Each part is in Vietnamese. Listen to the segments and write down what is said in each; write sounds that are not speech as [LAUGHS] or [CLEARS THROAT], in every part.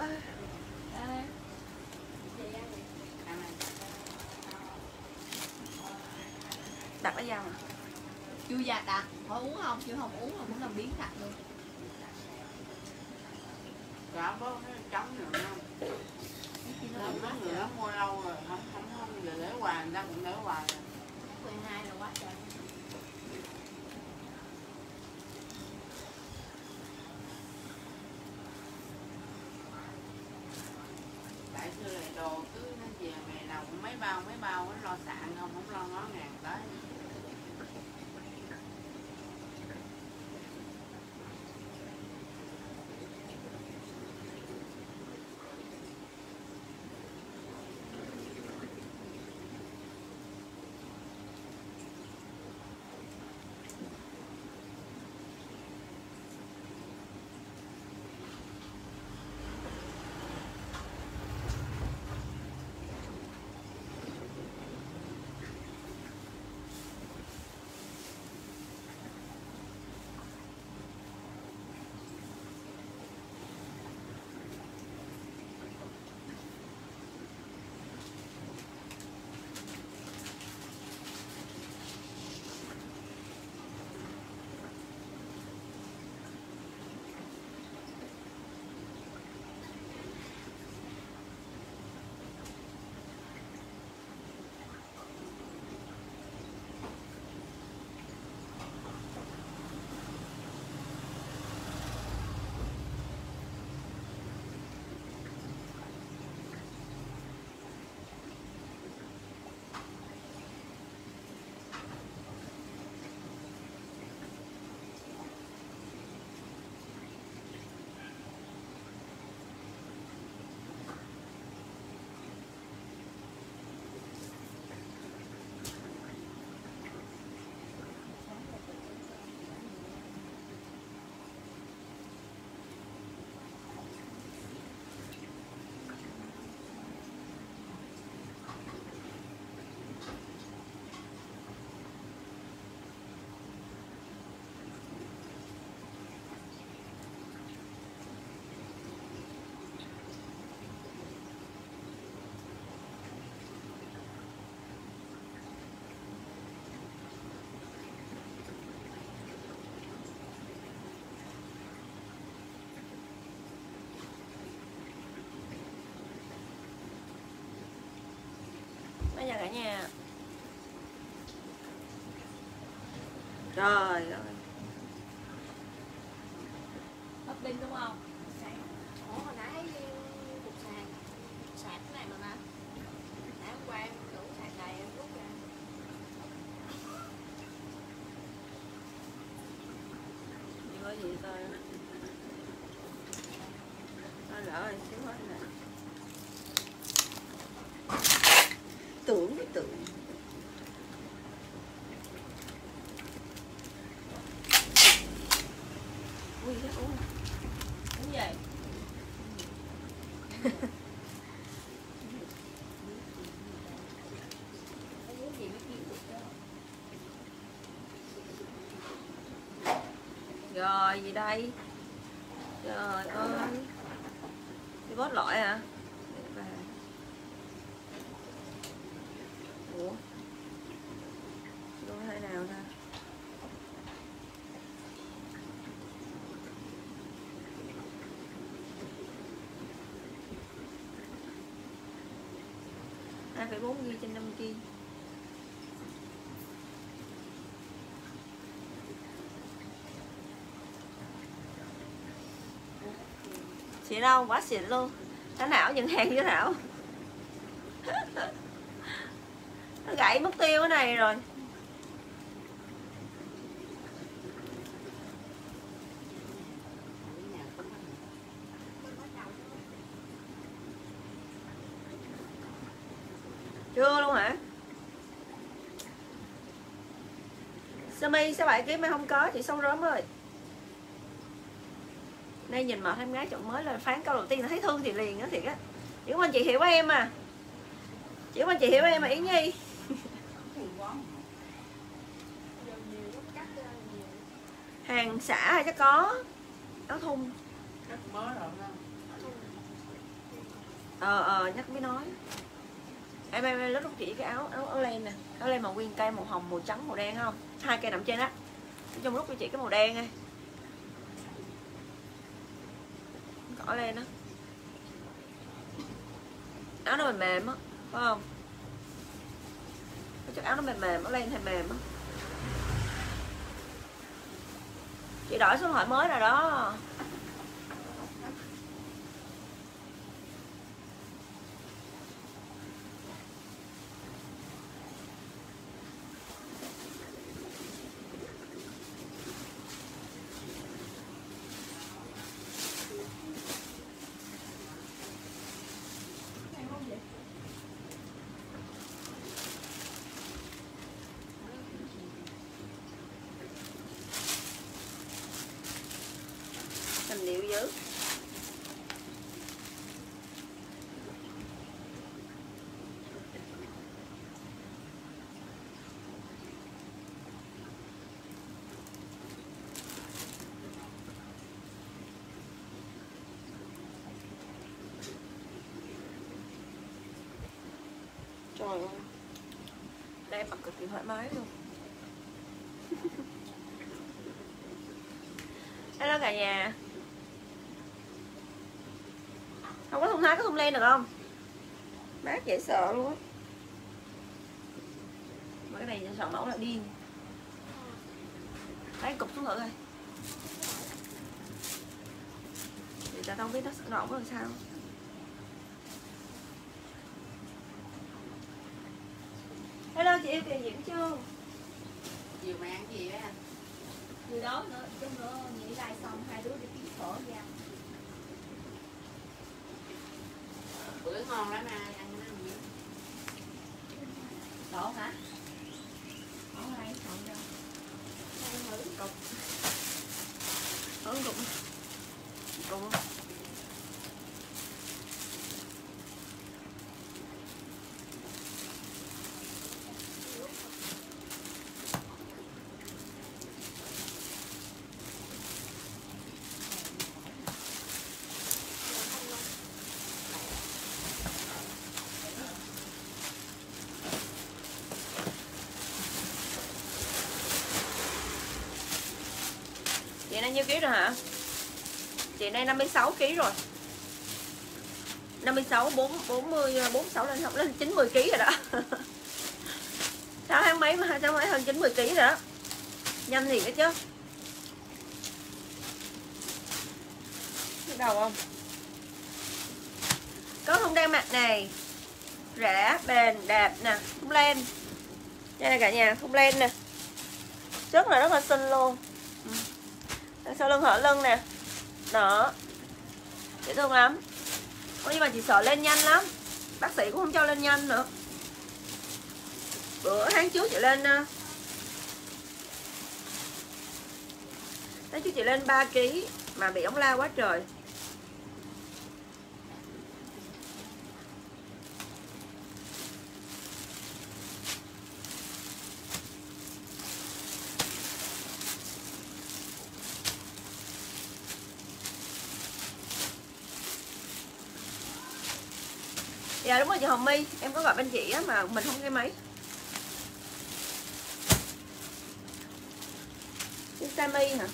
à. Đặt ở dao mà chưa giặt đặt thôi uống không chưa không uống mà muốn làm biến đặt luôn Cả bó nó trống nữa không? Làm mấy người đó mua lâu rồi, không không không giờ để hoài, người ta cũng để hoài rồi. 12 là quá trời cả nhà. Trời ơi hấp đinh đúng không? Ủa hồi nãy cục sàn sạc cái này mà nè Nãy hôm qua em đủ sạc đầy em rút ra. Chỉ có gì thôi. Nó lỡ rồi tử ui dạ ui cái gì rồi, gì đây? Trời ơi. Đi bót lõi hả? à? 2,4 ghi trên 5 ghi xịn đâu? Quá xịn luôn. Cái não nhận hàng chứ não. [LAUGHS] Nó gãy mục tiêu cái này rồi. Mi sao bảy kiếm em không có? Chị sâu rớm ơi. Nay nhìn mệt em gái chọn mới là phán câu đầu tiên là thấy thương thì liền á, thiệt á. Chỉ có anh chị hiểu em à. Chỉ có anh chị hiểu em mà, yến nhi. Hàng xả hay chắc có. Áo thun. Ờ ờ nhắc mới nói. Em em em lúc chị cái áo áo áo len nè áo len màu nguyên cây màu hồng màu trắng màu đen không? Hai cây nằm trên á. Trong lúc cho chị cái màu đen này, cỏ lên đó áo nó mềm mềm á phải không? Cái chất áo nó mềm mềm nó lên thì mềm á. Chị đổi số điện thoại mới rồi đó thành liệu dữ trời ơi đây em mặc cực kỳ thoải mái luôn. Hello cả nhà. Không có thùng thái có thùng len được không? Mát dễ sợ luôn á. Mà cái này sợ mẫu là điên. Lấy cục xuống thử coi. Thì ta không biết nó sợ nổ làm sao hello chị yêu tiền diễm chưa chiều mày ăn gì á Từ đó nữa, chút nữa nghỉ live xong hai đứa đi kiếm phở ra bữa ngon lắm ai ăn nó nhiều Đổ hả? Đổ ai chọn cho Ăn thử cục ừ cũng cũng Chị nay nhiêu ký rồi hả? Chị nay 56 kg rồi. 56, 4, 40, 46 lên học lên 90 kg rồi đó. [LAUGHS] 6 tháng mấy mà 6 mấy hơn 90 kg rồi đó? Nhanh thì đó chứ. Biết đầu không? Có không đang mặt này? Rẻ, bền, đẹp nè không len Đây là cả nhà, không len nè. Rất là rất là xinh luôn sau lưng hở lưng nè. Đó. Dễ thương lắm. Ôi, Nhưng mà chị sợ lên nhanh lắm. Bác sĩ cũng không cho lên nhanh nữa. Bữa tháng trước chị lên ờ, Tháng trước chị lên 3kg Mà bị ống la quá trời. Dạ đúng rồi, chị Hồng My Em có gọi bên chị á mà mình không nghe máy Sammy hả?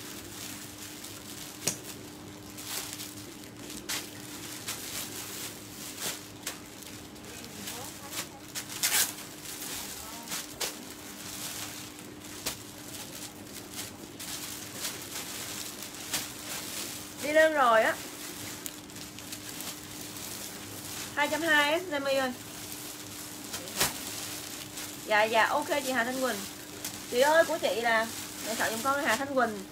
Đi lên rồi á 220 á Sammy ơi Dạ ok chị Hà Thanh Quỳnh. Chị ơi của chị là Mẹ sợ giùm con Hà Thanh Quỳnh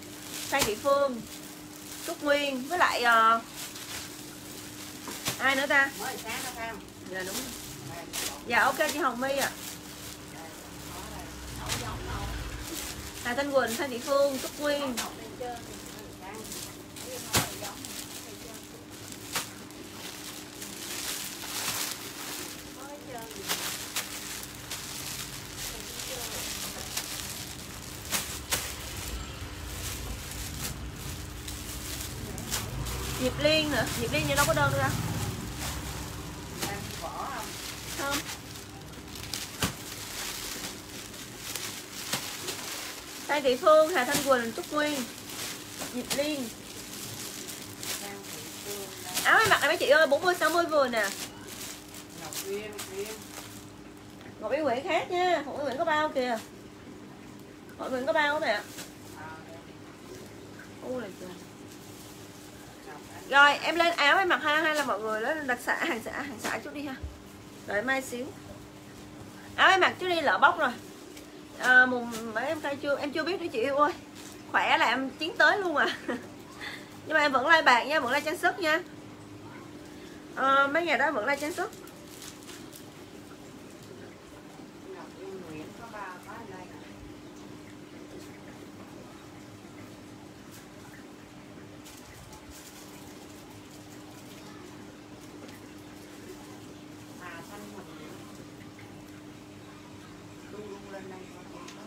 Phan Thị Phương Trúc Nguyên với lại uh, Ai nữa ta? Mới sáng đó không Dạ đúng Dạ ok chị Hồng My ạ. À. Hà Thanh Quỳnh, Phan Thị Phương, Trúc Nguyên Đậu lên trên Sáng. Cái màu giống lên trên Có hết trơn gì Diệp Liên nữa Diệp Liên như đâu có đơn đâu ra Phan Thị Phương, Hà Thanh Quỳnh, Trúc Nguyên Diệp Liên. Áo em mặc này mấy chị ơi, 40 60 vừa nè. Ngọc Uyên Ngọc Yên Nguyễn khác nha, Ngọc Yên Nguyễn có bao kìa. Ngọc Yến Nguyễn có bao không nè là trời. Rồi em lên áo em mặc ha hay là mọi người lên đặc xã hàng xã hàng xã chút đi ha. Đợi mai xíu. Áo em mặc chút đi lỡ bóc rồi à, mùng mấy em khai chưa? Em chưa biết nữa chị yêu ơi. Khỏe là em chiến tới luôn à. [LAUGHS] Nhưng mà em vẫn like bạc nha vẫn like trang sức nha. À, mấy ngày đó vẫn like trang sức Ngọc Uyên Nguyễn có ba có ở đây Hà Thanh Huỳnh đu đu lên đây con em có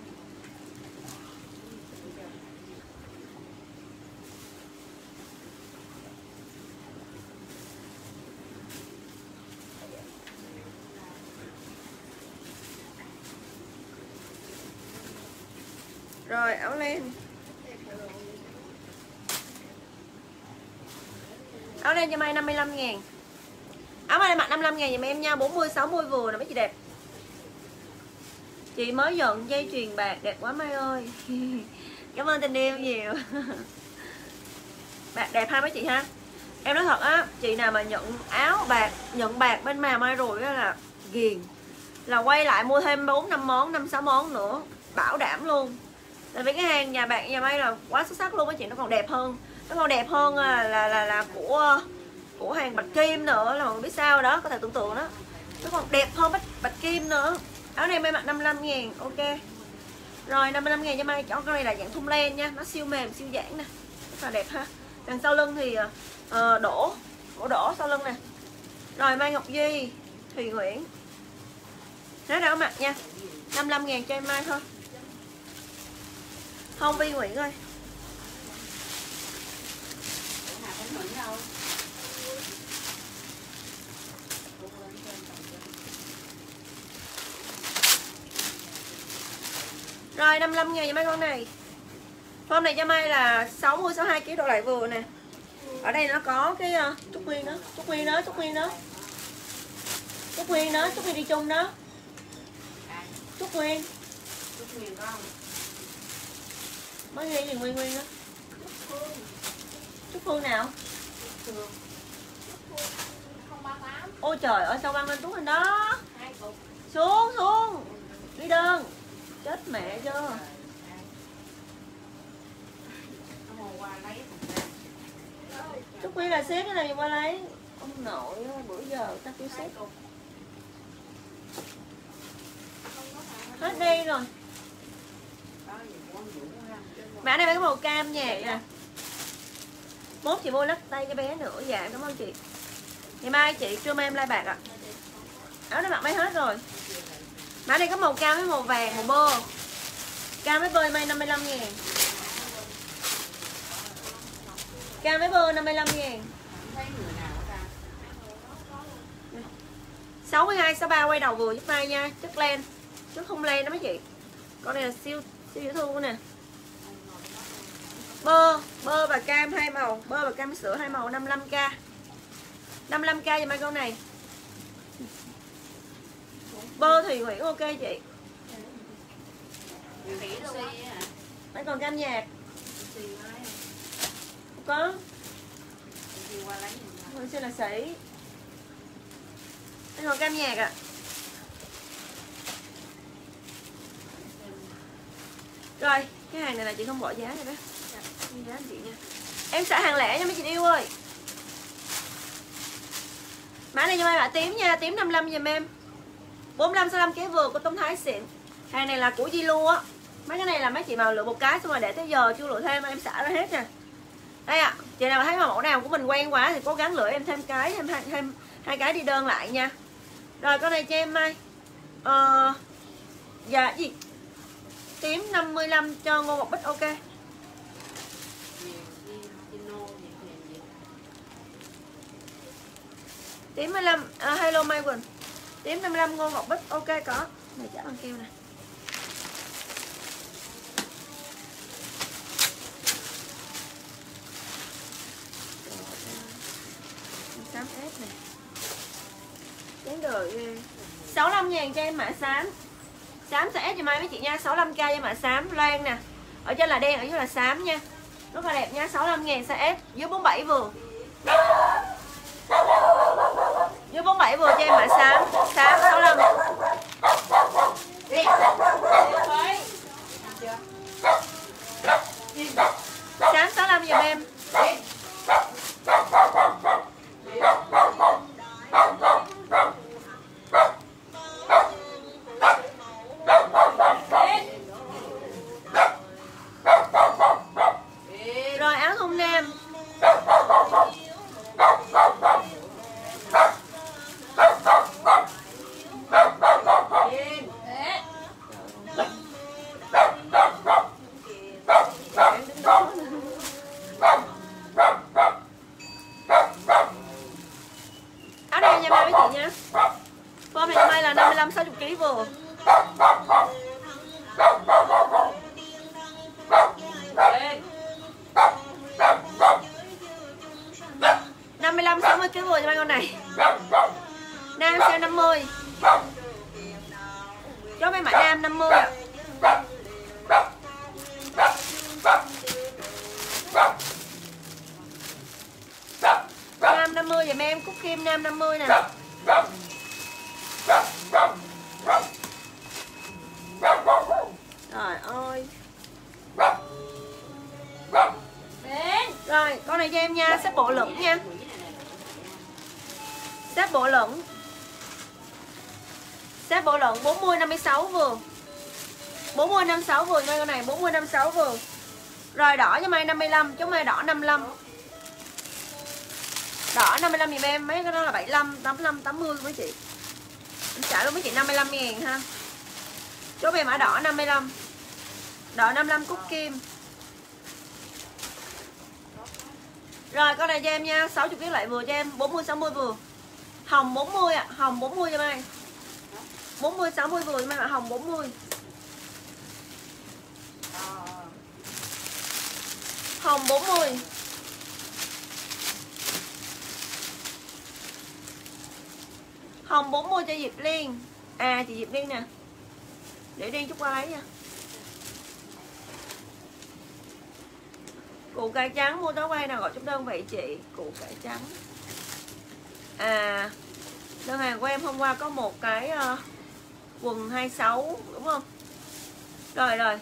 rồi, áo len. Áo len cho mai 55 ngàn. Áo mai mặc 55 ngàn dùm em nha 40 60 vừa nè, mấy chị đẹp. Chị mới nhận dây chuyền bạc, đẹp quá Mai ơi. [LAUGHS] Cảm ơn tình yêu nhiều. [LAUGHS] Bạc đẹp ha mấy chị ha. Em nói thật á, chị nào mà nhận áo, bạc, nhận bạc bên mà Mai rồi á là ghiền. Là quay lại mua thêm 4 5 món 5 6 món nữa. Bảo đảm luôn tại vì cái hàng nhà bạn nhà Mai là quá xuất sắc luôn á chị nó còn đẹp hơn. Nó còn đẹp hơn là là là, là của của hàng bạch kim nữa là mọi người biết sao đó có thể tưởng tượng đó. Nó còn đẹp hơn bạch, bạch kim nữa. Áo này Mai mặc 55 ngàn ok. Rồi 55 ngàn cho Mai cho con này là dạng thun len nha nó siêu mềm siêu giãn nè rất là đẹp ha. Đằng sau lưng thì uh, đổ đổ đổ sau lưng nè. Rồi Mai Ngọc Duy Thùy Nguyễn. Nó đã mặt nha 55 ngàn cho em Mai thôi. Không Vi Nguyễn ơi Rồi 55 ngàn cho mấy con này Hôm này cho Mai là 60 62 kg độ lại vừa nè Ở đây nó có cái uh, Trúc Nguyên đó Trúc Nguyên đó Trúc Nguyên đó Trúc Nguyên đó Trúc Nguyên đi chung đó Ai? Trúc Nguyên Trúc Nguyên có không? Mới ghi gì Nguyên Nguyên đó chúc Phương nào? Ôi trời ơi, sao băng lên Trúc lên đó? Xuống xuống. Đi đơn. Chết mẹ chưa? Chúc quý Nguyên là xếp cái này qua lấy. Ông nội bữa giờ ta cứ xếp Hết đi rồi. Mã này có màu cam nhạt nè. Mốt chị mua lắc tay cho bé nữa. Dạ cảm ơn chị. Ngày mai chị trưa mai em lai bạc ạ. À. Áo này mặc mấy hết rồi. Mã này có màu cam với màu vàng, màu bơ Cam với bơ mai 55 ngàn. Cam với bơ 55 ngàn. 62, 63 quay đầu vừa giúp mai nha. Chất len. Chất không len đó mấy chị. Con này là siêu siêu dễ thương nè. Bơ, bơ và cam hai màu. Bơ và cam sữa hai màu 55k 55k cho mấy con này? Bơ thì Nguyễn ok chị. Mấy con cam nhạt Không có. Hồi xưa là sỉ Mấy con cam nhạt ạ? Rồi, cái hàng này là chị không bỏ giá rồi đó giá chị nha Em xả hàng lẻ nha mấy chị yêu ơi. Mã này cho em mã tím nha, tím 55 dùm em. 45 65 kế vừa của tống Thái xịn. Hàng này là của Zalo á. Mấy cái này là mấy chị mà lựa một cái xong rồi để tới giờ chưa lựa thêm em xả ra hết nè Đây ạ, chị nào thấy mà mẫu nào của mình quen quá thì cố gắng lựa em thêm cái, thêm hai, thêm hai cái đi đơn lại nha. Rồi con này cho em mai. Ờ Dạ gì? Tím 55 cho Ngô Ngọc Bích ok. tím 25 à, hello Mai Quỳnh. Tím 55 Ngô Ngọc Bích ok có. Này chắc bằng kêu này tám s này chán đời ghê. 65.000 cho em mã sám, sám sẽ cho mai mấy chị nha. 65k cho mã sám Loan nè. Ở trên là đen, ở dưới là sám nha. Rất là đẹp nha. 65.000 size S Dưới 47 vừa. Dưới 47 vừa cho em mã xám Xám 65 Đi. Xám 65 giùm em. Rồi, áo thun nam Áo này nha mai mấy chị nha Form này mai là 55 60 kg vừa năm mươi lăm sáu mươi kg vừa cho mấy con này Nam size 50 Cho mấy mã nam 50 ạ Nam 50 dùm em Cúc Kim Nam 50 nè. Trời ơi. Rồi con này cho em nha Xếp bộ lửng nha. Xếp bộ lửng. Xếp bộ lửng 40 56 vừa 40 56 vừa nha con này 40 56 vừa Rồi đỏ cho mai 55 Chúng mai đỏ 55 Đỏ 55 giùm em Mấy cái đó là 75 85 80 mấy chị. Em trả luôn mấy chị 55 ngàn ha. Chốt em mã đỏ 55 Đỏ 55 cúc kim. Rồi, con này cho em nha 60 kg lại vừa cho em 40 60 vừa. Hồng 40 ạ à. Hồng 40 cho em 40 60 vừa cho em ạ Hồng 40 Hồng 40 Hồng 40 cho Diệp Liên. À chị Diệp Liên nè. Để đi chút qua lấy nha. Củ cải trắng mua táo quay nào gọi chút đơn vậy chị? Củ cải trắng. À Đơn hàng của em hôm qua có một cái uh, Quần 26 đúng không? Rồi rồi.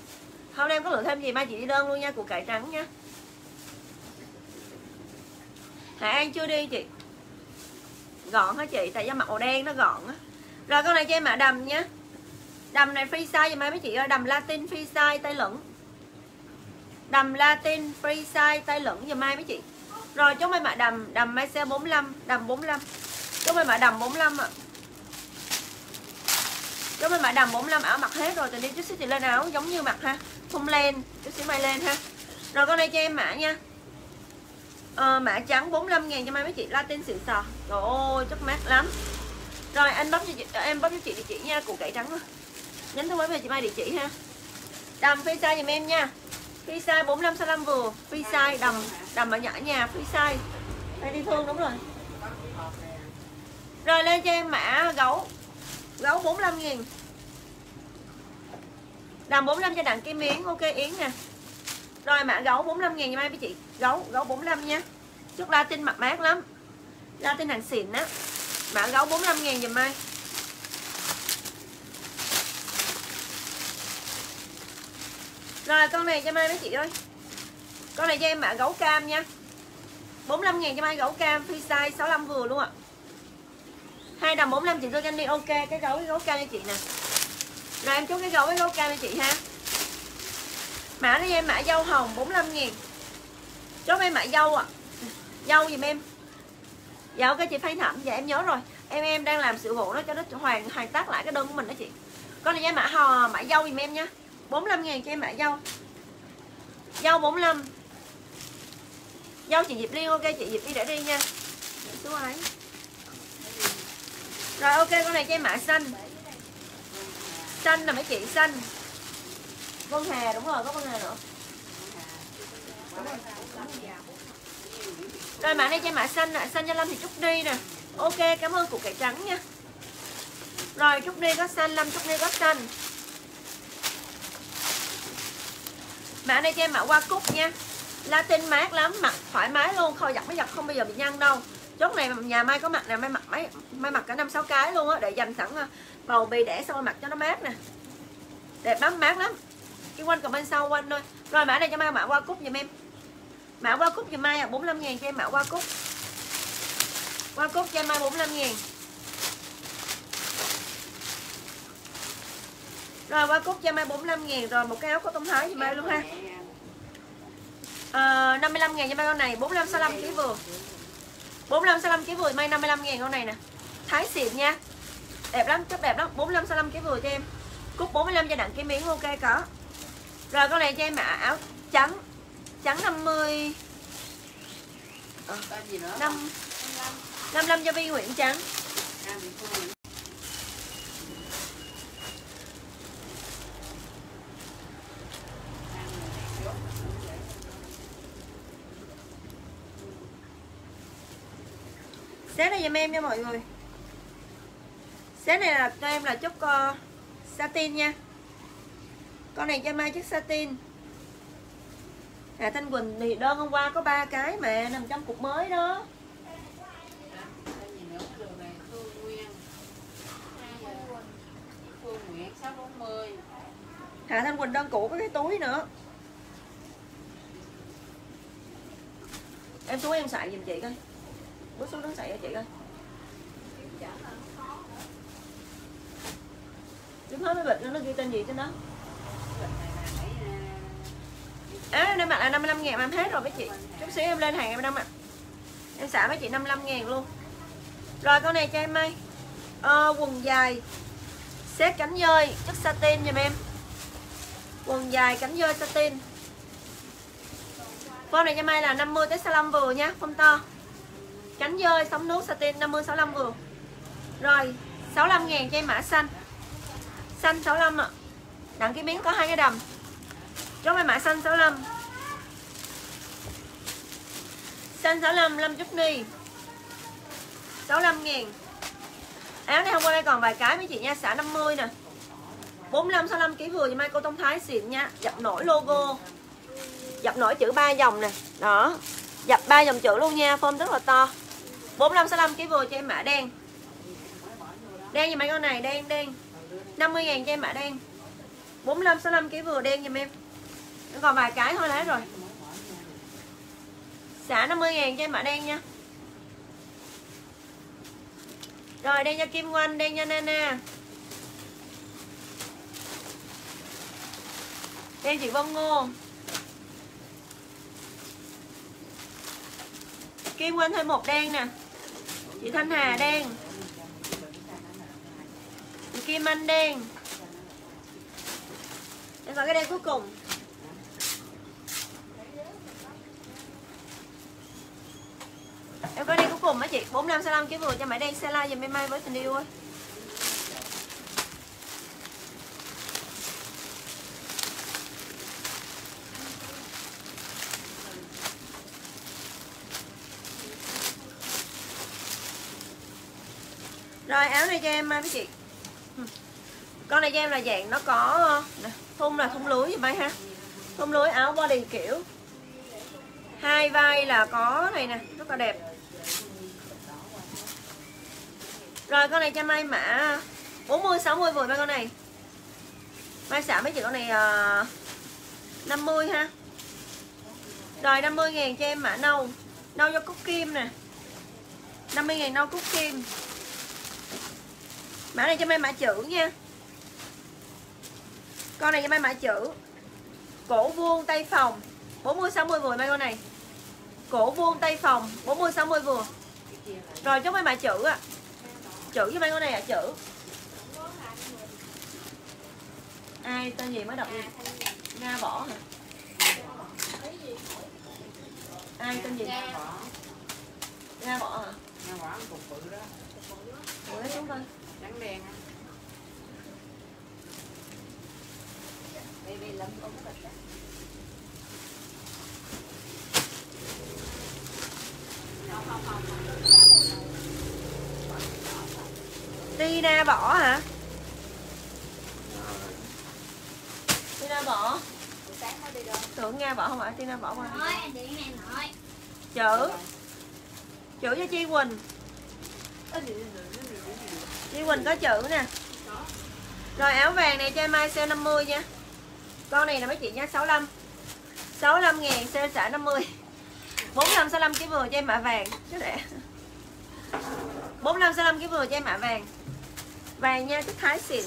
Hôm nay em có lượng thêm gì mai chị đi đơn luôn nha Củ cải trắng nha. Hải An chưa đi chị. Gọn hả chị, Tại do mặc màu đen nó gọn á. Rồi con này cho em mã đầm nhé Đầm này free size giùm em mấy chị ơi, Đầm Latin free size tay lửng. Đầm Latin free size tay lửng giùm ai mấy chị. Rồi chúng mấy mã đầm Đầm mai xe 45 Đầm 45 chúng mấy mã đầm 45 ạ. Chúng mấy mã đầm 45 áo mặc hết rồi Từ đi chút xíu chị lên áo giống như mặc ha. Thun len Chút xíu mai lên ha. Rồi con này cho em mã nha ờ, Mã trắng 45 ngàn cho mai mấy chị. Latin xịn sò. Trời ơi chắc mát lắm. Rồi anh bấm cho chị, ờ, em bấm cho chị địa chỉ nha Củ cải trắng Nhánh thông báo về chị Mai địa chỉ ha. Đầm free size giùm em nha. Free size 45 65 vừa. Free size đầm đầm ở nhỏ nhà. Free size. Đây đi thương đúng rồi. Rồi lên cho em mã gấu. Gấu 45 nghìn Đầm 45 cho đặng cái miếng Ok Yến nè. Rồi mã gấu 45 ngàn cho mai với chị. Gấu gấu 45 nha. Chút Latin mặt mát lắm. Latin hàng xịn á. Mã gấu 45 ngàn dùm mai. Rồi, con này cho mai mấy chị ơi. Con này cho em mã gấu cam nha. 45 ngàn cho mai gấu cam, Free size 65 vừa luôn ạ. Hai đầm 45 chị cho anh đi ok, Cái gấu cái gấu cam cho chị nè. Rồi, em chốt cái gấu cái gấu cam cho chị ha. Mã này em, mã dâu hồng 45 ngàn Chốt em mã dâu ạ. À. Dâu dùm em. Dạ ok, chị Phan Thẩm. Dạ em nhớ rồi. Em em đang làm sự vụ đó cho nó hoàn hoàn tác lại cái đơn của mình đó chị. Con này em mã hò, mã dâu dùm em nha. 45 ngàn cho em mã dâu. Dâu 45 Dâu chị Diệp Liên, ok, chị Diệp đi để đi nha. Số ấy. Rồi, ok, con này cho em mã xanh. Xanh là mấy chị, xanh. Vân Hà, đúng rồi, có Vân Hà nữa. Rồi mã này cho em mã xanh ạ. Xanh cho lâm thì trúc đi nè. Ok, cảm ơn củ cải trắng nha. Rồi trúc đi có xanh, lâm trúc đi có xanh. Mã này cho em mã hoa cúc nha. Latin mát lắm mặc thoải mái luôn khôi giặt mới giặt, không bao giờ bị nhăn đâu. Chốt này nhà mai có mặt nè, mai mặc mấy, mai mặc cả năm sáu cái luôn á, để dành sẵn à, bầu bì để xong rồi mặc cho nó mát nè. Đẹp lắm, mát lắm cái quanh comment sau quanh thôi rồi mã này cho mai mã qua cúc giùm em mã qua cúc giùm mai à 45 ngàn cho em mã qua cúc Qua cúc cho em mai 45 ngàn rồi qua cúc cho mai 45 ngàn rồi một cái áo có tông thái giùm mai luôn ha à, 55 ngàn cho mai con này 45 65 kg vừa 45 65 kg vừa Mai 55 ngàn con này nè Thái xịn nha Đẹp lắm, chất đẹp lắm 45 65 kg vừa cho em Cúc 45 cho đặng cái miếng ok có rồi con này cho em mã áo trắng Trắng 50 Có gì nữa? 5 55 cho Vi Nguyễn trắng. Set này giùm em nha mọi người. Set này là cho em là chút uh, satin nha con này cho mai chiếc satin. Hà Thanh Quỳnh thì đơn hôm qua có ba cái mà nằm trong cục mới đó. Hà Thanh Quỳnh đơn cũ có cái túi nữa. Em túi em xài giùm chị coi. Bước xuống đó xài cho chị coi. Đứng hết mấy bịch nó ghi tên gì trên đó Lần này là thấy, à, À bạn là 55 ngàn em hết rồi mấy chị. Chút xíu em lên hàng em 5 ạ. À. Em xả mấy chị 55 ngàn luôn. Rồi con này cho em ơi à, ờ, Quần dài. Xếp cánh dơi Chất satin giùm em. Quần dài cánh dơi satin. Form này cho may là 50 tới 65 vừa nha Form to. Cánh dơi sóng nước satin 50 65 vừa. Rồi 65 ngàn cho em mã xanh. Xanh 65 ạ. à. Đặng cái miếng có hai cái đầm. Chốt mai mã xanh 65 Xanh 65 5 chút ni. 65 ngàn Áo này hôm qua đây còn vài cái mấy chị nha, Xả 50 nè. 45 65 kg vừa cho mai cô Tông Thái xịn nha. Dập nổi logo. Dập nổi chữ ba dòng nè. Đó. Dập ba dòng chữ luôn nha, Form rất là to. 45 65 kg vừa cho em mã đen. Đen gì mấy con này? Đen đen. 50 ngàn cho em mã đen. 45 65 kg vừa đen giùm em. Nó còn vài cái thôi là hết rồi. Xả 50 ngàn cho em mã đen nha. Rồi đen cho Kim Oanh, đen cho Nana. Đen chị Vân Ngô. Kim Oanh thêm một đen nè. Chị Thanh Hà đen. Chị Kim Anh đen. Em vào cái đen cuối cùng. Em có đen cuối cùng á chị? 4565 kiếm vừa cho mẹ đen xe la dùm em mai với tình yêu ơi Rồi, áo này cho em mai với chị. Ừ. Con này cho em là dạng nó có thun là thun lưới giùm mai ha Thun lưới áo body kiểu Hai vai là có này nè Rất là đẹp Rồi con này cho Mai mã 40 60 vừa mấy con này. Mai xả mấy chị con này ờ, uh, 50 ha. Rồi 50 ngàn cho em mã nâu. Nâu cho cúc kim nè. 50 ngàn nâu cúc kim. Mã này cho Mai mã chữ nha. Con này cho Mai mã chữ. Cổ vuông tay phòng 40 60 vừa mấy con này. Cổ vuông tay phòng 40 60 vừa. Rồi chốt mấy mã chữ ạ. À chữ với mấy con này là chữ ai tên gì mới đọc gì nga võ hả ai tên gì nga võ hả Nghe quả ăn cục bự đó. Ủa xuống coi Trắng đen á. Đó. này Tina bỏ hả? Tina bỏ. Mới đi đâu Tưởng Nga bỏ không phải Tina bỏ qua. Chữ. Chữ cho Chi Quỳnh. Chi Quỳnh có chữ nè. Rồi áo vàng này cho em Mai sale 50 nha con này là mấy chị nha 65 65 ngàn sale trả 50 45 65 cái vừa cho em mã vàng. Chứ để 45 65 cái vừa cho em mã vàng. Vàng nha, cái thái xịn.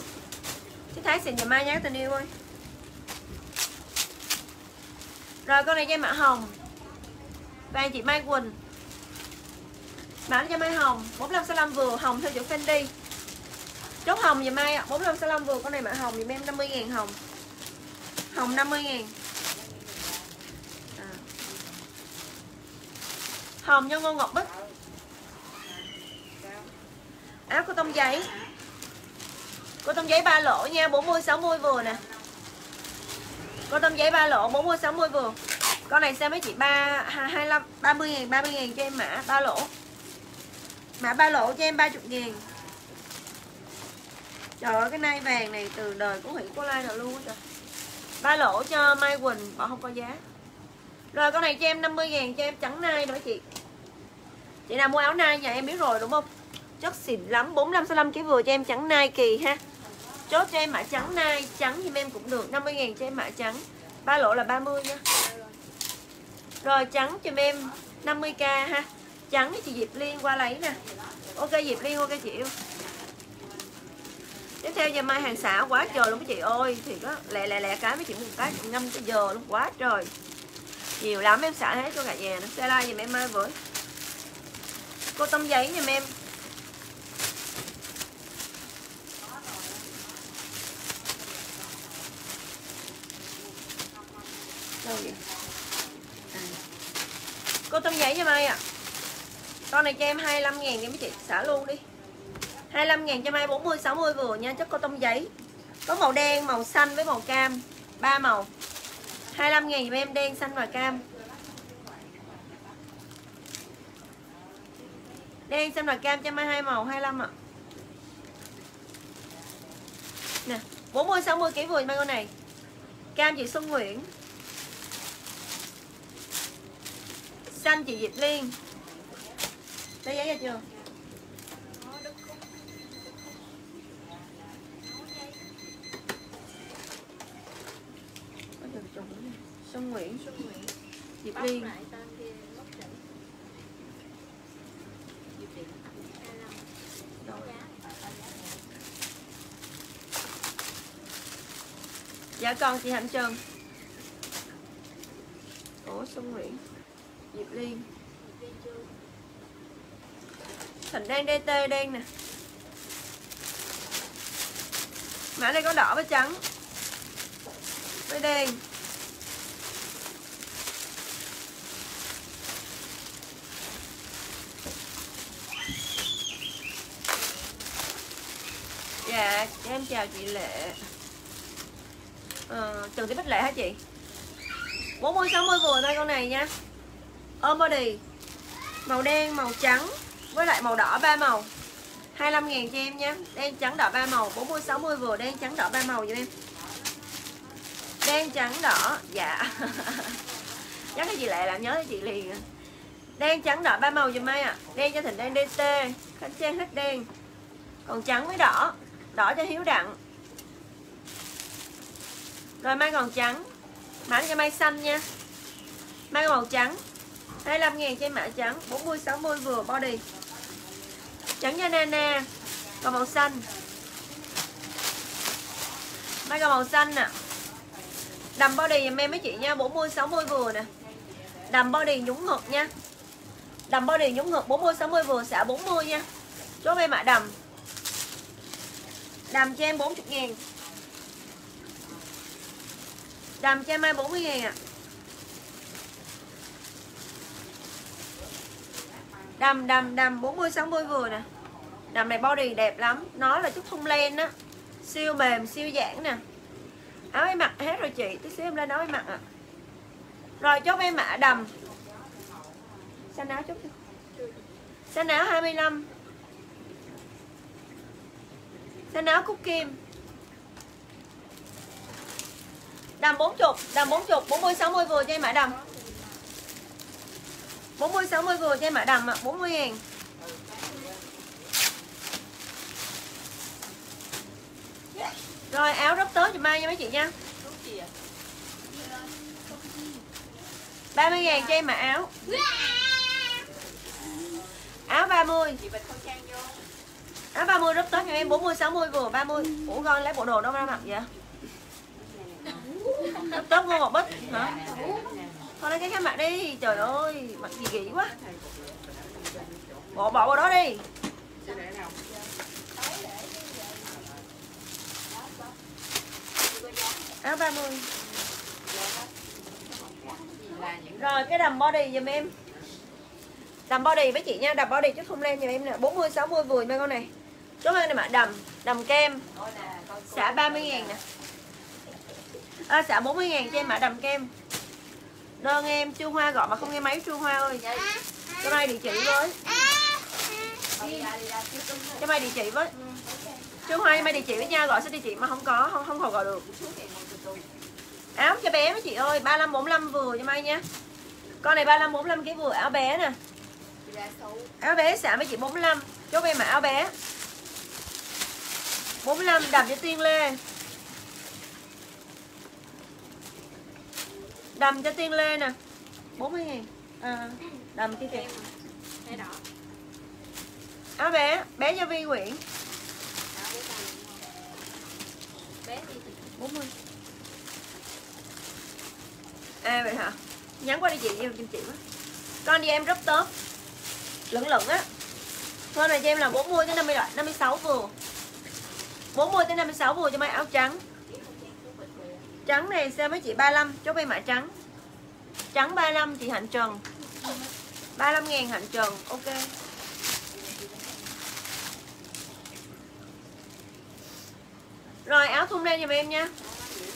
Cái thái xịn nhà Mai nha tình yêu ơi. Rồi con này cho em mã hồng. Vàng chị Mai Quỳnh. Mã cho Mai Hồng. 45 65 vừa Hồng theo chữ Fendi. Chốt hồng giùm Mai ạ. 45 65 vừa Con này mã hồng giùm em 50 ngàn hồng. Hồng 50 ngàn à. Hồng cho Ngô Ngọc Bích. Áo cô tông giấy. Cô tông giấy ba lỗ nha 40 60 vừa nè. Cô tông giấy ba lỗ 40 60 vừa. Con này xem mấy chị 3 25 30 ngàn 30 ngàn cho em mã, ba lỗ. Mã ba lỗ cho em 30 ngàn Trời ơi, cái nai vàng này từ đời của Hỷ có Lai nào luôn á trời. Ba lỗ cho Mai Quỳnh, Bỏ không có giá. Rồi, con này cho em 50 ngàn, cho em trắng nai nữa chị. Chị nào mua áo nai nhà em biết rồi, đúng không? Chất xịn lắm 45 65 cái vừa cho em trắng nai kỳ ha. Chốt cho em mã trắng nai, Trắng thì em cũng được 50 ngàn cho em mã trắng. Ba lỗ là 30 nha. Rồi, trắng cho em 50k ha. Trắng thì chị Diệp Liên qua lấy nè. Ok, Diệp Liên, ok chị yêu. Tiếp theo giờ mai hàng xả quá trời luôn mấy chị ơi Thì có lẹ lẹ lẹ cái mấy chị một cái ngâm cái giờ luôn, quá trời Nhiều lắm, em xả hết cho cả nhà nó Xe lai giùm em mai với Cô tông giấy giùm em Đâu vậy? À. Cô tông giấy cho Mai ạ à. Con này cho em 25 ngàn đi mấy chị, xả luôn đi 25 ngàn cho Mai 40 60 vừa nha Chất cotton giấy. Có màu đen, màu xanh với màu cam ba màu. 25 ngàn giùm em đen, xanh và cam. Đen, xanh và cam cho Mai hai màu 25 ạ. Nè 40 60 kg vừa Mai con này? Cam chị Xuân Nguyễn. Xanh chị Diệp Liên. Lấy giấy ra chưa? Có được chồng nữa nè. Xuân Nguyễn. Xuân Nguyễn. Diệp Liên. lại tên kia bóc chữ Diệp Điện. 25 Đâu? giá Dạ con chị Hạnh Trần. Ủa Xuân Nguyễn. Diệp Liên. Thành đen DT đen nè. Mã này có đỏ với trắng. Với đen Dạ, dạ em chào chị Lệ. Ờ, Trần Thị Bích Lệ hả chị? 40 60 vừa thôi con này nha. Ôm body. Màu đen, màu trắng Với lại màu đỏ ba màu. 25 ngàn cho em nha. Đen trắng đỏ ba màu. 40 60 vừa đen trắng đỏ ba màu cho em. Đen trắng đỏ Dạ. [LAUGHS] Nhắc cái chị lại làm nhớ cái chị liền. À. Đen trắng đỏ ba màu dùm ai ạ. À. Đen cho Thịnh đen DT Khánh Trang hết đen. Còn trắng với đỏ. Đỏ cho Hiếu Đặng. Rồi mai còn trắng. Mã cho mai xanh nha. Mai màu trắng. 25 ngàn trên mã trắng. 40 60 vừa body Trắng cho Nana. Còn màu xanh. Mai còn màu xanh nè. Đầm body dùm em mấy chị nha. 40 60 vừa nè. Đầm body nhúng ngực nha. Đầm body nhúng ngực 40 60 vừa xả 40 nha. Chốt em mã đầm. Đầm cho em 40 ngàn. Đầm cho em 40 ngàn ạ. À. Đầm đầm đầm 40 60 vừa nè. Đầm này body đẹp lắm. Nó là chút thun len á. Siêu mềm, siêu giãn nè. Áo em mặc hết rồi chị. Tí xíu em lên áo em mặc ạ. À. Rồi, chốt em mã đầm Xanh áo chút đi. Xanh áo 25 Xanh áo cúc kim? Đầm 40 Đầm 40 40 60 vừa cho em mã đầm. 40 60 vừa cho em mã đầm ạ 40 ngàn Rồi, áo rốc tới cho mai nha mấy chị nha. 30 ngàn cho em mã áo. Áo 30 chị bịch khẩu Áo 30 rất tốt cho em 40 60 vừa 30 Ủa, con lấy bộ đồ đâu ra mặc vậy? Rất tốt vô một bích, hả? Thôi, lấy cái khác mặc đi. Trời ơi, mặc gì kỹ quá. Bộ bộ vào đó đi. Áo 30 Rồi, cái đầm body giùm em. Đầm body với chị nha, Đầm body chút không lên giùm em nè. 40 60 vừa, mấy con này. Chốt hơn này mà đầm Đầm kem. Xả 30 ngàn nè. à, Xả 40 ngàn cho em mã đầm kem. Đơn em chu hoa gọi mà không nghe máy chu hoa ơi. Cho mai địa chỉ với. Cho mai địa chỉ với. Chu hoa mai địa chỉ với nha Gọi số địa chỉ mà không có Không không gọi được. Áo cho bé mấy chị ơi 35 45 vừa cho mai nha. Con này 35 45 cái vừa áo bé nè. Áo bé xả mấy chị 45 Chốt em mà áo bé 45 đạp cho Tiên Lê Đầm cho Tiên Lê nè. 40 ngàn. À, Đầm kia kìa. Cái đỏ Áo bé Bé cho Vi Nguyễn. 40 À vậy hả? Nhắn qua đi chị em cho chị quá. Con đi em rất tốt Lửng lửng á. Thôi này cho em là 40 tới 50 loại 56 vừa. 40 tới 56 vừa cho mấy áo trắng. Trắng này xem mấy chị? 35 Chốt em mã trắng. Trắng 35 chị Hạnh Trần. 35 ngàn Hạnh Trần, Ok. Rồi, áo thun lên giùm em nha.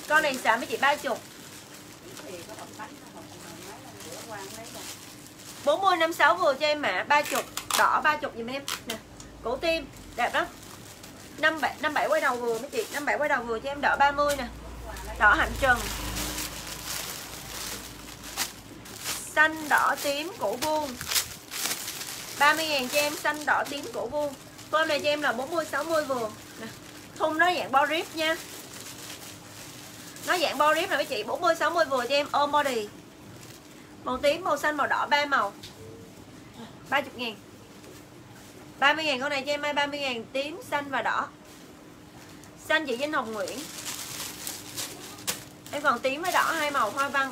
Con này xả mấy chị? 30 40 56 vừa cho em mã 30 Đỏ 30 giùm em. Nè, Cổ tim, đẹp lắm. 57 57 quay đầu vừa mấy chị. 57 quay đầu vừa cho em đỏ 30 nè. Đỏ hạnh trần. Xanh đỏ tím cổ vuông. 30 ngàn cho em xanh đỏ tím cổ vuông. Form này cho em là 40 60 vừa. Nè. Thun nó dạng bo rip nha. Nó dạng bo rip nè mấy chị. 40 60 vừa cho em ôm body. Màu tím, màu xanh, màu đỏ ba màu. 30 ngàn. 30 ngàn con này cho em mai 30 ngàn tím, xanh và đỏ. Xanh chị Vinh Hồng Nguyễn. Em còn tím với đỏ hai màu hoa văn.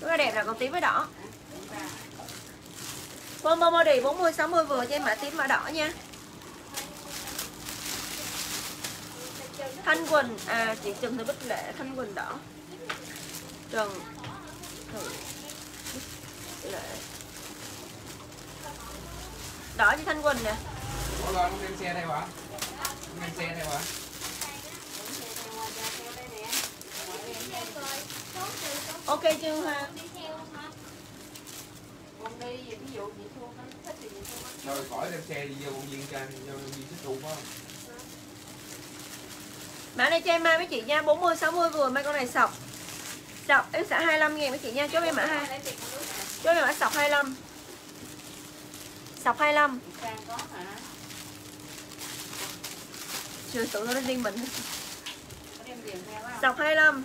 Rất là đẹp là còn tím với đỏ. Combo body 40 60 vừa cho em mã tím mã đỏ nha. Thanh Quỳnh à chị Trần Thị Bích Lệ Thanh Quỳnh đỏ. Trần Thị Bích Lệ. Đỏ cho Thanh Quỳnh nè Ủa rồi không đem xe theo hả? Không đem xe theo hả? Ok chưa ha thích Rồi khỏi đem xe đi vô công viên cho vô công viên xích thu phải không? Mã này cho em mai mấy chị nha 40 60 vừa mấy con này sọc Sọc em xả 25 ngàn mấy chị nha Chốt em mã 2 Chốt em mã sọc 25 Sọc 25 trang có hả? Chưa tự nó riêng mình. Sọc 25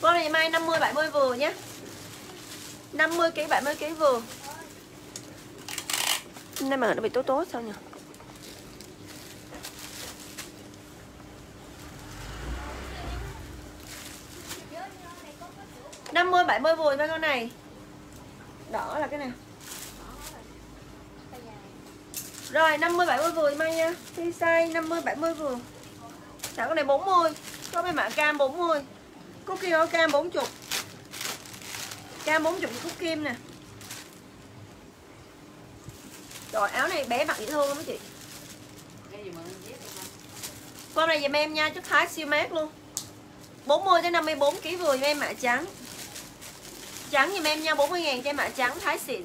Con này mai 50 70 vừa nhé 50 kg 70 kg vừa. Nên mà nó bị tố tố sao nhỉ? năm mươi bảy mươi vừa mấy con này đỏ là cái nào rồi 50 70 vừa may nha. Thi size 50 70 vừa. Xả con này 40 Có mấy mã cam 40 Cúc kim có cam 40 Cam 40 của cúc kim nè. Rồi, áo này bé mặc dễ thương lắm chị. Con này dùm em nha. Chất thái siêu mát luôn. 40 tới 54 kg vừa em mã trắng. Trắng giùm em nha 40 ngàn cho em ạ à. trắng thái xịn.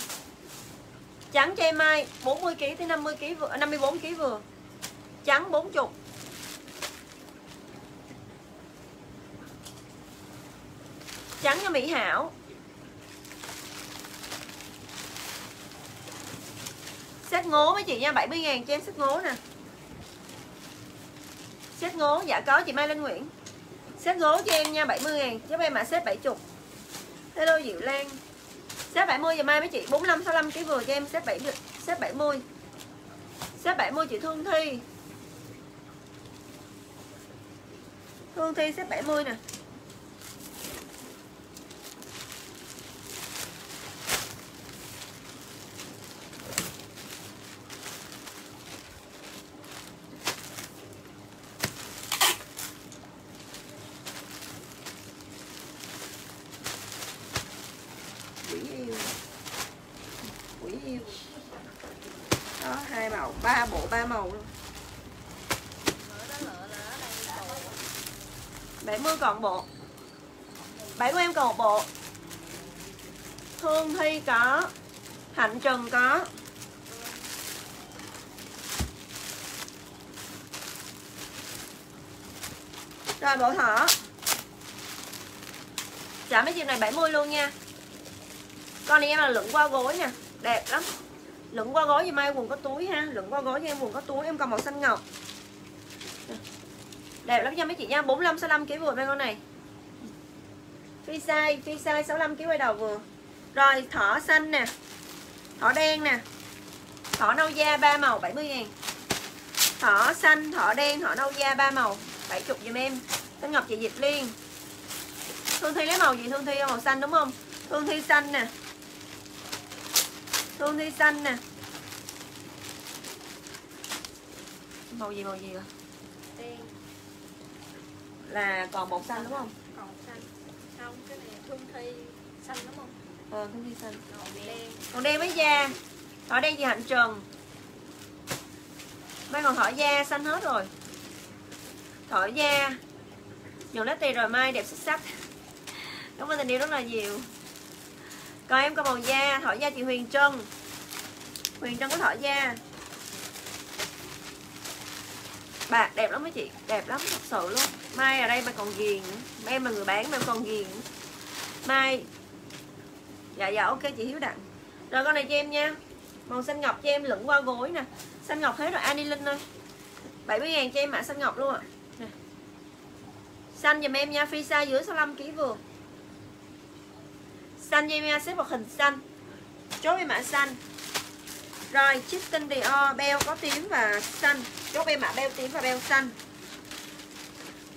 Trắng cho em mai 40kg tới 50kg vừa, à, 54kg vừa. Trắng 40 Trắng cho Mỹ Hảo. Xét ngố mấy chị nha 70 ngàn cho em xét ngố nè. Xét ngố dạ có chị Mai Linh Nguyễn. Xét ngố cho em nha 70 ngàn. Giúp em mã set 70 Hello Diệu Lan. Xếp 70 giờ mai mấy chị? 45 65 kg vừa cho em xếp 70 Xếp 70 Xếp 70 chị Thương Thi. Thương Thi xếp 70 nè quỷ yêu quỷ yêu đó hai màu ba bộ ba màu luôn Lỡ đó lỡ lỡ đây bộ một bộ. Bảy của em còn một bộ. Thương Thi có, Hạnh Trần có. Rồi, bộ thỏ Trả mấy chiều này 70 luôn nha. Con này em là lượn qua gối nè. Đẹp lắm. Lượn qua gối thì mai quần có túi ha. Lượn qua gối cho em quần có túi. Em còn màu xanh ngọc. Đẹp lắm nha mấy chị nha 45 65 kg vừa bên con này. Phi size Phi size 65 kg quay đầu vừa. Rồi thỏ xanh nè Thỏ đen nè Thỏ nâu da ba màu 70 ngàn. Thỏ xanh, thỏ đen, thỏ nâu da ba màu 70 giùm em. Xanh ngọc chị Dịch Liên Thương Thi lấy màu gì? Thương Thi màu xanh đúng không? Thương Thi xanh nè. Thương Thi xanh nè. Màu gì màu gì rồi là còn một xanh đúng không? Còn xanh. Không cái này thương thi xanh đúng không? Ờ Thương Thi xanh. Còn đen. Còn đen với da. Thỏ đen gì hạnh trần? Mai còn thỏ da xanh hết rồi. Thỏ da. Nhiều lá tì rồi mai đẹp xuất sắc. Cảm ơn tình yêu rất là nhiều. Còn em có màu da thỏ da chị huyền trân. Huyền trân có thỏ da bạc đẹp lắm mấy chị, đẹp lắm, thật sự luôn. Mai ở đây mà còn ghiền nữa. em là người bán mà em còn ghiền. Nữa. mai dạ dạ ok chị hiếu đặng. Rồi con này cho em nha. Màu xanh ngọc cho em, lửng qua gối nè. Xanh ngọc hết rồi anilin thôi ơi. 70 ngàn cho em mã xanh ngọc luôn ạ. À. xanh giùm em nha phi size dưới 65 kg vừa. Xanh cho em nha, xếp một hình xanh. Chốt em mã xanh rồi chicken Dior beo có tím và xanh. Chốt em mã beo tím và beo xanh.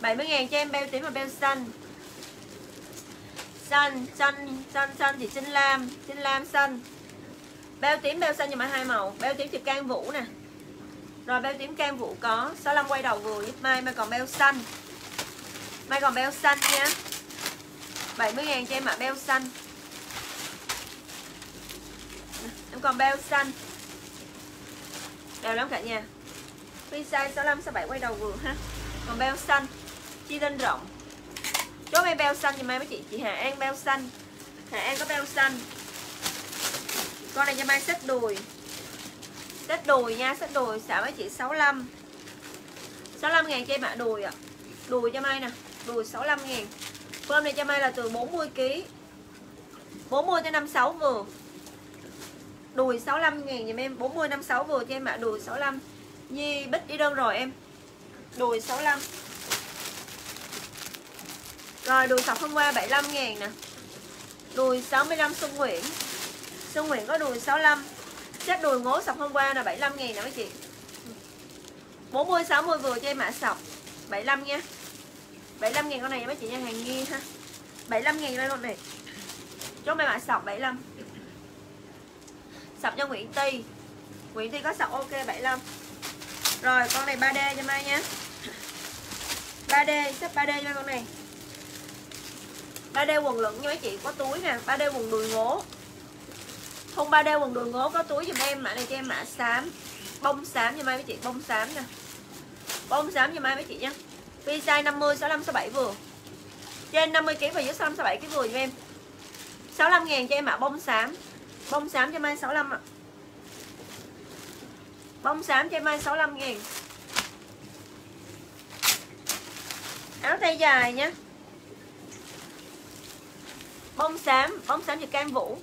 70 ngàn cho em, beo tím và beo xanh. Xanh xanh xanh xanh thì xanh lam xanh lam xanh. Beo tím, beo xanh nhưng mà hai màu. Beo tím thì can vũ nè. Rồi, beo tím can vũ có. 65 quay đầu vừa giúp mai mai còn beo xanh. Mai còn beo xanh nha 70 ngàn cho em ạ, beo xanh. Em còn beo xanh đẹp lắm cả nhà. Free size 65 67 quay đầu vừa ha. Còn beo xanh, chi lên rộng. Chốt em beo xanh thì mai mấy chị chị Hà An beo xanh. Hà An có beo xanh. Con này cho mai xếp đùi. Xếp đùi nha xếp đùi xả mấy chị 65 65 ngàn cho em ạ đùi ạ. À. đùi cho mai nè, đùi 65 ngàn. Phơm này cho mai là từ 40kg 40 cho 56 vừa Đùi 65 ngàn dùm em 40 56 vừa cho em ạ à. đùi 65 Nhi, bích đi đơn rồi em. Đùi 65 Rồi, đùi sọc hôm qua 75 ngàn nè. Đùi 65 Xuân Nguyễn. Xuân Nguyễn có đùi 65 Chắc đùi ngố sọc hôm qua là 75 ngàn nè mấy chị. 40 60 vừa cho em mã sọc. 75 nha 75 ngàn con này mấy chị nha, hàng nghi ha. 75 ngàn con này. Chốt mấy mã sọc 75 Sọc cho Nguyễn Ti. Nguyễn Ti có sọc ok 75 Rồi con này 3D cho mai nha 3D xếp 3D cho con này. 3D quần lửng nha mấy chị có túi nè 3D quần đùi ngố. Không 3D quần đùi ngố có túi giùm em mã này cho em mã xám. Bông xám cho mai mấy chị bông xám nè. Bông xám cho mai mấy chị nha Phi size 50, 65, 67 vừa. Trên 50kg và dưới 65, 67kg vừa cho em. 65 ngàn cho em mã bông xám. Bông xám cho mai 65 ạ. Bông xám cho mai 65 000 Áo tay dài nhé Bông xám Bông xám thì cam vũ.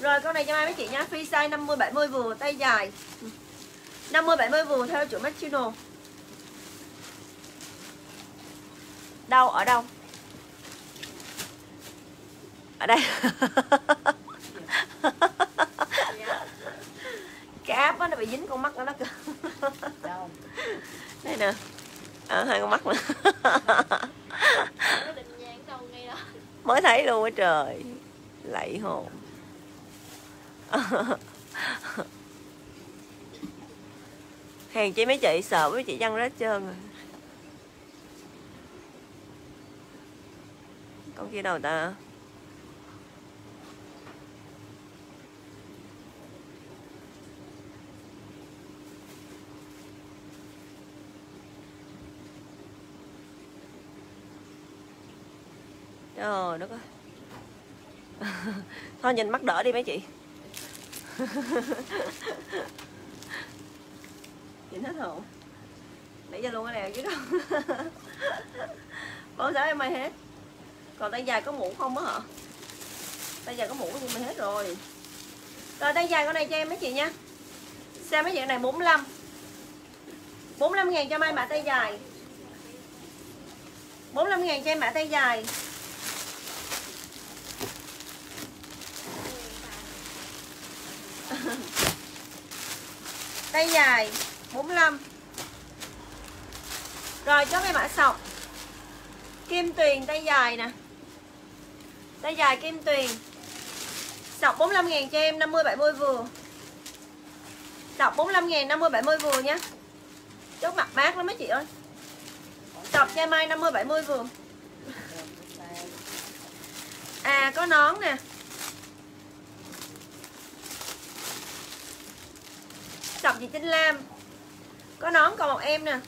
Rồi, con này cho mai mấy chị nhá. Free size 50 70 vừa, tay dài. 50 70 vừa theo chủ Machino. Đâu, ở đâu? Ở đây. [LAUGHS] Cái áp á, nó bị dính con mắt của nó kìa Đây nè. Ở hai con mắt nữa Mới thấy luôn á trời. Lạy hồn. Hàng chi mấy chị? Sợ mấy chị văng ra hết trơn rồi. Con kia đâu ta Trời đất ơi Thôi, nhìn mắt đỡ đi mấy chị. [LAUGHS] Nhìn hết hồn. Để cho luôn cái nào chứ đâu Bao sáu em may hết? Còn tay dài có mũ không á hả? Tay dài có mũ nhưng mà hết rồi. Rồi, tay dài con này cho em mấy chị nha. Xem mấy chị này 45 45 ngàn cho may mã tay dài. 45 ngàn cho em mã tay dài. [LAUGHS] tay dài 45 rồi, cho cái mã sọc. Kim tuyền, tay dài nè. Tay dài kim tuyền. Sọc 45 ngàn cho em 50 70 vừa. Sọc 45 ngàn 50 70 vừa nhé. Chốt mặt mát lắm mấy chị ơi. Sọc cho mai 50 70 vừa. À có nón nè. Sọc gì Trinh Lam. Có nón còn một em nè.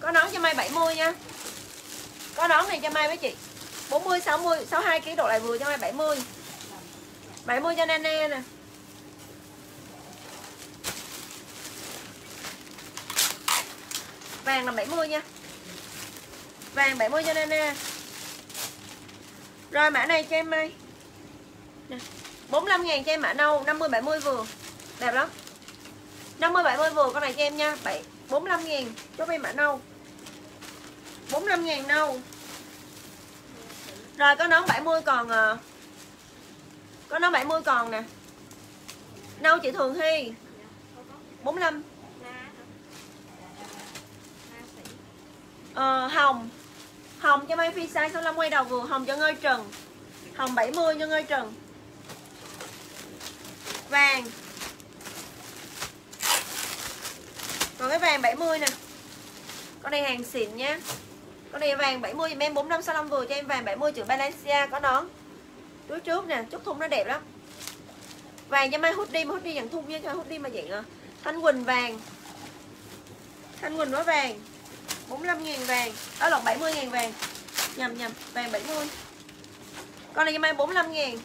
Có nón cho Mai 70 nha. Có nón này cho Mai mấy chị. 40, 60, 62 kg độ lại vừa cho Mai 70 70 cho Nana nè. Vàng là 70 nha. Vàng 70 cho Nana. Rồi mã này cho em Mai. 45 ngàn cho em mã nâu 50, 70 vừa. Đẹp lắm. 50 70 vừa con này cho em nha. 7 45 000 cho em mã nâu 45 000 nâu Rồi có nón 70 còn à. Có nón 70 còn nè. Nâu chị Thường Hy 45 ờ, Hồng. Hồng cho Mai phi size 65 quay đầu vừa. Hồng cho ngơi trần. Hồng 70 cho ngơi trần. Vàng. Còn cái vàng 70 nè. Con này hàng xịn nhá Con này vàng 70 dùm em 4565 vừa cho em. Vàng 70 chữ Balenciaga có nón. Túi trước nè, chút thun nó đẹp lắm. Vàng cho mai hút đi, mà hút đi dạng thun nha, cho hút đi mà dạng à. Thanh Quỳnh vàng. Thanh Quỳnh nó vàng. 45 ngàn vàng. Đó lộn 70 ngàn vàng. Nhầm nhầm, vàng 70 Con này cho mai 45 ngàn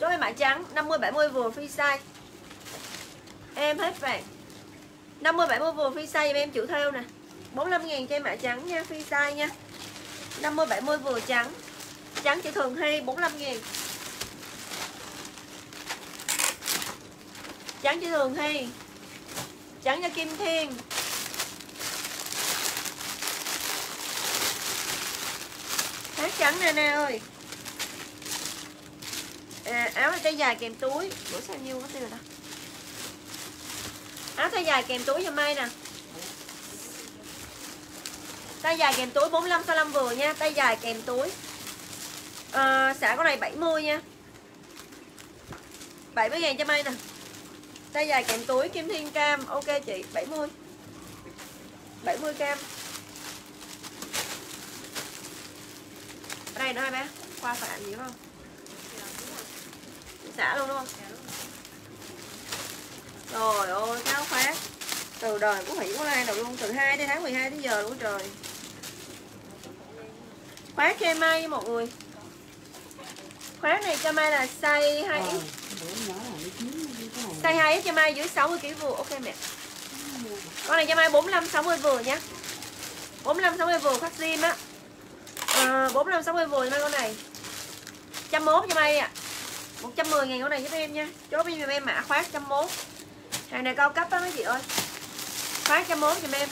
Chốt em mã trắng 50 70 vừa free size. Em hết vàng. 50 70 vừa phi size em chịu theo nè. 45 ngàn cho em mã trắng nha phi size nha. 50 70 vừa trắng. Trắng chỉ thường hay 45 ngàn Trắng chỉ thường hay Trắng cho Kim Thiên. Hát trắng nè nè ơi. À, Áo này tay dài kèm túi. Bữa sao nhiêu có tiêu rồi đó áo tay dài kèm túi cho Mai nè. Tay dài kèm túi 45 65 vừa nha. Tay dài kèm túi à, xả con này 70 nha. 70 ngàn cho Mai nè. Tay dài kèm túi kim thiên cam. Ok chị 70 70 cam. Ở đây nữa hai bé. Qua phản gì không? Xả luôn đúng không? Trời ơi, cái áo khoác Từ đời của Hỷ có Lan nào luôn Từ 2 đến tháng 12 đến giờ luôn trời. Khoác cho em với mọi người. Khoác này cho mai là size 2 Ờ, x. size này. 2 x cho mai dưới 60 kg vừa. Ok mẹ. Con này cho mai 45 60 vừa nhá 45 60 vừa khoác zim á. À, 45 60 vừa cho mai con này. 101 cho mai ạ. à. 110 ngàn con này giúp em nha. Chốt giùm em mã khoác 101 hàng này cao cấp đó mấy chị ơi. Khoác 101 giùm em.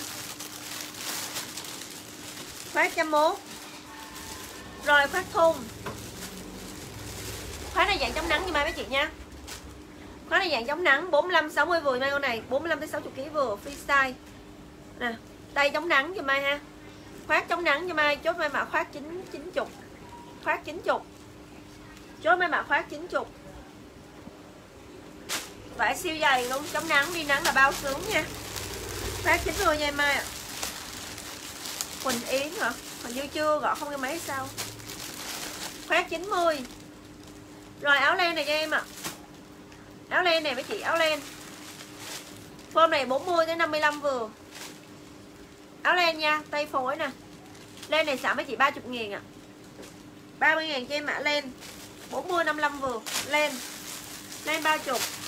Khoác 101 rồi khoác thun. Khoác này dạng chống nắng cho mai mấy chị nha. Khoác này dạng chống nắng 45 60 vừa mai con này 45 tới 60 kg vừa freestyle nè tay chống nắng giùm mai ha. Khoác chống nắng giùm mai, chốt mai mã khoác 9 90 khoác 90 chốt mai mã khoác 90 vải siêu dày luôn, chống nắng đi, nắng là bao sướng nha. Phát 90 nha em mai ạ Quỳnh Yến hả? Hình như chưa gọi không nghe máy sao? Khoác 90 rồi, áo len này nha em ạ. Áo len này mấy chị áo len. Form này 40 tới 55 vừa. Áo len nha, tay phối nè. Len này xả mấy chị 30 nghìn ạ. 30 nghìn cho em mã len. 40 55 vừa, len. Len 30 khoác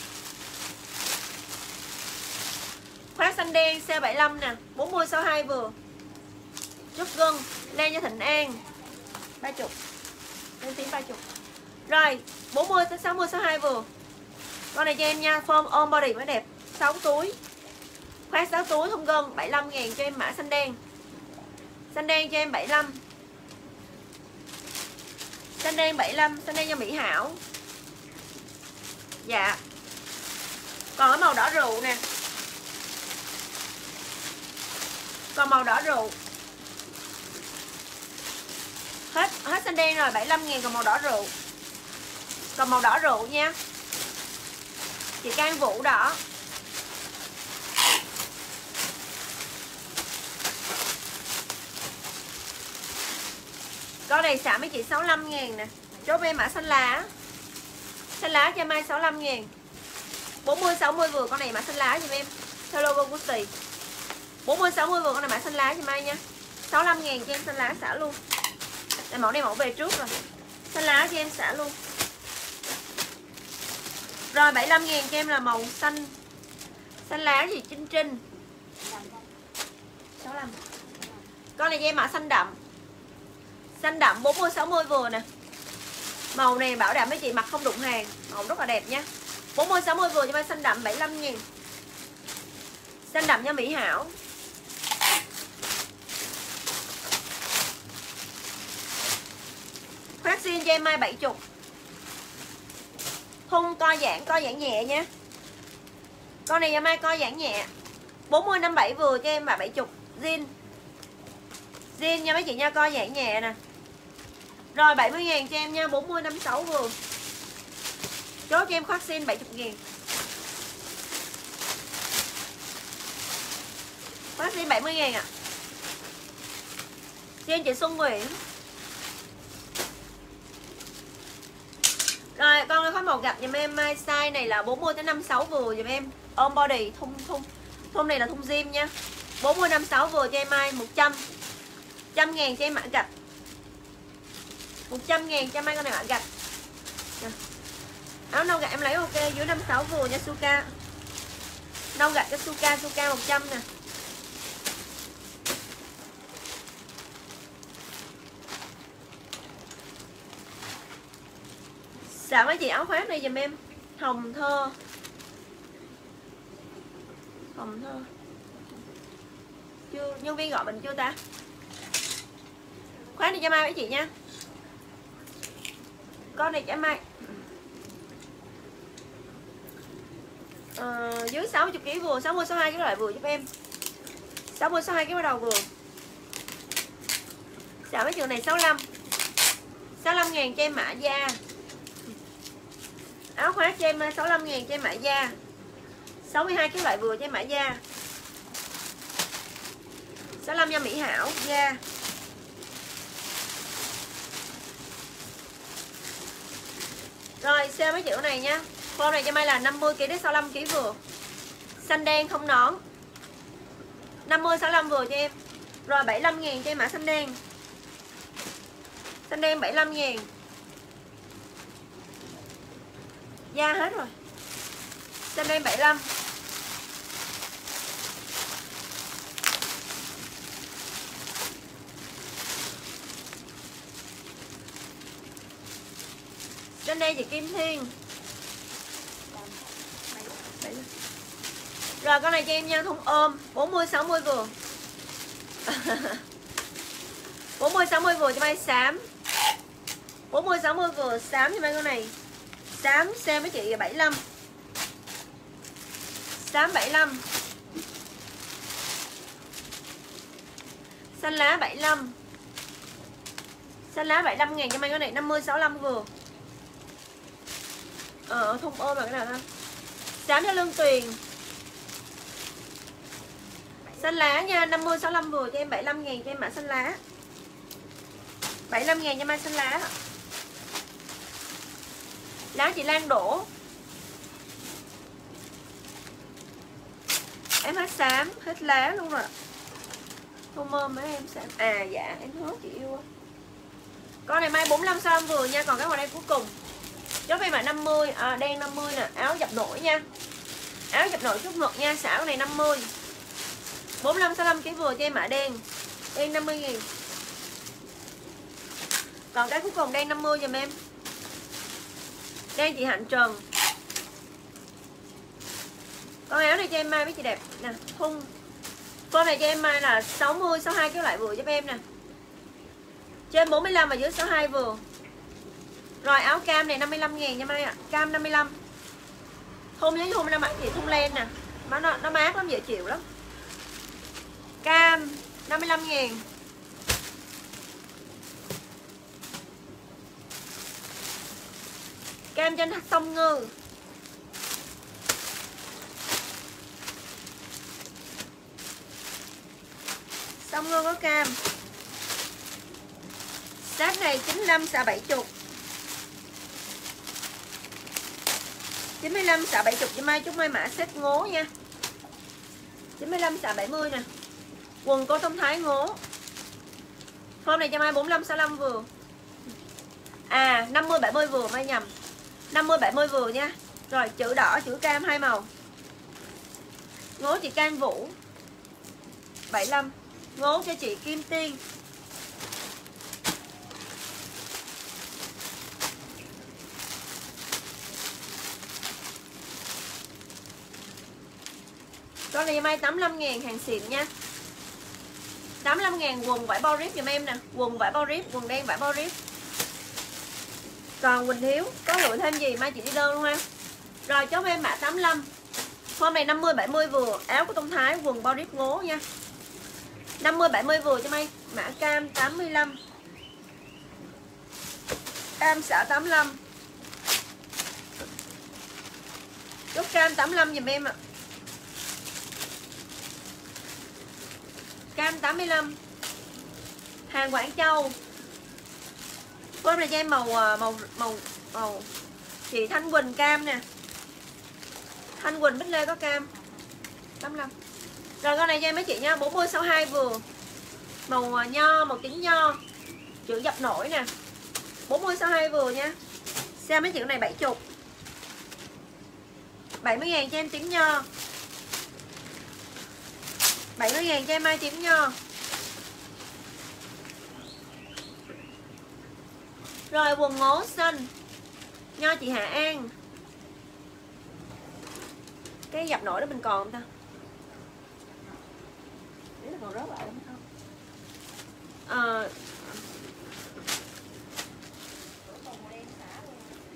xanh đen C75 nè 40 62 vừa. Chút gân len cho Thịnh An. 30 lên tím 30 rồi 40 tới 60 62 vừa. Con này cho em nha form ôm body mới đẹp. 6 túi. Khoác 6 túi thông gân 75 ngàn cho em mã xanh đen. Xanh đen cho em 75 xanh đen 75 xanh đen cho Mỹ Hảo. Dạ. Còn cái màu đỏ rượu nè còn màu đỏ rượu. Hết hết xanh đen rồi 75 ngàn còn màu đỏ rượu. Còn màu đỏ rượu nha. Chị can vũ đỏ. Con này xả mấy chị 65 ngàn nè. Chốt em mã xanh lá. Xanh lá cho mai 65 ngàn 40 60 vừa, con này mã xanh lá giùm em theo logo của Gucci 40 60 vừa con này mã xanh lá cho mai nha. 65 ngàn cho em xanh lá xả luôn. Đây mẫu này mẫu về trước rồi. Xanh lá cho em xả luôn. Rồi 75 ngàn cho em là màu xanh. Xanh lá gì? Chinh trinh 65 Con này cho em mã xanh đậm. Xanh đậm 40 60 vừa nè. Màu này bảo đảm mấy chị mặc không đụng hàng. Màu rất là đẹp nha. 40 60 vừa cho Mai xanh đậm 75 ngàn. Xanh đậm nha Mỹ Hảo. Khoác xin cho em mai 70 Thun co giãn, co giãn nhẹ nha. Con này cho mai co giãn nhẹ. 40 57 vừa cho em mà 70 Jean Jean nha mấy chị nha, co giãn nhẹ nè. Rồi 70 ngàn cho em nha 40 56 vừa. Chốt cho em khoác xin 70 ngàn. Khoác xin 70 ngàn ạ. À. Xin chị Xuân Nguyễn. Rồi, con ơi có một gặp giùm em mai size này là 40 tới 56 vừa giùm em. Ôm body thun thun. Thun này là thun zim nha. 40 56 vừa cho em mai 100. 100 ngàn cho em mã gạch. 100 ngàn cho mai con này, mã gạch. Nè. Áo nâu gạch em lấy ok, dưới 56 vừa nha, Suka. Nâu gạch cho Suka Suka 100 nè. Dạ mấy chị áo khoác này dùm em. Hồng thơ. Hồng thơ. Chưa, nhân viên gọi mình chưa ta? Khoác này cho Mai mấy chị nha. Con này cho Mai. Ờ, Dưới 60kg vừa 60 62 cái loại vừa giúp em. 60 62 cái bắt đầu vừa. Dạ mấy trường này 65 65 ngàn cho em mã da áo khoác cho em 65 ngàn cho em mã da. 62 cái loại vừa cho em mã da. 65 da Mỹ Hảo, da. Rồi, sale mấy triệu này nha Form này cho Mai là 50kg đến 65kg vừa. Xanh đen không nón 50 65 vừa cho em. Rồi 75 ngàn cho em mã xanh đen. Xanh đen 75 ngàn. Da hết rồi. Xem đen 75 Trên đây chị Kim Thiên. Rồi, con này cho em nha thun ôm. 40 60 vừa. [LAUGHS] 40 60 vừa cho may xám. 40 60 vừa xám cho may con này. Xám xem với chị 75 Xám 75 Xanh lá 75 Xanh lá 75 ngàn cho mấy con này 50 65 vừa. Ờ thùng ôm là cái nào ta? Xám cho lương tuyền. Xanh lá nha 50 65 vừa cho em 75 ngàn cho em mã xanh lá. 75 ngàn cho mai xanh lá. Lá chị Lan đổ. Em hết xám, hết lá luôn rồi Không mơ mấy em xám. À dạ em hứa chị yêu Con này may 45 65 vừa nha Còn cái màu đen cuối cùng. Chốt em mã 50 à, Đen 50 nè Áo dập nổi nha. Áo dập nổi chút ngực nha Xảo này 50 45 65 kg vừa cho em mã đen Đen 50 nghìn. Còn cái cuối cùng đen 50 giùm em đây chị Hạnh Trần. Con áo này cho em mai với chị đẹp. Nè Thun Con này cho em mai là 60 62 cái loại vừa giúp em nè. Trên 45 và dưới 62 vừa. Rồi áo cam này 55 ngàn nha mai ạ. À. Cam 55 Thun lấy thun nó mặc chị thun len nè. Nó, nó, nó mát lắm dễ chịu lắm. Cam 55 ngàn Cam trên sông ngư Sông ngư có kem. Sáp này 95 xạ 70 95 xạ 70 cho mai. Chúng mai mã xếp ngố nha. 95 xạ 70 nè. Quần cô Thông Thái ngố. Hôm này cho mai 45 65 vừa. À 50 70 vừa mai nhầm. 50 70 vừa nha. Rồi chữ đỏ chữ cam hai màu. Ngố chị Can Vũ 75 Ngố cho chị Kim Tiên. Con này may 85 ngàn hàng xịn nha. 85 ngàn quần vải bao rip giùm em nè. Quần vải bao rip, quần đen vải bao rip còn Quỳnh Hiếu, Có lựa thêm gì mai chị đi đơn luôn ha Rồi, chốt em mã 85 Hôm này 50 70 vừa, Áo của Tông Thái, quần bao rip ngố nha. 50 70 vừa cho may Mã cam 85 Cam xả 85 Chốt cam 85 dùm em ạ. À. Cam 85 Hàng Quảng Châu. Hôm là cho em à, màu màu màu màu Chị Thanh Quỳnh cam nè. Thanh Quỳnh Bích Lê có cam. 85 Rồi con này cho em mấy chị nha 40 62 vừa. Màu à, nho, màu tím nho. Chữ dập nổi nè. 40 62 vừa nha. Xem mấy chị con này 70 70 ngàn cho em tím nho. 70 ngàn cho em mai tím nho. Rồi quần ngố xanh. Nho chị Hạ An. Cái dập nổi đó mình còn không ta? Đấy là còn rớt lại không? À,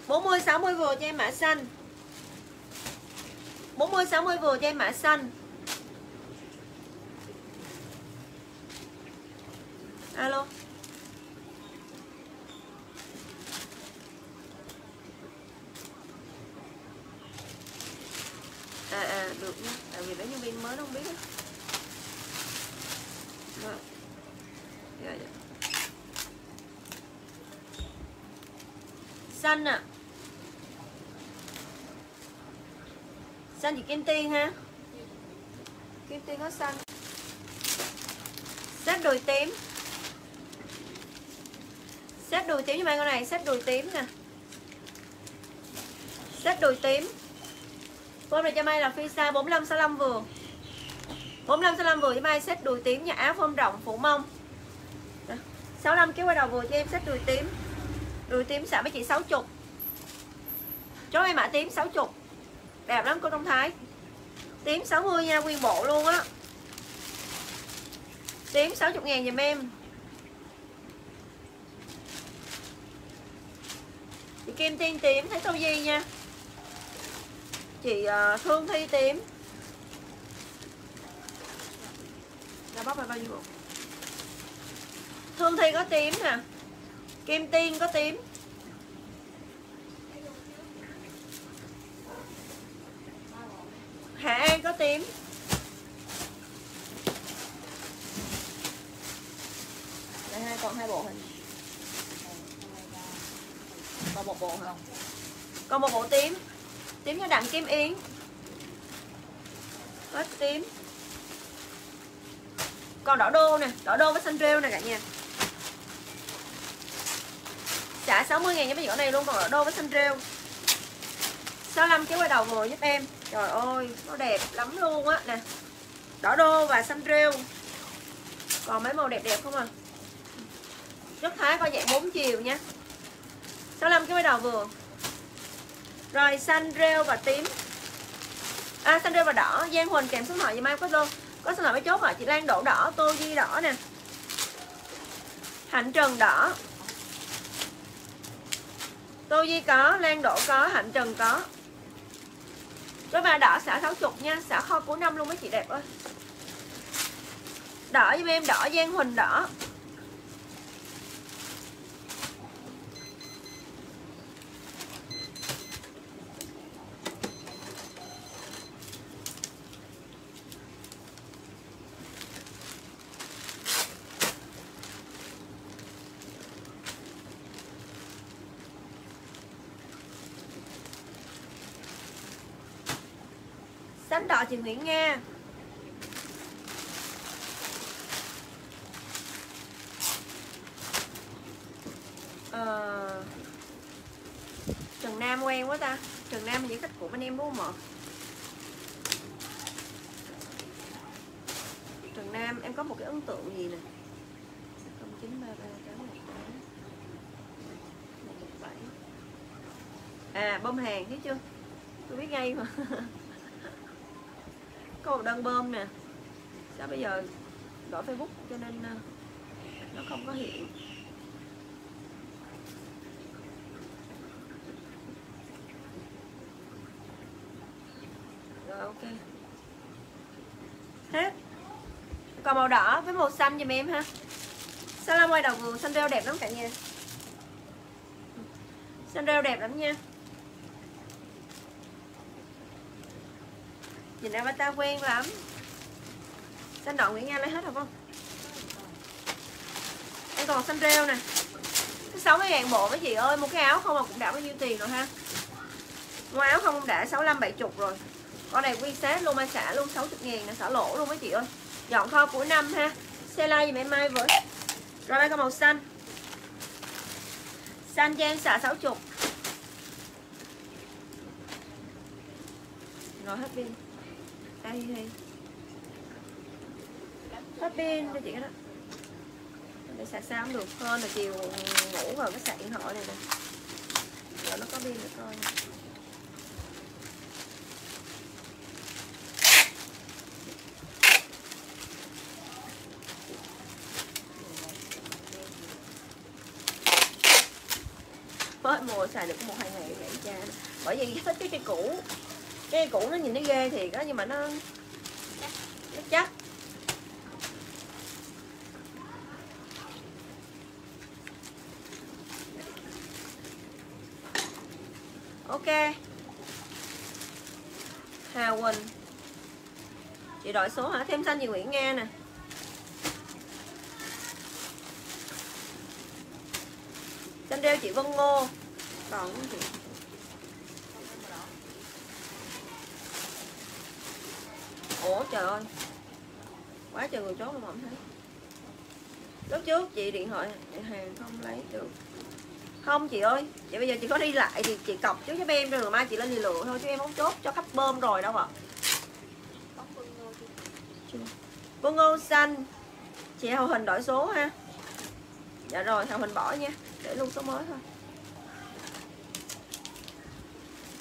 40 60 vừa cho em mã xanh. 40 60 vừa cho em mã xanh. Alo à à được nha tại vì mấy nhân viên mới nó không biết đó. rồi. Dạ, dạ. xanh à xanh thì kim tiên ha. Kim tiên có xanh. Set đùi tím. Set đùi tím cho mấy con này set đùi tím nè. Set đùi tím. Phone này cho Mai là phi size 45 65 vừa. 45 65 vừa cho Mai set đùi tím nhà áo phông rộng phủ mông. 65 kéo qua đầu vừa cho em set đùi tím. Đùi tím xả với chị 60 Chốt em mã tím 60 Đẹp lắm cô Đông Thái. Tím 60 nha, nguyên bộ luôn á. Tím 60 ngàn dùm em. Chị Kim Tiên tím, thấy Tô gì nha. Chị uh, Thương Thi tím Đã bóc là bao nhiêu bộ? Thương Thi có tím nè. Kim Tiên có tím. Hạ An có tím. Đây hai còn hai bộ hình Còn một bộ không? Còn một bộ tím Tím cho Đặng Kim Yến. Hết tím. Còn đỏ đô nè, Đỏ đô với xanh rêu nè cả nhà. Trả 60 ngàn cho mấy chỗ này luôn, Còn đỏ đô với xanh rêu. 65 kéo quay đầu vừa giúp em. Trời ơi, nó đẹp lắm luôn á. Nè, Đỏ đô và xanh rêu. Còn mấy màu đẹp đẹp không à? Rất thái có dạng bốn chiều nha. 65 cái quay đầu vừa. Rồi xanh rêu và tím. À xanh rêu và đỏ. Giang Huỳnh kèm số thoại dùm em, có luôn Có số thoại với chốt hả chị Lan đổ đỏ, Tô Di đỏ nè. Hạnh Trần đỏ. Tô Di có, Lan đổ có, Hạnh Trần có. Cái ba đỏ xả 60 nha. Xả kho cuối năm luôn mấy chị đẹp ơi. Đỏ giúp em, đỏ. Giang Huỳnh đỏ Xanh đỏ chị Nguyễn Nga ờ... Trần Nam quen quá ta. Trần Nam những khách của bên em đúng không ạ Trần Nam, em có một cái ấn tượng gì nè? 0933 À bông hàng thấy chưa? Tôi biết ngay mà. [LAUGHS] có một đơn bơm nè. Sao bây giờ đổi facebook cho nên ờ, nó không có hiện. Rồi, ok. Hết. Còn màu đỏ với màu xanh giùm em ha. Sao la ngoài đầu vườn xanh rêu đẹp lắm cả nhà. Xanh rêu đẹp lắm nha. Nhìn avatar quen lắm. Xanh đỏ Nguyễn Nga lấy hết rồi không? Em còn xanh rêu nè. 60 ngàn bộ mấy chị ơi Một cái áo không mà cũng đã bao nhiêu tiền rồi ha? Mua áo không đã 65 70 rồi. Con này quy set luôn, mai xả luôn 60 ngàn nè, xả lỗ luôn mấy chị ơi. Dọn kho của năm ha. Xe lai gì em mai với? Rồi mai có màu xanh. Xanh cho em xả 60 Rồi hết pin đây đây. Hết pin cho chị cái đó. Để sạc sao cũng được hơn là chiều ngủ vào cái sạc điện thoại này nè. Giờ nó có pin được coi mới mua xài được một hai ngày vậy cha bởi vì thích cái cây cũ cái cũ nó nhìn nó ghê thiệt á, nhưng mà nó nó chắc. Ok. Hà Quỳnh. Chị đổi số hả? Thêm xanh chị Nguyễn Nga nè. Xanh đeo chị Vân Ngô. Còn chị ủa trời ơi quá rồi người chốt mà không thấy. Lúc trước chị điện thoại hàng không lấy được. Không chị ơi chị bây giờ chị có đi lại thì chị cọc trước cho em rồi mai chị lên thì lựa thôi chứ em không chốt cho khách bơm rồi đâu ạ. Có ngô Bông ngô xanh. Chị hậu hình đổi số ha. Dạ rồi hậu hình bỏ nha, Để luôn số mới thôi.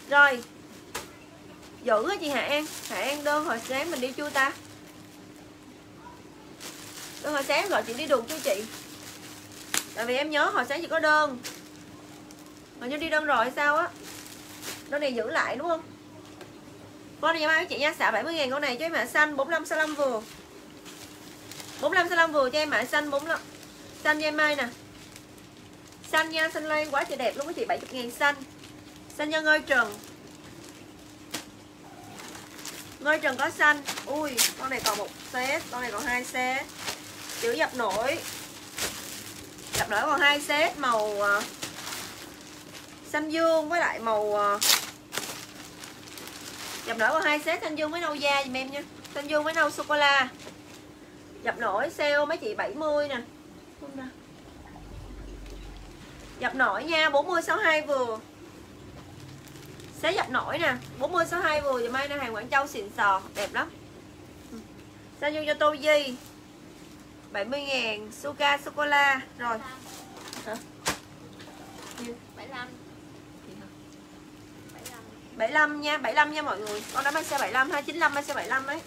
Rồi, Giữ á chị Hạ An. Hạ An đơn hồi sáng mình đi chưa ta? Nên hồi sáng gọi chị đi đường cho chị? Tại vì em nhớ hồi sáng chị có đơn. Hình như đi đơn rồi hay sao á? Đơn này giữ lại đúng không? Con này ngày mai chị nha xả 70 ngàn con này cho em mã xanh 45 65 vừa. 45 65 vừa cho em mã xanh 45 Xanh cho em mai nè. Xanh nha, xanh lan quá trời đẹp luôn á chị 70 ngàn xanh. Xanh nhân ơi trần. Ngôi trần có xanh. Ui, con này còn một set Con này còn hai set Chữ dập nổi. Dập nổi còn hai set Màu ờ, Xanh dương với lại màu ờ, Dập nổi còn hai set Xanh dương với nâu da giùm em nha. Xanh dương với nâu sô-cô-la. Dập nổi sale mấy chị 70 nè. Dập nổi nha 40 62 vừa. Xé dập nổi nè 40 62 vừa dùm ai nè, hàng Quảng Châu xịn sò, Đẹp lắm. Ừ. Sao vô cho tô di 70 ngàn Suga sô-cô-la Rồi. Hả? 75 75 75 nha 75 nha mọi người. Con đã mang xe 75 295 mang xe 75 đấy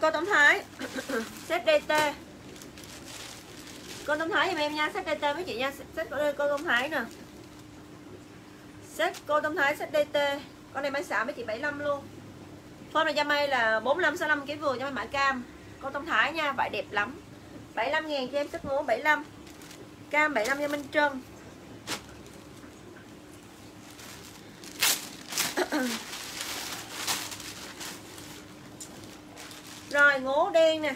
cô Tổng Thái. [COUGHS] Set DT Cô Tổng Thái giùm em nha. Set DT với chị nha. Set cô, cô Tổng Thái nè. Set cô Tổng Thái set DT Con này bán xả với chị 75 luôn. Form này cho may là 45 65 kg vừa cho may mã cam. Cô Tổng Thái nha Vải đẹp lắm. 75 ngàn cho em set ngố 75 Cam 75 cho Minh Trân [COUGHS] [COUGHS] Rồi, ngố đen nè.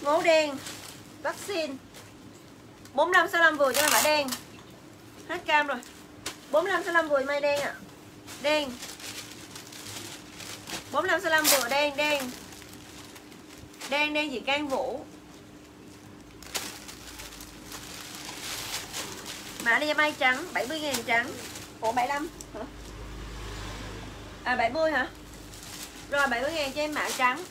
Ngố đen. Vaccine. 45 65 vừa cho em mã đen. Hết cam rồi. 45 65 vừa mai đen ạ. À. Đen 45 65 vừa đen đen. Đen đen chị Can Vũ. Mã đi mai trắng? 70 ngàn trắng. Ủa 75 hả? À 70 hả? Rồi 70 ngàn cho em mã trắng.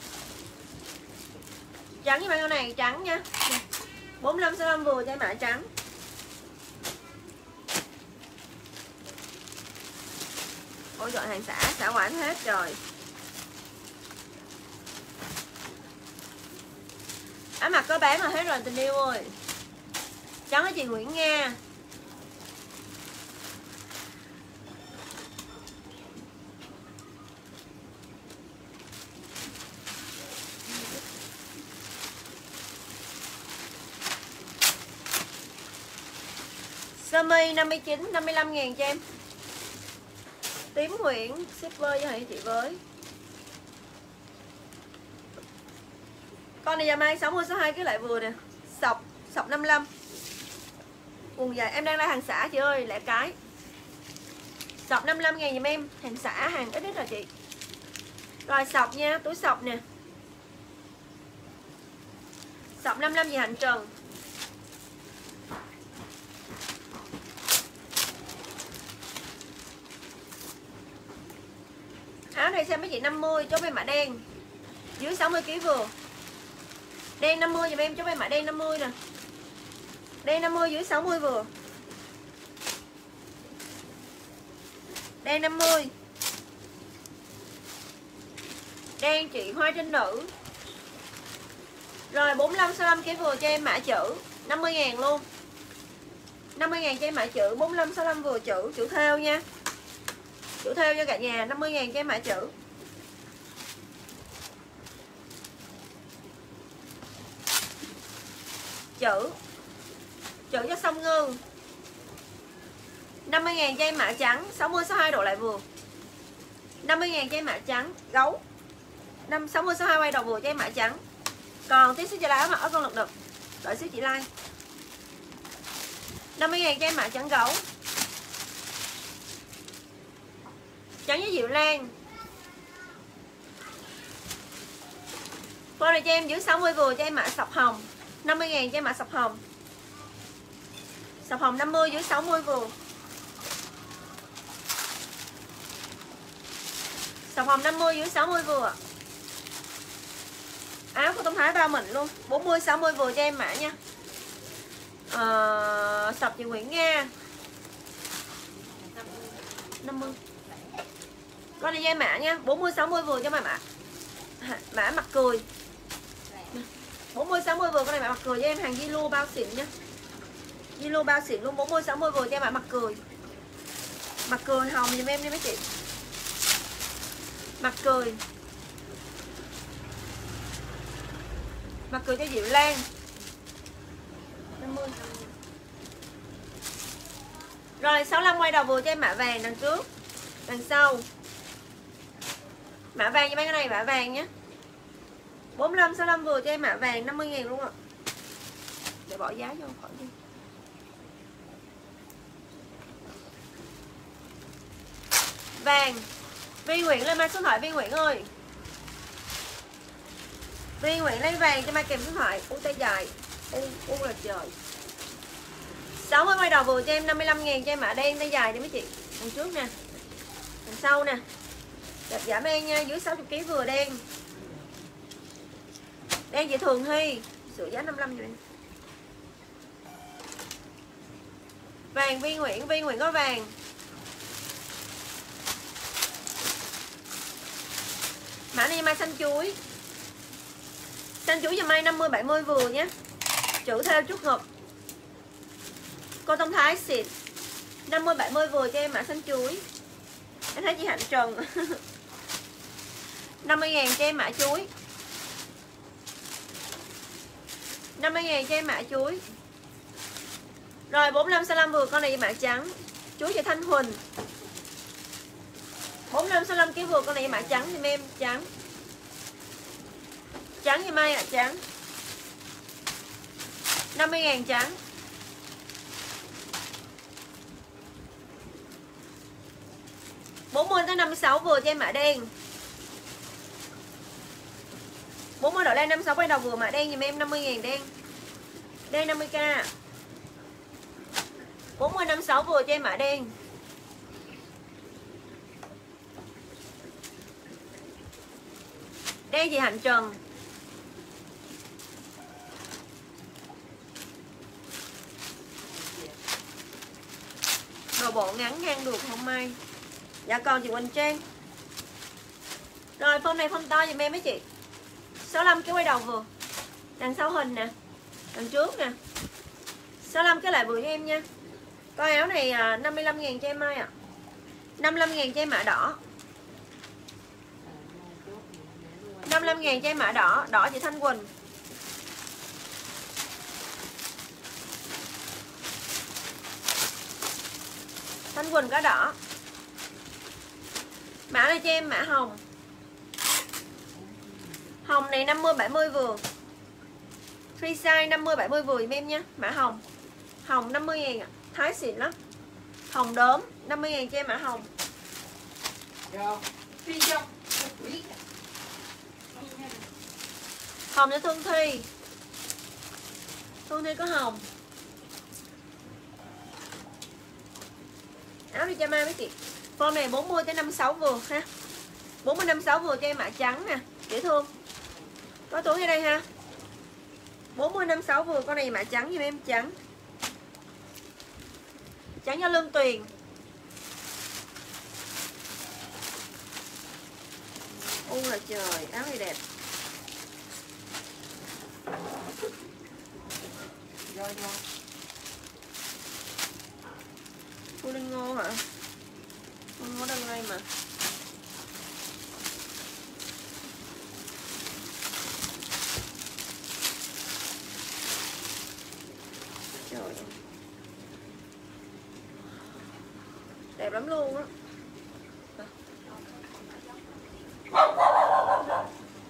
Trắng với bao nhiêu này trắng nha. 45 65 vừa cho em mã trắng. Ôi dọn hàng xã, xã quản hết rồi. Áo mặt có bán mà hết rồi tình yêu ơi. Trắng với chị Nguyễn Nga Sơ 59, 55 ngàn cho em. Tím Nguyễn shipper cho hả chị với. Con này giờ mai 60 số 2 cái lại vừa nè. Sọc, sọc 55 Quần dài em đang ra hàng xã chị ơi Lẻ cái. Sọc 55 ngàn giùm em Hàng xã, hàng ít ít rồi chị. Rồi sọc nha, túi sọc nè. Sọc 55 gì hành Trần. Xem mấy chị 50 chốt em mã đen. Dưới 60 kg vừa. Đen 50 dùm em chốt em mã đen 50 nè. Đen 50 dưới 60 vừa. Đen 50 Đen chị hoa trinh nữ. Rồi 45 65 kg vừa cho em mã chữ. 50 ngàn luôn. 50 ngàn cho em mã chữ 45 65 vừa chữ. Chữ theo nha. Chữ theo cho cả nhà 50 ngàn cho em mã chữ. Chữ. Chữ cho sông ngư 50 ngàn cho em mã trắng 60 62 độ lại vừa. 50 ngàn cho em mã trắng Gấu. 5, 60 62 quay đầu vừa dây em mã trắng. Còn tiếp xúc chị like mà ở con lật đực đợi xíu chị like. 50 ngàn cho em mã trắng gấu. Trắng với dịu lan. Con này cho em giữ 60 vừa cho em mã sọc hồng. 50 ngàn cho em mã sọc hồng Sọc hồng 50 dưới 60 vừa. Sọc hồng 50 dưới 60 vừa Áo của Tông Thái bao mình luôn 40 60 vừa cho em mã nha. Ờ, à, Sọc chị Nguyễn Nga 50 Con này cho em mã nha 40 60 vừa cho mã mã. Mã mặt cười. 40 60 vừa, con này mã mặc cười cho em. Hàng Zalo bao xỉn nhá. Zalo bao xỉn luôn. 40 60 vừa cho em mã mặc cười. Mặc cười, hồng giùm em đi mấy chị. Mặc cười. Mặc cười cho Diệu Lan. 50 Rồi 65 quay đầu vừa cho em mã vàng đằng trước. Đằng sau. Mã vàng cho mấy cái này, mã vàng nhé 45 65 vừa cho em ạ, à. vàng 50 000 luôn ạ À. Để bỏ giá vô khỏi đi Vàng Vi Nguyễn lên mai số thoại Vi Nguyễn ơi Vi Nguyễn lấy vàng cho mai kèm số thoại U tay dài U, U là trời 60 quay đầu vừa cho em 55 000 cho em ạ. À. đen tay dài đi mấy chị Đằng trước nè Đằng sau nè Đẹp giảm em nha Dưới 60kg vừa đen Đen chị Thường Hy Sửa giá 55 rồi Vàng Vi Nguyễn Vi Nguyễn có vàng. Mã này mai xanh chuối. Xanh chuối giờ mai 50 70 vừa nhé. Chữ theo chút ngực Cô Tông Thái xịt. 50 70 vừa cho em mã xanh chuối. Em thấy chị Hạnh Trần. [LAUGHS] 50 ngàn cho em mã chuối. 50 ngàn cho em mã chuối. Rồi 45 65 vừa con này mã trắng. Chuối cho Thanh Huỳnh. 45 65 kg vừa con này mã trắng thì em trắng. Trắng như mai ạ à, trắng 50 ngàn trắng. Bốn mươi tới năm sáu vừa cho em mã đen. 40 đỏ lên 56 quay đầu vừa mã đen dùm em 50 000 đen. Đen 50k 40 56 vừa cho em mã đen. Đen chị Hạnh Trần. Đồ bộ ngắn ngang được không may. Dạ còn chị Quỳnh Trang. Rồi phong này phong to dùm em mấy chị. 65 cái quay đầu vừa. Đằng sau hình nè, Đằng trước nè. 65 cái lại vừa cho em nha. Coi áo này à, 55 ngàn cho em Mai ạ. À. 55 ngàn cho em mã đỏ. 55 ngàn cho em mã đỏ Đỏ chị Thanh Quỳnh. Thanh Quỳnh có đỏ. Mã này cho em mã hồng. Hồng này 50 70 vừa. Free size 50 70 vừa giùm em nha Mã hồng. Hồng 50 ngàn ạ Thái xịn lắm. Hồng đốm 50 ngàn cho em mã hồng. Hồng cho Thương Thi. Thương Thi có hồng. Áo đi cho mai mấy chị. Con này 40 tới 56 vừa ha. 40 56 vừa cho em mã trắng nè Dễ thương có túi ở đây ha. 40 56 vừa con này mã trắng giùm em, trắng. Trắng cho lương tuyền u là trời, áo này đẹp. Rồi rồi. Cô linh ngô hả? Ngô đang ngay mà. Đẹp lắm luôn á.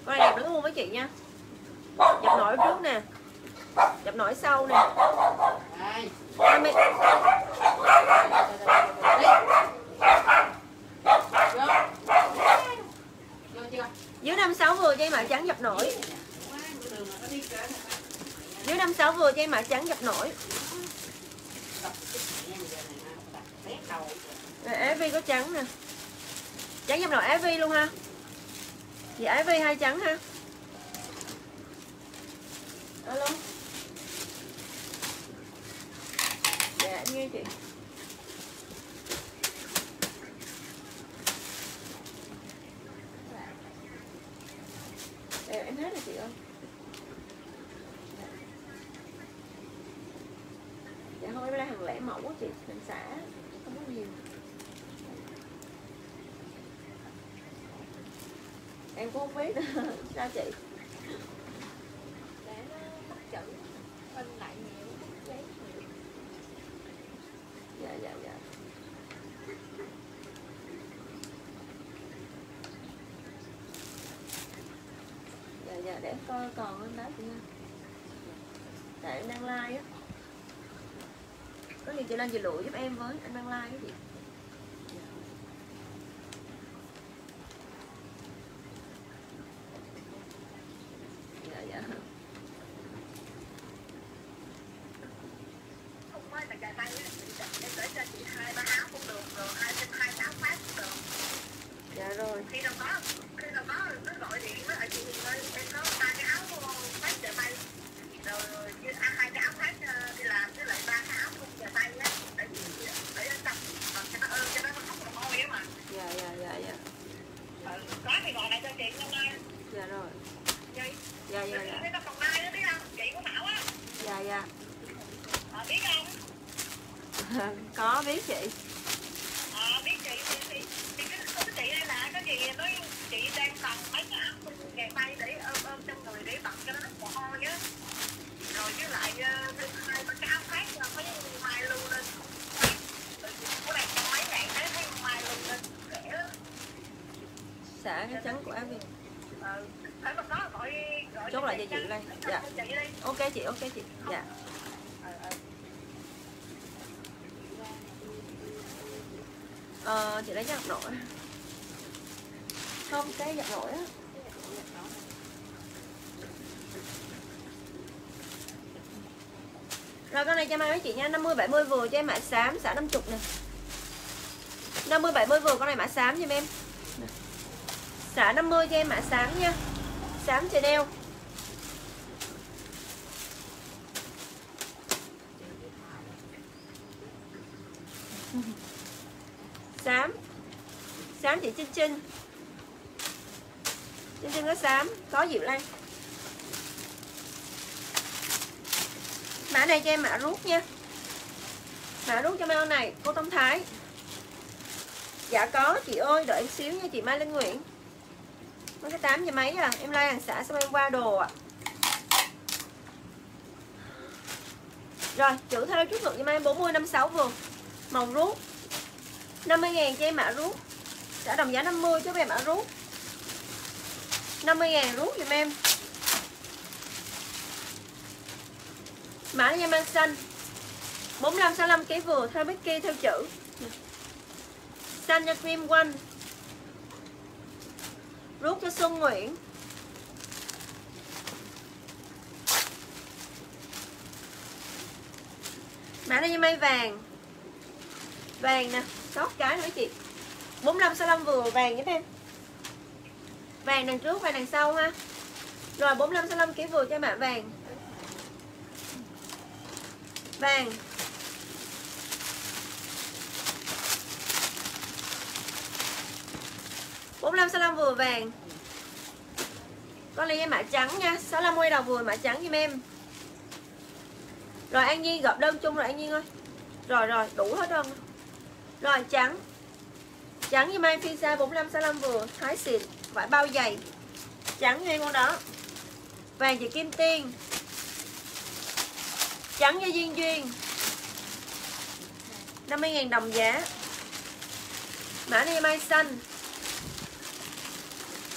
Con này đẹp lắm luôn mấy chị nha. Dập nổi trước nè. Dập nổi sau nè. Đây 20 dưới năm dưới 56 vừa cho em mã trắng dập nổi quá dưới 56 vừa cho em mã trắng dập nổi. Rồi áo vi có trắng nè. Trắng dập nổi áo vi luôn ha. Chị áo vi hai trắng ha. Alo. Dạ em nghe chị. Dạ, em hết rồi chị ơi dạ thôi em lấy hàng lẻ mẫu á chị hàng xả không có nhiều. Em cũng không biết sao chị? Để nó mất chữ in lại nhiều giấy nhiều. Dạ dạ dạ. Dạ dạ để coi còn anh đó chị nha. Tại em đang like á có gì chị lên chị lụi giúp em với anh đang like cái gì? Dạ dạ không có là cà tay á em gửi cho chị hai ba áo cũng được rồi hai trên hai áo phát cũng được dạ rồi khi nào có khi nào có cứ gọi điện với ở chị Hiền ơi em có ba cái áo phát cà tay rồi với à, hai cái áo phát ờ, đi làm với lại ba cái áo không cà tay á để chị để em tập tập cho nó ơn cho nó không mồ hôi á mà dạ dạ dạ dạ ừ, có thì gọi lại cho chị hôm nay dạ rồi. Chị dạ dạ dạ. có còn mai nữa biết không? Chị của Thảo á. Dạ dạ. Ờ, biết không? [LAUGHS] Có biết chị. Ờ, biết chị thì thì thì cái cái chị đây là cái gì nói chị đang cần mấy cái áo kề tay để ôm ôm trong người để bật cho nó hết mồ hôi á. Rồi với lại ờ, thêm hai ba cái áo khác ờ, mấy mai lưu lên. Rồi của này còn mấy ngày thấy thấy mai lưu lên xả cái trắng của em đi Chốt lại cho chị đây. Dạ. ok chị ok chị. Dạ. Ờ, chị lấy cái dập nổi không cái giặt nổi á. Rồi con này cho mai mấy chị nha. 50 70 vừa cho em mã xám xả 50 nè. 50 70 vừa con này mã xám giùm em. Nè. xả 50 cho em mã xám nha. Xám đeo. Xám xám chị Trinh Trinh. Trinh Trinh có xám có Diệu Lan. Mã này cho em mã rút nha. Mã rút cho mail này, cô Tâm Thái. Dạ có, chị ơi, đợi em xíu nha, chị Mai Linh Nguyễn mới cái 8 giờ mấy à em like hàng xã xong em qua đồ ạ. À. rồi, chữ theo chút lượng cho mai em 40 56 vừa màu rút. 50 ngàn cho em mã rút. Trả đồng giá 50 cho em mã rút. 50 ngàn rút giùm em. Mã nha mang xanh. 45 65 kg vừa theo Becky theo chữ. Xanh cho cream one. Rút cho Xuân Nguyễn. Mã này như mây vàng? Vàng nè sót cái nữa chị. 45 65 vừa vàng giúp em. Vàng đằng trước, vàng đằng sau ha. Rồi 45 65 kg vừa cho mã vàng. Vàng. Bốn mươi lăm vừa vàng. Con này em mã trắng nha 650 đồng vừa mã trắng giùm em. Rồi An Nhi gộp đơn chung rồi An Nhi ơi. Rồi rồi, đủ hết đơn rồi, trắng. Trắng giùm em phiên xa 45 65 vừa, Thái xịn Vải bao dày. Trắng giùm em con đó. Vàng chị Kim Tiên. Trắng cho Duyên Duyên. 50.000 đồng giá. Mã này mai xanh.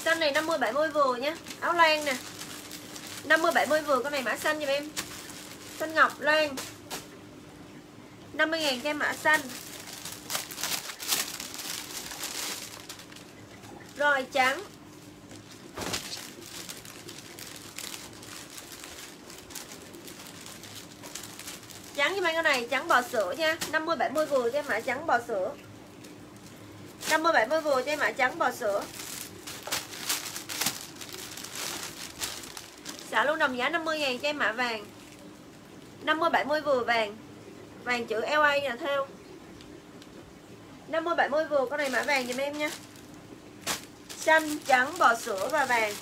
Xanh này 50 70 vừa nhé Áo len nè. 50 70 vừa, con này mã xanh giùm em. Xanh ngọc loan. 50 ngàn cho em mã xanh. Rồi, trắng. Trắng giùm mấy con này, trắng bò sữa nha. 50 70 vừa cho em mã trắng bò sữa. 50 70 vừa cho em mã trắng bò sữa. Xả luôn đồng giá 50 ngàn cho em mã vàng. 50 70 vừa vàng. Vàng chữ LA nè theo 50 70 vừa con này mã vàng giùm em nha. Xanh, trắng, bò sữa và vàng.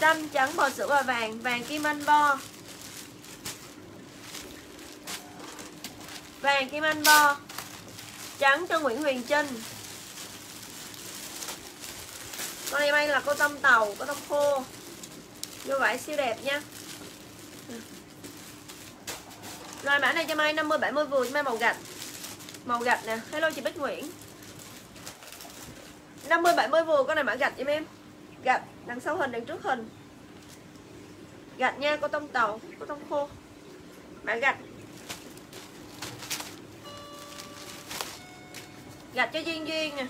Xanh, trắng, bò sữa và vàng. Vàng kim anh bo. Vàng kim anh bo. Trắng cho Nguyễn Huyền Trinh. Con này may là cô tông tàu, cô tông khô. Vô vải siêu đẹp nha Loại mã này cho Mai 50 70 vừa cho Mai màu gạch. Màu gạch nè. Hello chị Bích Nguyễn. 50 70 vừa con này mã gạch em em. Gạch đằng sau hình đằng trước hình. Gạch nha, có tông tàu, có tông khô. Mã gạch. Gạch cho duyên duyên nè.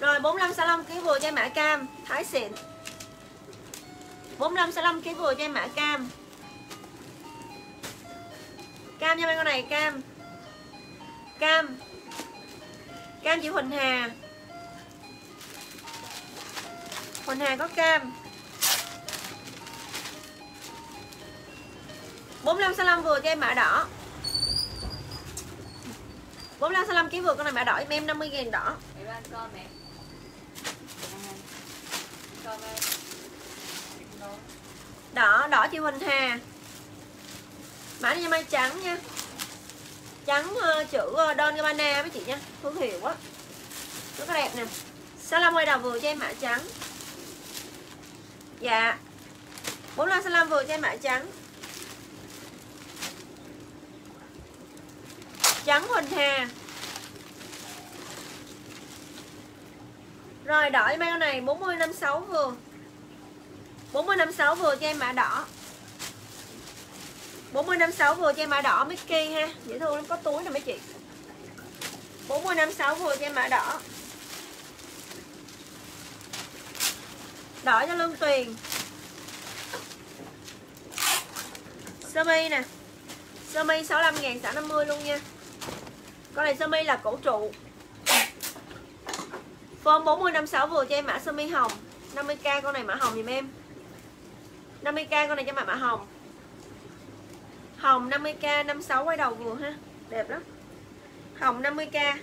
Rồi 45 65 kg vừa cho mã cam, thái xịn. 45 65 kg vừa cho em mã cam. Cam nha mấy con này, cam. Cam. Cam chị Huỳnh Hà. Huỳnh Hà có cam. 45 65 vừa cho em mã đỏ. 45 65 kg vừa con này mã đỏ, em 50 000 đỏ. Mẹ con ăn cơm mẹ Cơm em Đỏ, đỏ chị Huỳnh Hà. Mã này mai trắng nha. Trắng uh, chữ uh, Don Gabbana với chị nha. Thương hiệu quá. Rất là đẹp nè. 65 quay đầu vừa cho em mã trắng. Dạ. 45 65 vừa cho em mã trắng. Trắng Huỳnh Hà. Rồi đỏ cho mấy con này 40 56 vừa. 40 56 vừa cho em mã đỏ. 40 56 vừa cho em mã đỏ, Mickey ha. Dễ thương lắm, có túi nè mấy chị. 40 56 vừa cho em mã đỏ. Đỏ cho Lương Tuyền. Sơ mi nè. Sơ mi 65 ngàn xả 50 luôn nha. Con này sơ mi là cổ trụ. Form 40 56 vừa cho em mã sơ mi hồng. 50k con này mã hồng dùm em. 50k con này cho mã mã hồng. Hồng 50k 56 quay đầu vừa ha. Đẹp lắm. Hồng 50k.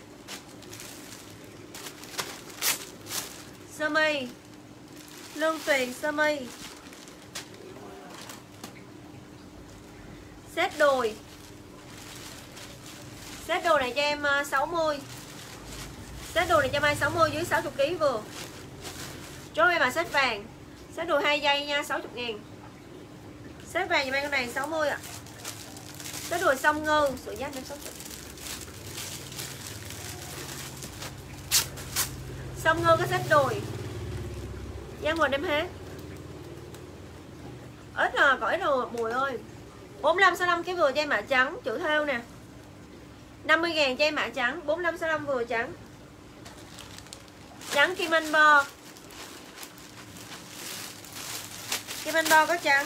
Sơ mi. Lương Tuyền sơ mi. xếp đùi. Set đồ này cho em 60. Set đồ này cho mai 60 dưới 60 kg vừa. Chốt em mà set vàng. Set đồ 2 giây nha 60 ngàn Xếp vàng cho em con này 60 ạ. À. Cái đồ sông ngư, sữa giáp em 60. Sông ngư cái set đùi. Giang quần em hết. Ít à, có ít rồi mùi ơi. 45 65 cái vừa cho em mã trắng chữ theo nè. 50 ngàn cho em mã trắng 45 65 vừa trắng. Trắng kim anh bo. Kim anh bo có trắng.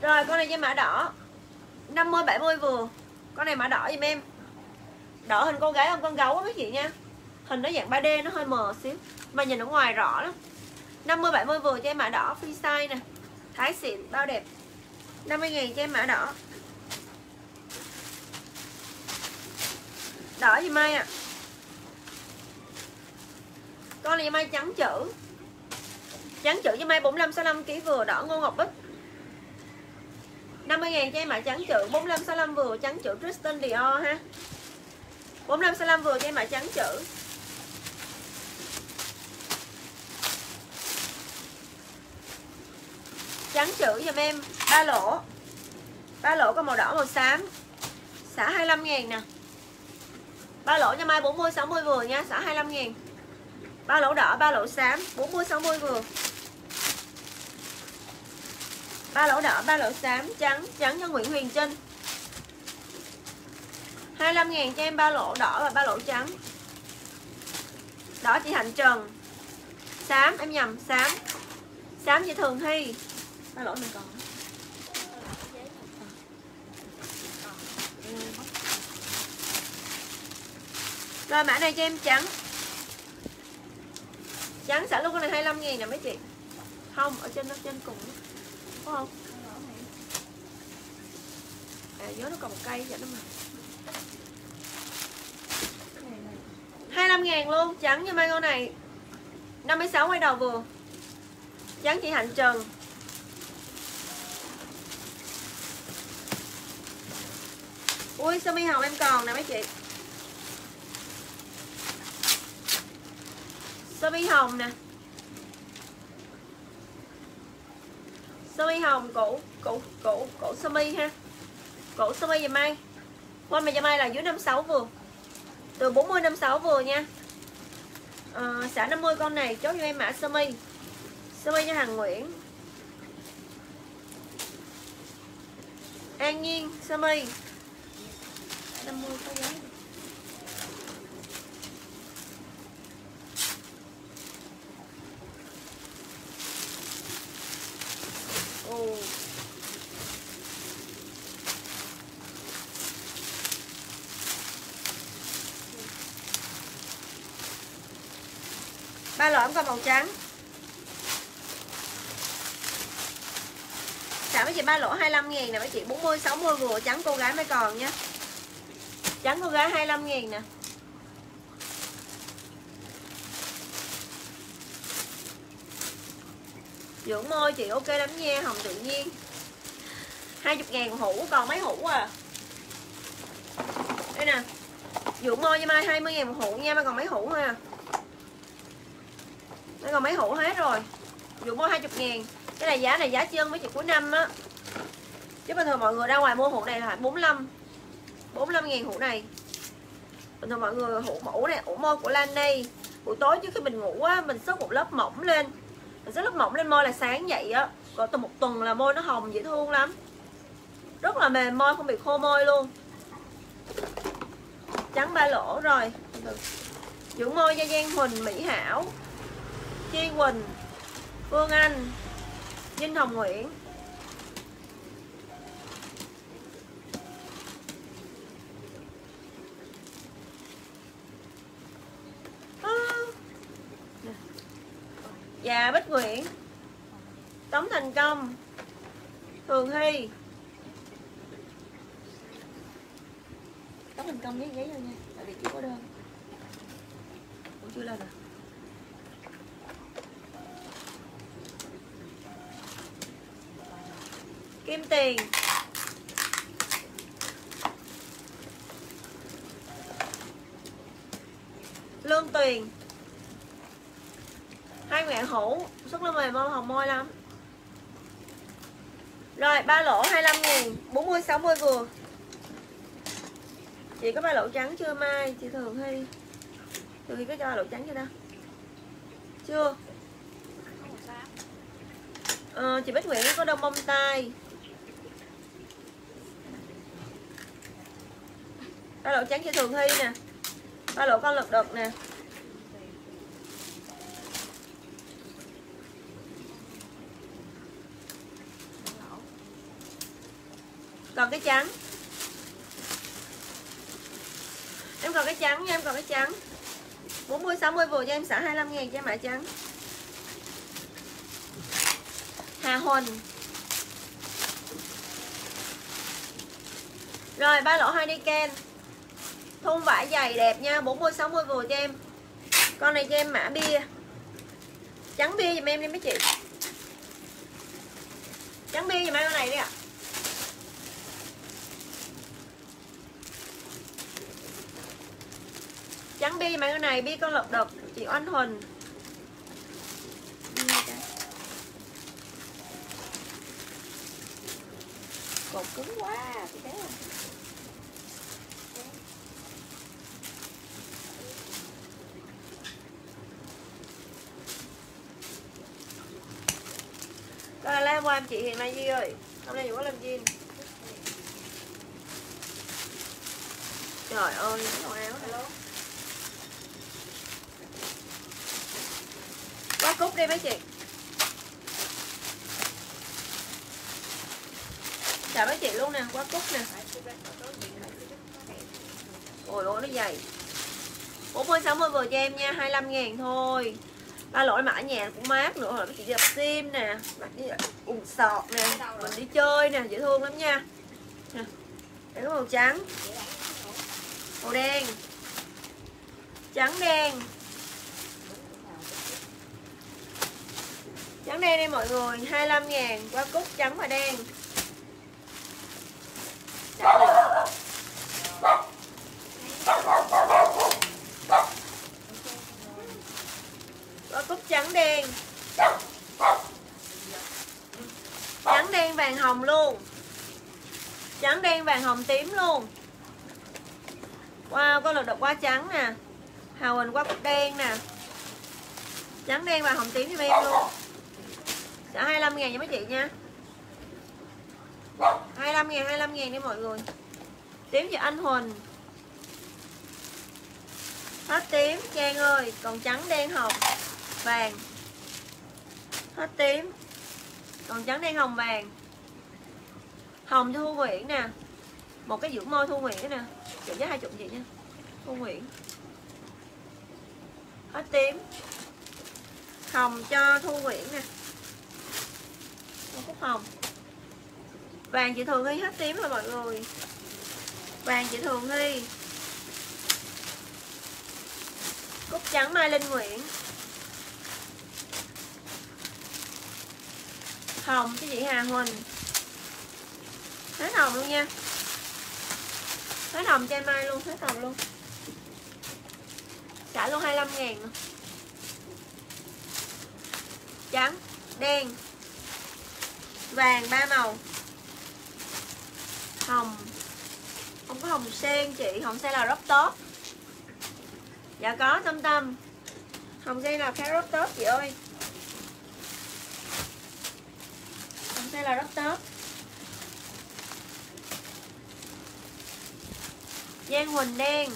Rồi, con này cho mã đỏ 50 70 vừa. Con này mã đỏ giùm em. Đỏ hình con gái không, con gấu á mấy chị nha. Hình nó dạng 3D nó hơi mờ xíu, mà nhìn ở ngoài rõ lắm. 50 70 vừa cho em mã đỏ, free size nè. Thái xịn, bao đẹp 50 000 cho em mã đỏ Đỏ gì Mai ạ à? Con này Mai trắng chữ Trắng chữ với Mai 45 65 kg vừa, đỏ ngô ngọc bích 50 ngàn cho em mã trắng chữ 45 65 vừa, trắng chữ Tristan Dior ha. 45 65 vừa cho em mã trắng chữ. Trắng chữ giùm em, ba lỗ. Ba lỗ có màu đỏ, màu xám. Xả 25 ngàn nè. Ba lỗ cho mai 40 60 vừa nha, xả 25 ngàn ba lỗ đỏ, ba lỗ xám 40 60 vừa ba lỗ đỏ ba lỗ xám trắng trắng cho Nguyễn Huyền Trinh. 25 ngàn cho em ba lỗ đỏ và ba lỗ trắng. Đỏ chị Hạnh Trần. Xám em nhầm xám. Xám chị Thường Thi Ba lỗ mình còn. Rồi mã này cho em trắng. Trắng xả luôn con này 25 ngàn nè mấy chị. Không, ở trên nó trên cùng có không? À nhớ nó còn một cây vậy đó mà. 25 ngàn luôn, Trắng như mấy con này. 56 quay đầu vừa. Trắng chị Hạnh Trần. Ui, sơ mi hồng em còn nè mấy chị. Sơ mi hồng nè. Sơ mi hồng cũ cũ cũ cũ sơ mi ha. Cũ sơ mi dùm ai qua mà dùm ai là dưới 56 vừa. Từ 40 56 vừa nha. À, Xả 50 con này chốt cho em mã sơ mi Sơ mi cho hàng Nguyễn. An Nhiên sơ mi 50 có giá Ồ. ba lỗ còn màu trắng Trả mấy chị ba lỗ 25 ngàn nè, mấy chị 40 60 vừa trắng cô gái mới còn nha Trắng cô gái 25 ngàn nè Dưỡng môi chị ok lắm nha, Hồng tự nhiên. 20 ngàn hũ, còn mấy hũ à? Đây nè, Dưỡng môi cho Mai 20 ngàn một hũ nha Mai còn mấy hũ thôi à? Mai còn mấy hũ hết rồi. Dưỡng môi 20 ngàn. Cái này giá này giá chân mấy chị cuối năm á. Chứ bình thường mọi người ra ngoài mua hũ này là 45 45 ngàn hũ này. Bình thường mọi người hũ mẫu này, Hũ môi của Lan đây. Buổi tối trước khi mình ngủ á, Mình xức một lớp mỏng lên. Mình là lớp mỏng lên môi là sáng dậy á còn từ một tuần là môi nó hồng, dễ thương lắm. Rất là mềm môi, không bị khô môi luôn. Trắng ba lỗ rồi. Dưỡng môi da Giang Huỳnh, Mỹ Hảo, Chi Quỳnh, Phương Anh, Vinh Hồng Nguyễn. Dạ Bích Nguyễn. Tống Thành Công. Thường Hy. Tống Thành Công viết giấy vô nha Tại vì chưa có đơn. Ủa chưa lên à? Kim Tiền. Lương Tuyền hai ngàn hũ xuất nó mềm mông hồng môi lắm. Rồi ba lỗ 25 ngàn 40 60 vừa. Chị có ba lỗ trắng chưa mai? Chị thường hay thường hay có cho lỗ trắng chưa đâu. Chưa? Ờ, chị Bích Nguyễn có đông bông tai. Ba lỗ trắng chị thường hy nè. Ba lỗ con lật đật nè. Còn cái trắng. Em còn cái trắng nha, em còn cái trắng. 40 60 vừa cho em xả 25 ngàn cho em mã trắng. Hà Huỳnh. Rồi, ba lỗ hai đi ken. Thun vải dày đẹp nha 40 60 vừa cho em. Con này cho em mã bia. Trắng bia giùm em đi mấy chị. Trắng bia giùm em con này đi ạ. à. trắng bi mà cái này bi con lộc đực chị Oanh Huỳnh cột cứng quá chị thấy không? Rồi lem qua em chị Hiền Mai gì ơi. Hôm nay chị có làm gì? Trời ơi, nó áo này cúc đi mấy chị. Chào mấy chị luôn nè, quá cúc nè. Ôi ôi nó dày. 40 60 vừa cho em nha 25 ngàn thôi. Ba lỗi mã nhà cũng mát nữa rồi mấy chị dập sim nè mặc đi ủng sọt nè mình đi chơi nè dễ thương lắm nha. Nè cái màu trắng. Màu đen. Trắng đen. Trắng đen đi mọi người 25 ngàn qua cúc trắng và đen. Dạ, được. cúc trắng đen. Trắng đen vàng hồng luôn. Trắng đen vàng hồng tím luôn. Wow có lượt độc quá trắng nè. Hào hình quá cúc đen nè. Trắng đen và hồng tím cho em luôn sẽ 25 ngàn cho mấy chị nha. 25 ngàn 25 ngàn đi mọi người. Tím cho anh Huỳnh. Hết tím, Trang ơi, còn trắng đen hồng, vàng. Hết tím, còn trắng đen hồng, vàng. Hồng cho thu nguyễn nè. Một cái dưỡng môi thu nguyễn nè. Chị giá hai chục chị nha, thu nguyễn. Hết tím. Hồng cho thu nguyễn nè một cúc hồng vàng chị thường hy hết tím rồi mọi người. Vàng chị thường hy cúc trắng, mai linh nguyễn. Hồng cho chị Hà Huỳnh. Hết hồng luôn nha. Hết hồng chai Mai luôn, hết hồng luôn. Trả luôn 25 ngàn trắng, đen vàng, ba màu. Hồng. Không có hồng sen, chị. Hồng sen là rất tốt. Dạ có, tâm tâm. Hồng sen là khá rất tốt, chị ơi. Hồng sen là rất tốt. Giang Huỳnh đen.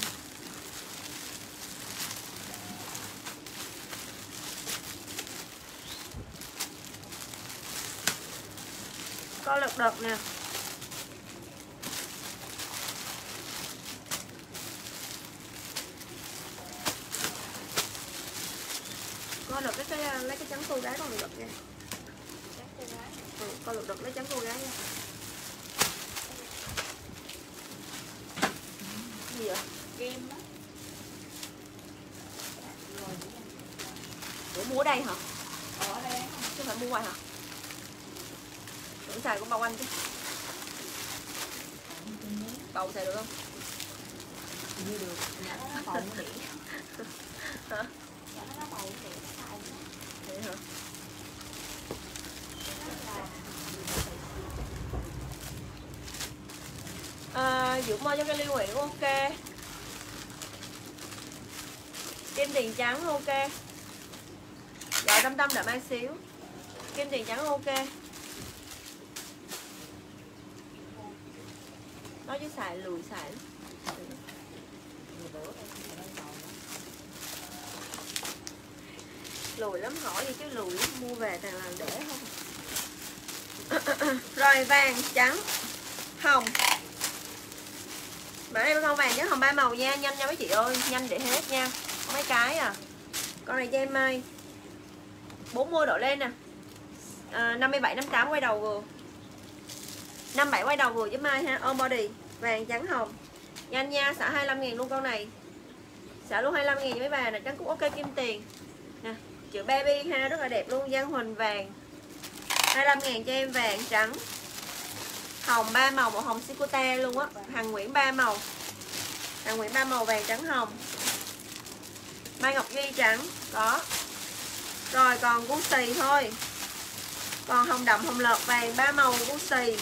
Có lực đợt nè Có lực cái, cái lấy cái trắng cô gái con lực nha ừ, Con lực đợt lấy trắng cô gái nha Gì vậy? Kem á Ủa mua ở đây hả? Ở đây Chứ phải mua ngoài hả? Tưởng xài cũng bao anh chứ? Bầu xài được không? như được. Hả? Dạ nó bầu Vậy hả? À, Dũng mua cho cái lưu Nguyễn ok. Kim tiền trắng ok. Dạ tâm tâm đợi mai xíu. Kim tiền trắng ok nó chứ xài lùi xài. Lùi lắm hỏi gì chứ lùi lắm mua về toàn làm để không. [COUGHS] Rồi vàng trắng Hồng. Mã này không vàng chứ hồng ba màu nha Nhanh nha mấy chị ơi Nhanh để hết nha. Có mấy cái à. Con này cho em mai 40 độ lên nè. À, 57, 58 quay đầu vừa 57 quay đầu vừa với mai ha On body Vàng trắng hồng. Nhanh nha, xả 25 ngàn luôn con này. Xả luôn 25 ngàn cho mấy bà này Trắng cũng ok kim tiền. Nè chữ baby ha, rất là đẹp luôn, Giang Huỳnh vàng. 25 ngàn cho em vàng trắng. Hồng ba màu màu hồng sikuta luôn á. Hằng Nguyễn ba màu. Hằng Nguyễn ba màu vàng trắng hồng. Mai Ngọc Duy trắng có Rồi, còn cú xì thôi. Còn hồng đậm, hồng lợt vàng, ba màu cú xì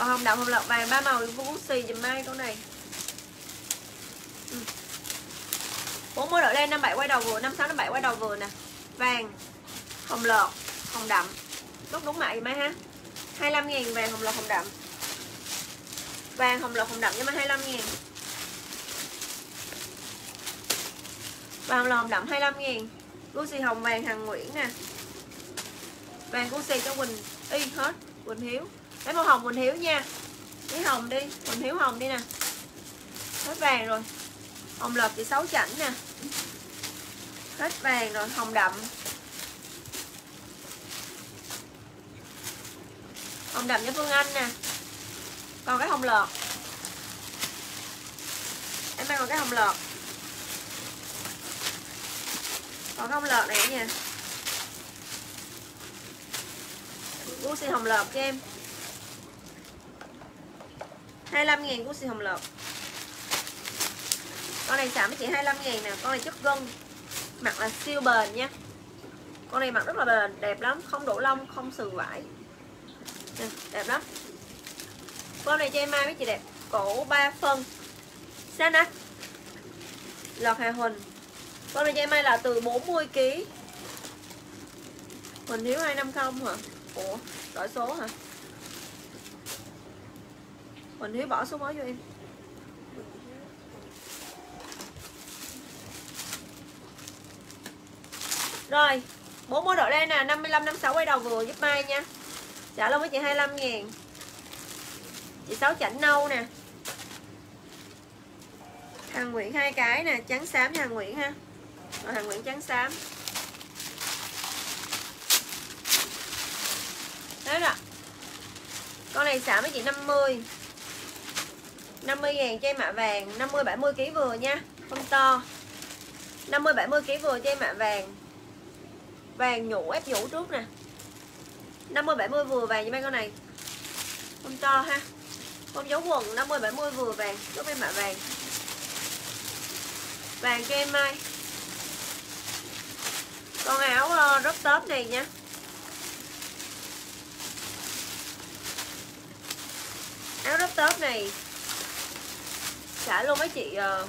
Còn hồng đậm hồng lọc vàng ba màu cú xì dùm mai con này. Ừ. 40 độ lên 57 quay đầu vừa 56 57 quay đầu vừa nè. Vàng, hồng lọt, hồng đậm. Đúng đúng mại mai ha? 25 ngàn vàng, hồng lọt, hồng đậm. Vàng, hồng lọt, hồng đậm cho mai 25 ngàn vàng, hồng lọt, hồng đậm 25 ngàn Gucci hồng vàng, Hằng Nguyễn nè. Vàng Gucci cho Quỳnh y hết, Quỳnh Hiếu lấy màu hồng mình Hiếu nha. Lấy hồng đi mình Hiếu hồng đi nè. Hết vàng rồi. Hồng lợp thì xấu chảnh nè. Hết vàng rồi hồng đậm. Hồng đậm cho Phương Anh nè. Còn cái hồng lợp, em mang còn cái hồng lợp, còn cái hồng lợp này nha. Gucci hồng lợp cho em. 25 ngàn xì hồng lợt con này xả với chị 25 ngàn nè con này chất gân mặt là siêu bền nha. Con này mặt rất là bền đẹp lắm không đổ lông không sừ vải. Nè, đẹp lắm. Con này cho em mai với chị đẹp cổ 3 phân. Sana lọt hà huỳnh. Con này cho em mai là từ 40 kg Huỳnh Hiếu 250 hả? Ủa đổi số hả? Mình Hiếu bỏ số mới cho em Rồi, bốn mối đội lên nè, 55 56 quay đầu vừa giúp Mai nha. Trả luôn với chị 25 ngàn Chị Sáu chảnh nâu nè. Hàng Nguyễn hai cái nè, trắng xám Hàng Nguyễn ha. Rồi Hàng Nguyễn trắng xám. thế rồi. Con này xả với chị 50. mươi 50 ngàn cho em mạ vàng, 50 70 kg vừa nha, không to. 50 70 kg vừa cho em mạ vàng. Vàng nhũ ép nhũ trước nè. 50 70 vừa vàng cho mấy con này. Không to ha. Không giấu quần 50 70 vừa vàng giúp em mạ vàng. Vàng cho em mai. Con áo ờ, rất top này nha. Áo rất top này xả luôn mấy chị uh,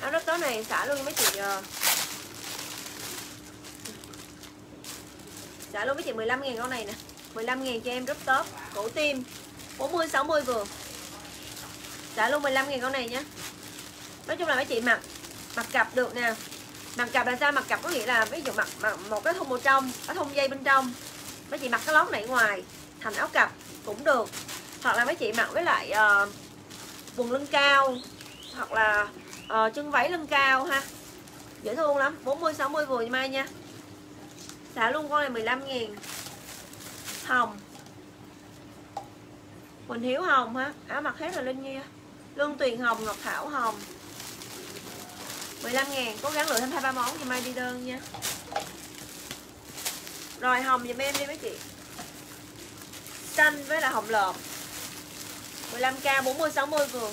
áo đất đó này xả luôn mấy chị uh, xả luôn mấy chị 15 ngàn con này nè. 15 ngàn cho em rất top Cổ tim 40 60 vừa. Xả luôn 15 ngàn con này nhé Nói chung là mấy chị mặc Mặc cặp được nè. Mặc cặp là sao? Mặc cặp có nghĩa là ví dụ mặc, mặc một cái thun màu trong Cái thun dây bên trong. Mấy chị mặc cái lót này ngoài Thành áo cặp cũng được. Hoặc là mấy chị mặc với lại uh, Quần lưng cao. Hoặc là uh, chân váy lưng cao ha. Dễ thương lắm. 40-60 vừa mai nha. Xả luôn con này 15 ngàn Hồng. Quỳnh Hiếu Hồng ha. Áo mặc hết rồi Linh Nhi Lương Tuyền Hồng, Ngọc Thảo Hồng. 15 ngàn Cố gắng lựa thêm hai ba món thì mai đi đơn nha. Rồi Hồng giùm em đi mấy chị. Xanh với là hồng lợp 15k 40-60 vừa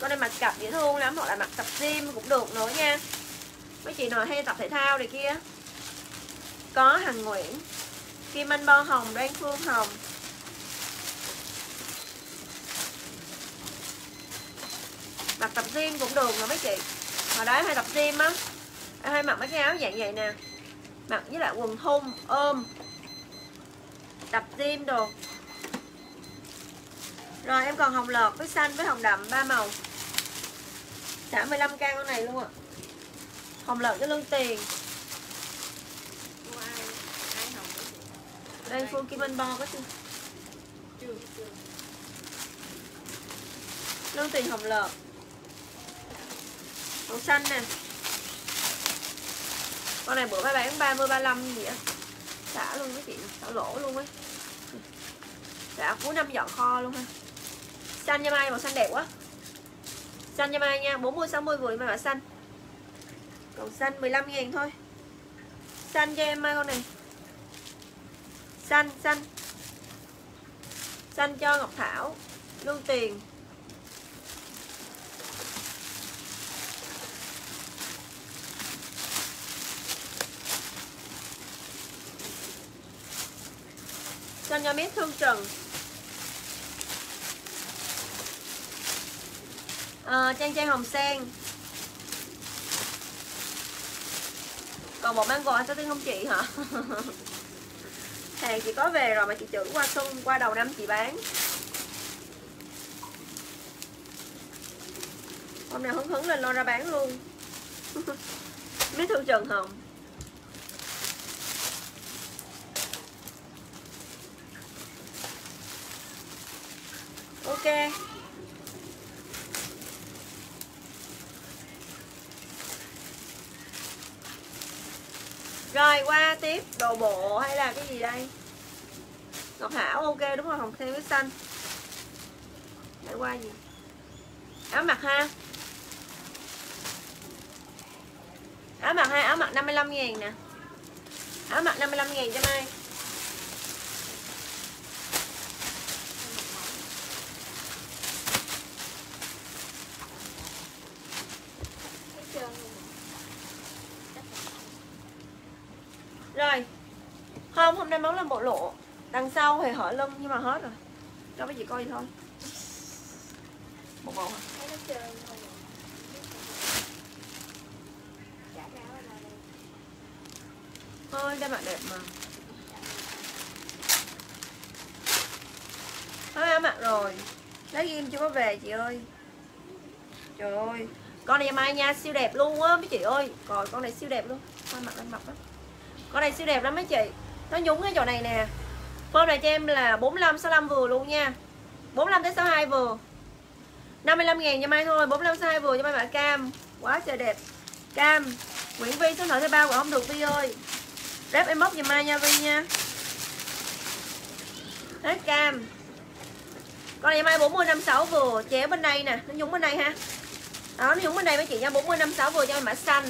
Con này mặc cặp dễ thương lắm, Hoặc là mặc tập gym cũng được nữa nha. Mấy chị nào hay tập thể thao này kia. Có Hằng Nguyễn, Kim Anh Bo Hồng, Đoan Phương Hồng. Mặc tập gym cũng được rồi mấy chị. Hồi đó hay tập gym á Em hay mặc mấy cái áo dạng vậy nè. Mặc với lại quần thun, ôm. Tập gym đồ. Rồi em còn hồng lợt với xanh với hồng đậm ba màu. Trả 15k con này luôn ạ. Hồng lợt với lương tiền. Đây Phương Kim Anh Bo có chưa? Lương tiền hồng lợp Màu xanh nè. Con này bữa phải bán 30 35 gì á. Xả luôn mấy chị, xả lỗ luôn ấy Xả cuối năm dọn kho luôn ha Xanh nha Mai, màu xanh đẹp quá. Xanh nha Mai nha, 40 60 vừa mà xanh Còn xanh 15 ngàn thôi. Xanh cho em Mai con này. Xanh xanh xanh cho Ngọc Thảo Lương Tiền. Xanh cho mét Thương Trần. À, Trang Trang Hồng Sen còn một mango anh sẽ tiếng không chị hả? [LAUGHS] Hàng chị có về rồi mà chị chữ qua xuân qua đầu năm chị bán. Hôm nào hứng hứng lên lo ra bán luôn. [LAUGHS] Biết thương trần hồng ok. Rồi, qua tiếp. Đồ bộ hay là cái gì đây? Ngọc thảo ok, đúng không hồng theo với xanh. Để qua gì? Áo mặc ha. Áo mặc hai áo mặc 55 ngàn nè. Áo mặc 55 ngàn cho mai Hết trơn luôn rồi không hôm nay món là bộ lộ. Đằng sau thì hở lưng nhưng mà hết rồi. Cho mấy chị coi gì thôi. Một bộ. Hả đây. thôi đây bạn đẹp mà. Thôi, em mặc rồi. Lấy ghim chưa có về, chị ơi. Trời ơi. Con này mai nha, siêu đẹp luôn á, mấy chị ơi. Còn con này siêu đẹp luôn. Thôi, mặc lên, mặc đó Con này siêu đẹp lắm mấy chị. Nó nhúng cái chỗ này nè. Form này cho em là 45 65 vừa luôn nha. 45 tới 62 vừa. 55 ngàn cho Mai thôi 45 62 vừa cho Mai mã cam. Quá trời đẹp. Cam, Nguyễn Vi số điện thứ ba của không được Vi ơi. Rep em móc giùm Mai nha Vi nha. Hết cam. Con này Mai 40 56 vừa, Chéo bên đây nè. Nó nhúng bên đây ha. Đó, nó nhúng bên đây mấy chị nha 40 56 vừa cho em mã xanh.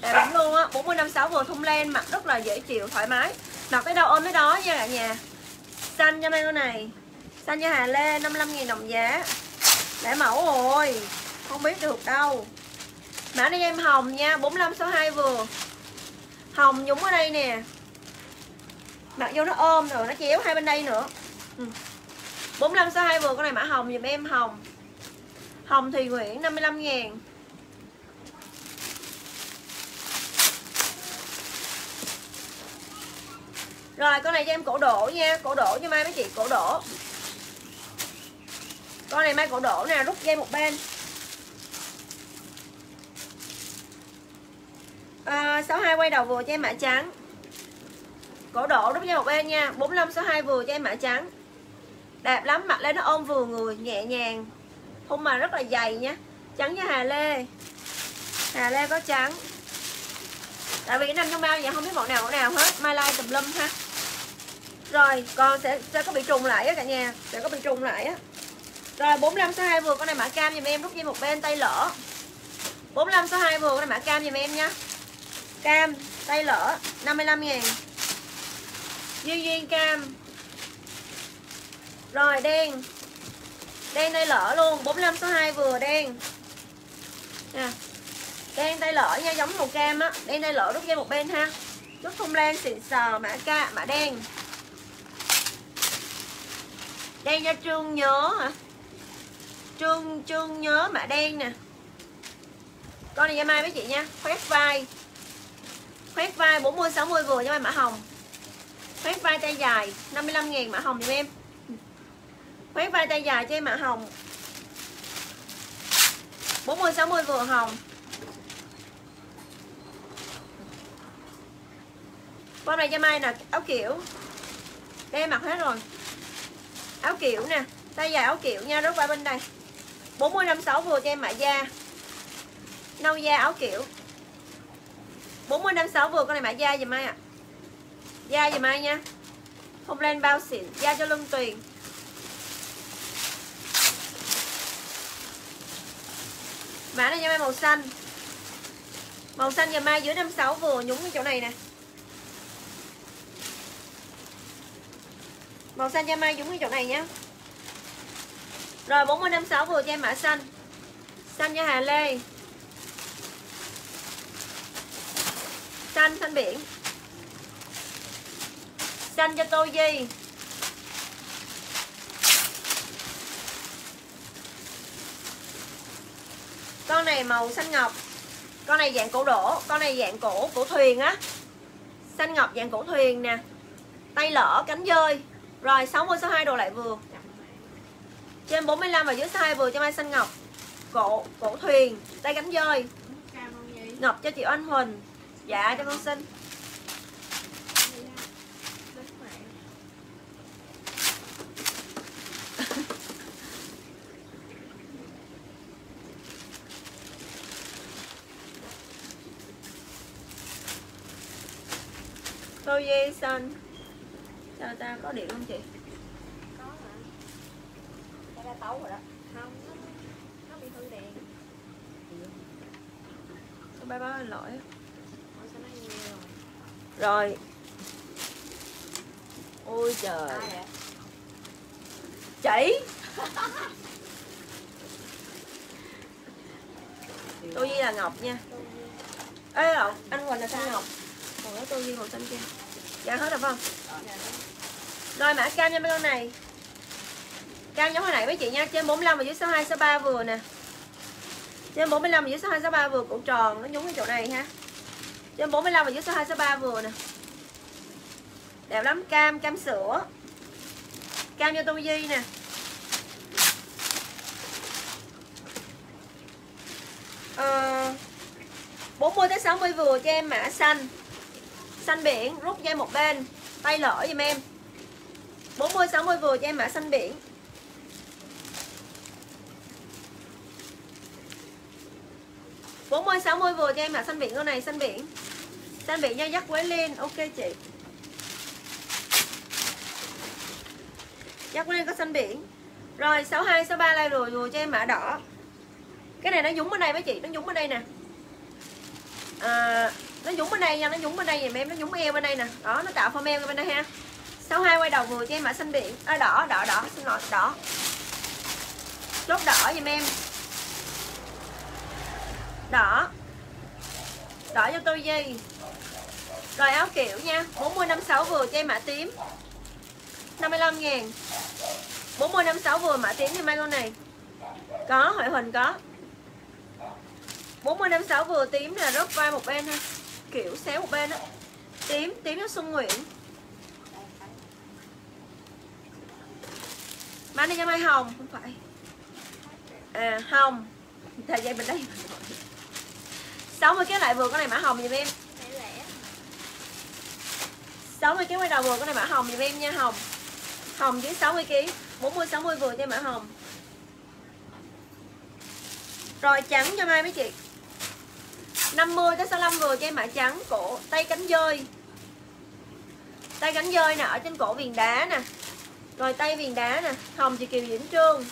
Đẹp lắm luôn á 40 56 vừa thun len mặc rất là dễ chịu, thoải mái. Mặc tới đâu ôm tới đó nha cả nhà. Xanh cho mang con này. Xanh cho Hà Lê 55 000 đồng giá. Để mẫu rồi, Không biết được đâu. Mã này em hồng nha 4562 vừa. Hồng nhúng ở đây nè. Mặc vô nó ôm rồi, nó chéo hai bên đây nữa. Ừ. 4562 vừa con này mã hồng dùm em hồng. Hồng Thùy Nguyễn 55 ngàn. Rồi con này cho em cổ đổ nha. Cổ đổ cho mai mấy chị cổ đổ. Con này mai cổ đổ nè Rút dây một bên. Ờ, à, 62 quay đầu vừa cho em mã trắng. Cổ đổ rút dây một bên nha. 45 62 vừa cho em mã trắng. Đẹp lắm mặc lên nó ôm vừa người Nhẹ nhàng. Không mà rất là dày nha. Trắng cho Hà Lê. Hà Lê có trắng. Tại vì cái năm trong bao giờ không biết mẫu nào mẫu nào hết. Mai like tùm lum ha. Rồi con sẽ, sẽ có bị trùng lại á cả nhà. Sẽ có bị trùng lại á. Rồi 45 số 2 vừa con này mã cam giùm em Rút dây một bên tay lỡ. 45 số 2 vừa con này mã cam giùm em nha. Cam tay lỡ 55 ngàn. Duy Duyên cam. Rồi đen. Đen tay lỡ luôn 45 số 2 vừa đen. Nè Đen tay lỡ nha giống màu cam á. Đen tay lỡ rút dây một bên ha. Rút không len xịn sò mã ca mã đen. Đen cho Trương nhớ hả? Trương Trương nhớ mã đen nè. Con này da mai với chị nha. Khoét vai. Khoét vai 40 60 vừa cho mai, mã hồng. Khoét vai tay dài 55 ngàn mã hồng giùm em. Khoét vai tay dài cho em, mã hồng. 40 60 vừa, hồng. Con này da mai nè, áo kiểu. Đây mặc hết rồi. Áo kiểu nè. Tay dài áo kiểu nha rút qua bên đây. 40 56 vừa cho em mã da. Nâu da áo kiểu. 40 56 vừa con này mã da dùm ai ạ? À. Da dùm ai nha? Không lên bao xịn, Da cho lưng tuyền. Mã này cho mai màu xanh. Màu xanh giùm ai? Dưới 56 vừa nhúng cái chỗ này nè. Màu xanh cho mai dũng cái chỗ này nhé Rồi 40 56 vừa cho em mã xanh. Xanh cho Hà Lê. Xanh xanh biển. Xanh cho Tô Di. Con này màu xanh ngọc. Con này dạng cổ đổ, con này dạng cổ cổ thuyền á. Xanh ngọc dạng cổ thuyền nè. Tay lỡ, cánh dơi rồi 60 số 2 đồ lại vừa. Trên 45 và dưới số 2 vừa cho mai xanh ngọc. Cổ cổ thuyền, tay cánh dơi. Ngọc cho chị Anh Huỳnh. Dạ cho con xin. Đúng vậy. Tô xanh Sao ta có điện không chị? Có hả? Cái ra tấu rồi đó. Không, nó, nó bị hư đèn. Sao ba báo lỗi? Ủa sao nó nhiều rồi? Rồi Ôi trời? Chị [LAUGHS] Tô Duy là Ngọc nha Tôi Ê lộn, anh Quỳnh là xanh Ngọc Còn có Tô Duy màu xanh kia Dạ hết rồi phải không? Dạ, đúng. Rồi mã cam nha mấy con này. Cam giống hồi nãy mấy chị nha Trên 45 và dưới 62 63 vừa nè. Trên 45 và dưới 62 63 vừa cũng tròn Nó nhúng cái chỗ này ha. Trên 45 và dưới 62 63 vừa nè. Đẹp lắm cam, cam sữa. Cam cho Tô di nè. Ờ, 40 tới 60 vừa cho em mã xanh. Xanh biển rút dây một bên. Tay lỡ giùm em. 40 60 vừa cho em mã xanh biển. bốn mươi sáu mươi vừa cho em mã xanh biển con này xanh biển. Xanh biển nha dắt quế lên ok chị. Dắt quế lên có xanh biển. Rồi 62 63 lai rồi vừa cho em mã đỏ. Cái này nó dũng bên đây mấy chị nó dũng bên đây nè. À, nó dũng bên đây nha nó dũng bên đây giùm em nó dũng eo bên đây nè. Đó nó tạo form eo bên đây ha. 62 quay đầu vừa cho em mã xanh biển. À, đỏ đỏ đỏ xin lỗi đỏ. Chốt đỏ giùm em. Đỏ. Đỏ cho tôi gì? Rồi áo kiểu nha. 40 56 vừa cho em mã tím. 55 ngàn. 40 56 vừa mã tím thì mai con này. Có hội hình có. 40 56 vừa tím là rớt vai một bên ha. Kiểu xéo một bên á. Tím tím nó Xuân Nguyễn. Má này cho mai hồng. Không phải. À hồng. Thời gian bên đây 60 cái lại vừa con này mã hồng giùm em. Lẻ lẻ. 60 cái quay đầu vừa con này mã hồng giùm em nha hồng. Hồng dưới 60 kg 40 60 vừa cho mã hồng. Rồi trắng cho mai mấy chị. 50 tới 65 vừa cho em mã trắng cổ tay cánh dơi. Tay cánh dơi nè ở trên cổ viền đá nè rồi tay viền đá nè, hồng chị kiều diễm trương.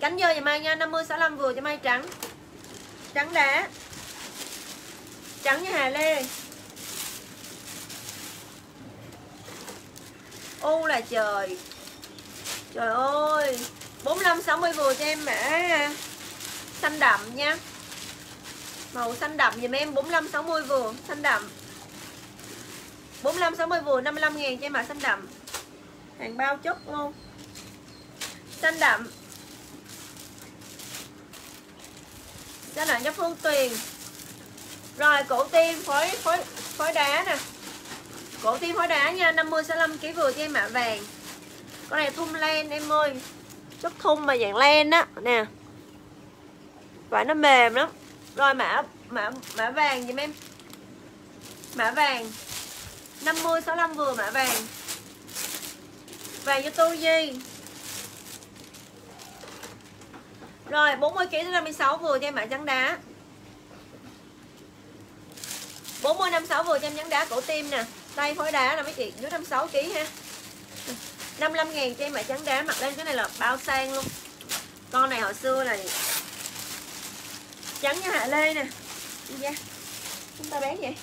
Cánh dơ cho mai nha 50 65 vừa cho mai trắng. Trắng đá. Trắng như hà lê. U là trời. Trời ơi 45 60 vừa cho em mã xanh đậm nha. Màu xanh đậm dùm em 45 60 vừa, xanh đậm. 45 60 vừa 55 ngàn cho em mã xanh đậm hàng bao chất luôn. Xanh đậm. Xanh đậm cho Phương Tuyền. Rồi, cổ tim phối phối phối đá nè. Cổ tim phối đá nha 50 65 kg vừa cho em mã vàng. Con này thun len em ơi. Chất thun mà dạng len á, nè. Vải nó mềm lắm. Rồi, mã mã mã vàng giùm em. Mã vàng. 50 65 vừa mã vàng. Về cho tôi di rồi 40 kg tới 56 vừa cho em mã trắng đá. 40 56 vừa cho em trắng đá cổ tim nè. Tay phối đá là mấy chị? Dưới 56 kg ha. 55 ngàn cho em mã trắng đá. Mặc lên cái này là bao sang luôn. Con này hồi xưa là trắng như hạ lê nè. Đi chúng ta bán vậy.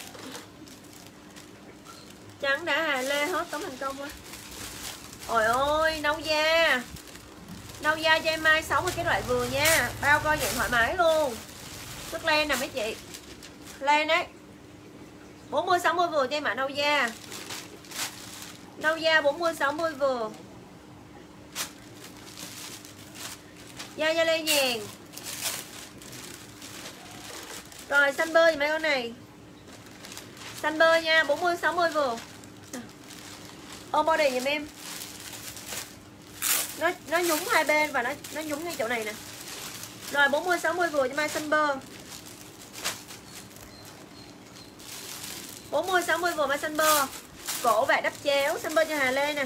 Trắng đã hạ lê hết tấm thành công quá ôi ôi nâu da nâu da cho em mai 60 cái loại vừa nha. Bao coi dạng thoải mái luôn. Sức len nè mấy chị. Len đấy 40 60 vừa cho em ạ, nâu da nâu da 40 60 vừa. Da da lê nhàn. Rồi, xanh bơ gì mấy con này? Xanh bơ nha 40 60 vừa. Ôm body giùm em. Nó nó nhúng hai bên và nó nó nhúng ngay chỗ này nè. Rồi 40 60 vừa cho mai xanh bơ. 40 60 vừa mai xanh bơ. Cổ vạt đắp chéo xanh bơ cho Hà Lê nè.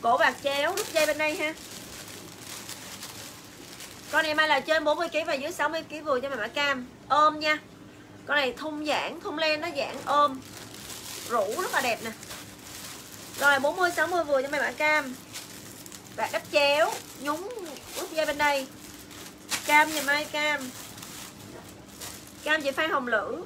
Cổ vạt chéo đút dây bên đây ha. Con này mai là trên 40kg và dưới 60kg vừa cho mẹ mã cam. Ôm nha. Con này thun giãn, thun len nó giãn ôm. Rủ rất là đẹp nè. Rồi 40-60 vừa cho mẹ mã cam. Và đắp chéo, Nhúng út dây bên đây. Cam nhà mai cam. Cam chị Phan Hồng Lữ.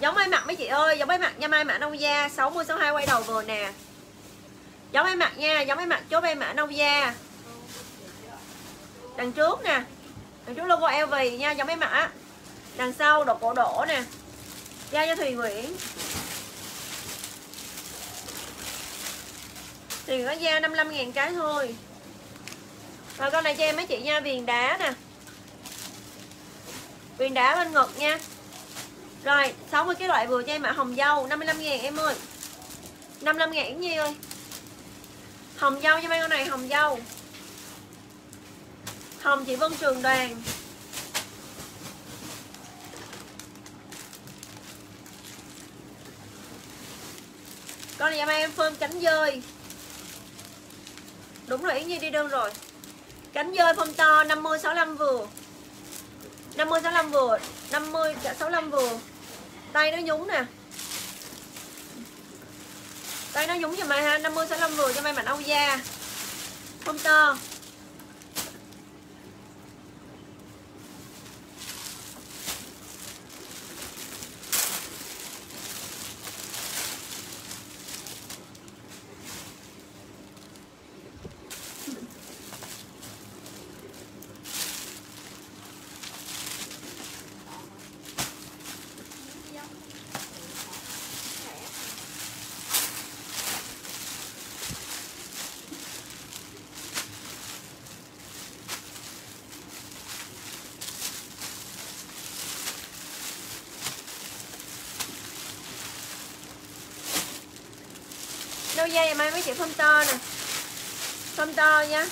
Giống ai mặt mấy chị ơi, Giống ai mặt nha mai, mã nông da 60-62 quay đầu vừa nè. Giống ai mặt nha, giống ai mặt, chốt em mã nông da đằng trước nè, đằng trước logo LV nha, giống ai mặt đằng sau, độ cổ đổ nè. Da cho Thùy Nguyễn. Thì có da 55.000 cái thôi. Rồi con này cho em mấy chị nha, Viền đá nè. Viền đá bên ngực nha. Rồi 60 cái loại vừa cho em mã hồng dâu 55 ngàn em ơi. 55 ngàn Nhi ơi. Hồng dâu cho mấy con này, hồng dâu. Hồng chị Vân Trường Đoàn. Con này em em phơm cánh dơi. Đúng rồi, Yến Nhi đi đơn rồi? Cánh dơi phong to 50 65 vừa. 50 65 vừa 50 65 vừa. Tay nó nhúng nè. Tay nó nhúng giùm mày ha 50 65 vừa cho mày mạnh Âu da. Phong to. Dây mai mấy chị phông to nè. Phông to nha.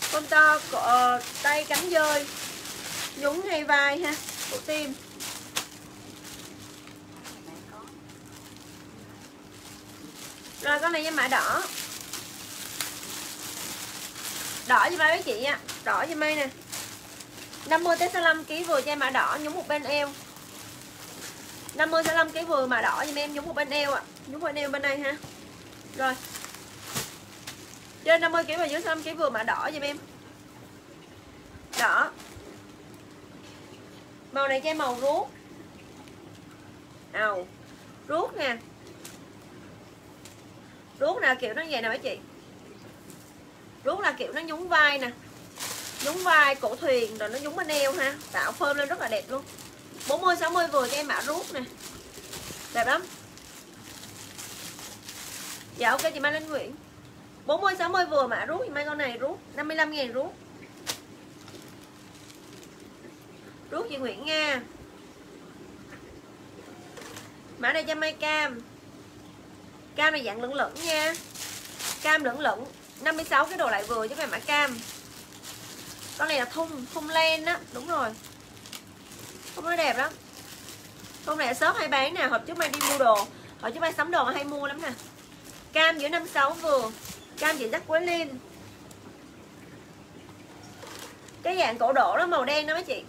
Phông to uh, tay cánh dơi. Nhúng ngay vai ha cổ tim. Rồi con này với mã đỏ. Đỏ cho mai mấy chị nha đỏ cho mai nè. 50 tới 65 kg vừa cho em mã đỏ nhúng một bên eo. 50 65 kg vừa mã đỏ cho em nhúng một bên eo ạ. À. nhúng bên eo bên đây ha rồi. Trên 50 kg và dưới 5 kg vừa mã đỏ giùm em. Đỏ. Màu này cho em màu ruốc. Nào Ruốc nè. Ruốc là kiểu nó như vậy nè mấy chị. Ruốc là kiểu nó nhúng vai nè. Nhúng vai, cổ thuyền Rồi nó nhúng bên eo ha. Tạo phơm lên rất là đẹp luôn. 40-60 vừa cho em mã ruốc nè. Đẹp lắm. Dạ ok chị Mai Linh Nguyễn. 40 60 vừa mã rút thì mai con này, rút. 55 ngàn rút. Rút chị Nguyễn Nga Mã này cho mai cam. Cam này dạng lửng lửng nha. Cam lửng lửng 56 cái đồ lại vừa chứ phải mã cam. Con này là thun Thun len á. Đúng rồi. Thun nó đẹp lắm. Con này shop hay bán nè. Hộp trước mai đi mua đồ. Hộp trước mai sắm đồ mà hay mua lắm nè. Cam giữa 56 vừa. Cam quế liên Cái dạng cổ đổ nó màu đen đó mấy chị.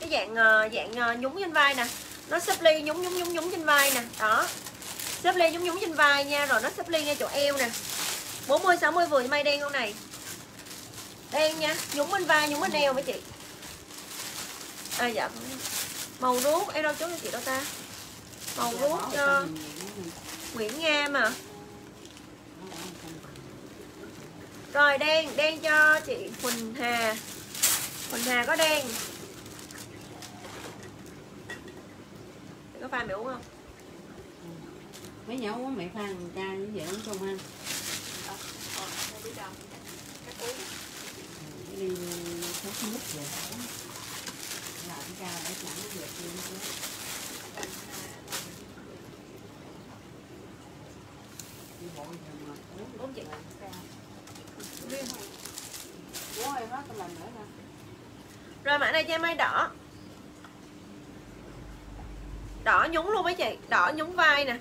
Cái dạng uh, dạng uh, nhúng trên vai nè. Nó xếp ly nhúng nhúng nhúng nhúng trên vai nè. Đó. Xếp ly nhúng nhúng trên vai nha. Rồi nó xếp ly ngay chỗ eo nè. 40 60 vừa may đen con này. Đen nha. Nhúng bên vai nhúng bên eo mấy chị. À dạ. Màu ruốc. Em đâu chốt cho chị đâu ta? Màu ruốc cho Nguyễn Nga mà Rồi đen, đen cho chị Huỳnh Hà Huỳnh Hà có đen Có pha mẹ uống không? mấy nhỏ uống mẹ pha người cha như vậy uống không ăn đi sốt nước về làm ca để chẳng có việc gì nữa đi bộ nhiều mà uống bốn chị uống ai hết cái lần nữa nè rồi mã này cho em ai đỏ. Đỏ nhúng luôn mấy chị. Đỏ nhúng vai nè.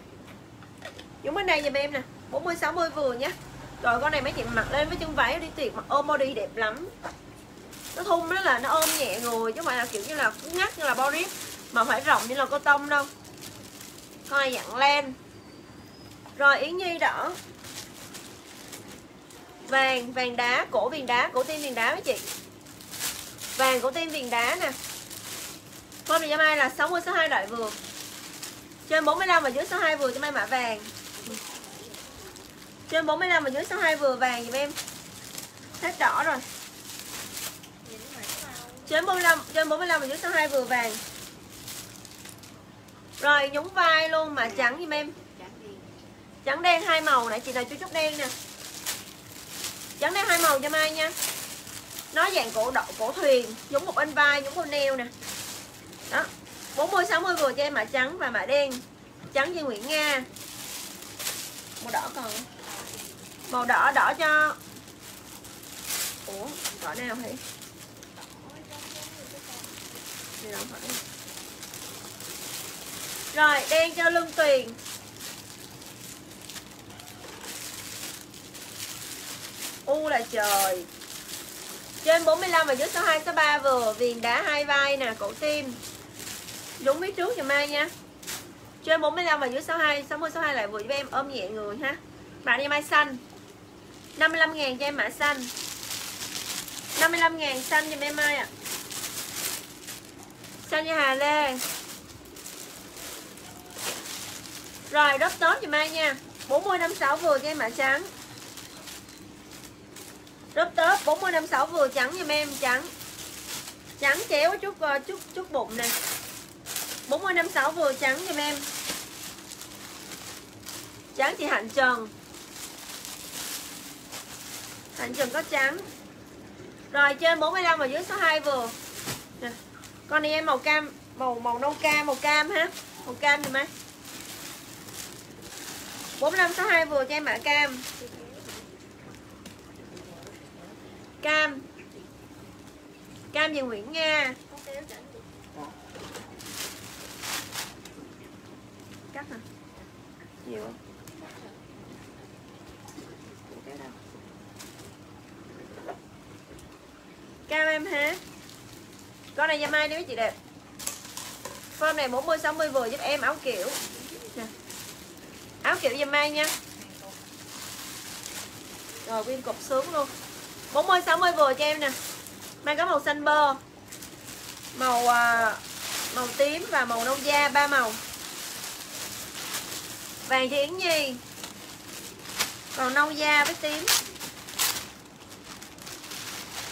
Nhúng bên đây giùm em nè. 40 60 vừa nhé rồi con này mấy chị mặc lên với chân váy đi tiệc mà ôm body đẹp lắm. Nó thun đó là nó ôm nhẹ người chứ không phải là kiểu như là cứng ngắt như là body mà phải rộng như là cô tông đâu. Con này dạng len. Rồi, yến nhi đỏ vàng vàng đá, cổ viền đá, cổ tim viền đá mấy chị? Vàng, cổ tim viền đá nè. Con này cho mai là 60 62 loại vừa. Trên 45 và dưới số 2 vừa cho mai mã vàng. Trên 45 và dưới số 2 vừa vàng giùm em. Hết đỏ rồi. Trên 45 trên 45 và dưới số 2 vừa vàng. Rồi, nhúng vai luôn mà trắng giùm em. Trắng đen. Hai màu nãy chị nào chú chút đen nè trắng đen hai màu cho mai nha. Nó dạng cổ đậu, cổ thuyền, giống một anh vai, giống con neo nè. Đó. 40 60 vừa cho em mã trắng và mã đen. Trắng như Nguyễn Nga. Màu đỏ còn. Màu đỏ đỏ cho ủa, đỏ nào hả? Thì rồi, đen cho lưng tuyền. U là trời. Trên 45 và dưới 62 63 vừa, viền đá hai vai nè, cổ tim. Dũng biết trước cho mai nha. Trên 45 và dưới 62 60 62 lại vừa giúp em ôm nhẹ người ha. Bạn em mai xanh. 55 ngàn cho em mã xanh. 55 ngàn xanh cho em mai ạ. À. xanh cho Hà Lê. Rồi, rất tốt cho mai nha. 40 56 vừa cho em mã trắng. Rớp tớp 40 56 vừa trắng giùm em trắng. Trắng chéo chút ờ, chút chút bụng nè. 40 56 vừa trắng giùm em Trắng chị Hạnh Trần. Hạnh Trần có trắng. Rồi, trên 45 và dưới số 2 vừa. Nè. Con này em màu cam, Màu màu nâu cam, màu cam ha. Màu cam giùm em 4562 vừa cho em mã cam. Cam. Cam gì Nguyễn Nga. Cắt hả? Nhiều không? Cam em ha Con này cho mai đi mấy chị đẹp. Form này 40 60 vừa giúp em áo kiểu. Nè. Áo kiểu cho mai nha. Rồi nguyên cục sướng luôn 40 60 vừa cho em nè. Mang có màu xanh bơ, Màu à, màu tím và màu nâu da, ba màu. Vàng cho Yến Nhi Còn nâu da với tím.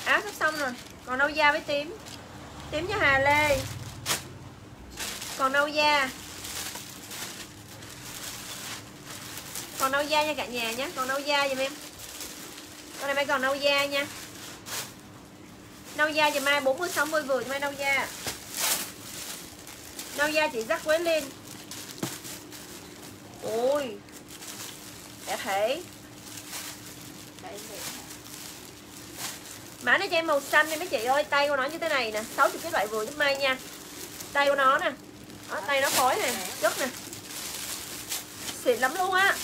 Áo sắp xong rồi, Còn nâu da với tím. Tím cho Hà Lê, Còn nâu da. Còn nâu da nha cả nhà nhé, Còn nâu da giùm em con này mai còn nâu da nha. Nâu da thì mai 40 60 vừa mai nâu da. Nâu da chị dắt quế lên ui đẹp thể mã này cho em màu xanh đi mấy chị ơi tay của nó như thế này nè 60 cái loại vừa giúp mai nha. Tay của nó nè đó, tay nó khói nè chất nè. Xịn lắm luôn á.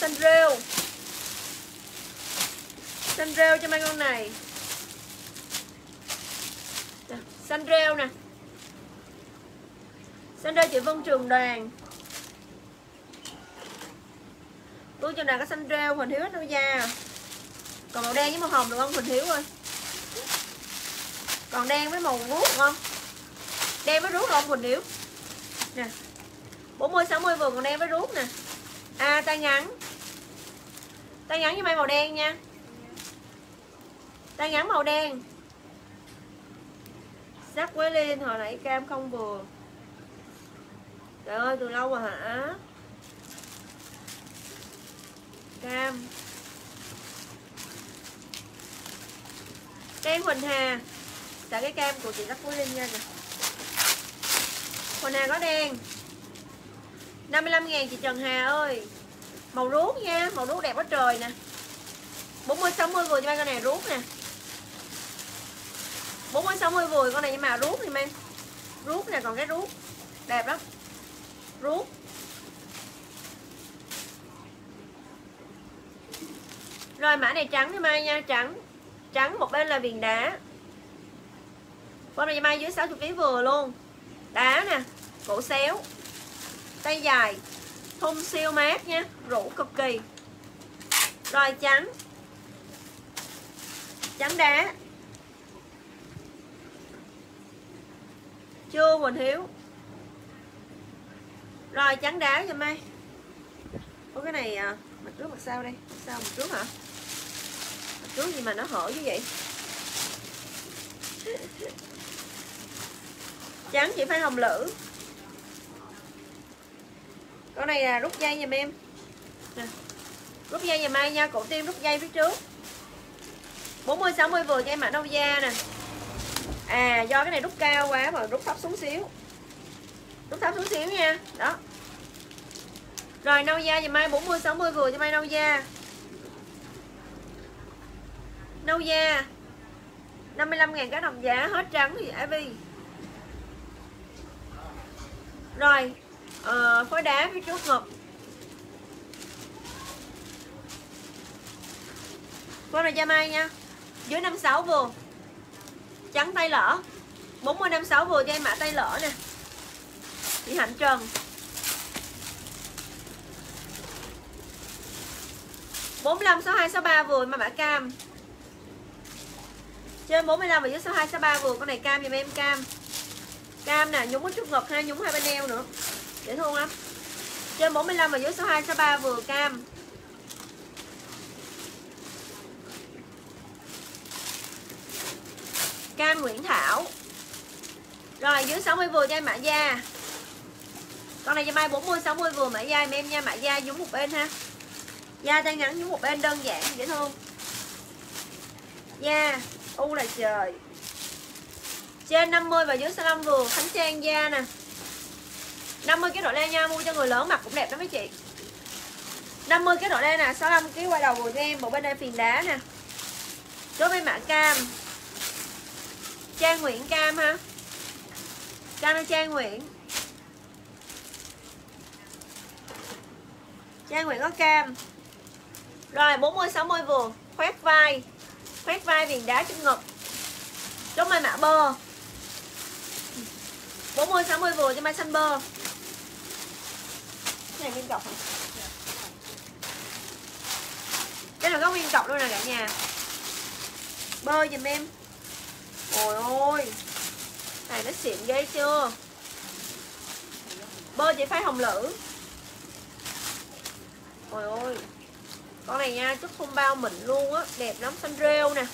Xanh rêu xanh rêu cho mấy con này. Nè, xanh rêu nè. Xanh rêu chị Vân Trường Đoàn. Tôi trường đoàn có xanh rêu Huỳnh Hiếu hết đâu da còn màu đen với màu hồng được không Huỳnh Hiếu ơi? Còn đen với màu ruốc không? Đen với ruốc không Huỳnh Hiếu? Nè 40 60 vừa còn đen với ruốc nè. À tay ngắn tay ngắn với may màu đen nha tay ngắn màu đen. Sắc quế lên, hồi nãy cam không vừa. Trời ơi từ lâu rồi hả? Cam. Kem Huỳnh Hà. Tại cái cam của chị sắc vui lên nha nè Huỳnh Hà có đen. 55 ngàn chị Trần Hà ơi. Màu ruốc nha, Màu ruốc đẹp quá trời nè. 40 60 vừa cho ba con này ruốc nè. 40 60 vừa con này nhưng mà rút thì men rút nè, còn cái rút Đẹp lắm. Rút Rồi, mã này trắng thì Mai nha, Trắng. Trắng một bên là viền đá. Con này Mai dưới 60 kg vừa luôn. Đá nè, Cổ xéo. Tay dài. Thun siêu mát nha Rũ cực kỳ. Rồi, trắng. Trắng đá. Chưa Quỳnh Hiếu Rồi trắng đá cho Mai. Có cái này à, mặt trước mặt sau đây. Mặt sau mặt trước hả? Mặt trước gì mà nó hở như vậy? [LAUGHS] Trắng chỉ phải hồng lử con này là rút dây giùm em. Nè. rút dây giùm mai nha. Cổ tim rút dây phía trước. 40 60 vừa cho em mặt đâu da nè à do cái này rút cao quá mà rút thấp xuống xíu. Rút thấp xuống xíu nha. Đó. Rồi nâu da dùm mai 40 60 vừa cho mai nâu da. Nâu da. 55 ngàn cái đồng giá hết trắng thì Ivy rồi ờ, phối đá phía trước ngực con này cho mai nha. Dưới 56 vừa trắng tay lỡ. 4056 vừa cho em mã tay lỡ nè. Chị Hạnh Trần. 456263 vừa mà mã cam. Trên 45 và dưới 6263 vừa, con này cam dùm em, cam. Cam nè, nhúng một chút ngực ha, nhúng hai bên eo nữa. Dễ thương lắm. Trên 45 và dưới 6263 vừa, cam. Cam Nguyễn Thảo. Rồi, dưới 60 vừa cho em mã da con này cho mai 40 60 vừa mã da em em nha. Mã da nhúng một bên ha. Da tay ngắn, nhúng một bên đơn giản, dễ thương. Da u là trời. Trên 50 và dưới 65 vừa Khánh Trang da nè. 50 cái độ le nha, mua cho người lớn mặc cũng đẹp lắm mấy chị. 50 cái độ le nè 65 cái quay đầu vừa cho em bộ bên đây phiền đá nè. Đối với mã cam Trang Nguyễn cam ha Cam là Trang Nguyễn. Trang Nguyễn có cam. Rồi 40 60 vừa Khoét vai. Khoét vai viền đá trên ngực Chốt mai mã bơ. 40 60 vừa cho mai xanh bơ. Cái này nguyên cọc hả? Đây là có nguyên cọc luôn nè cả nhà. Bơ dùm em. Ôi ôi Này, nó xịn ghê chưa? Bơ chị phải hồng lử. Ôi ôi Con này nha, chút không bao mịn luôn á. Đẹp lắm. Xanh rêu nè.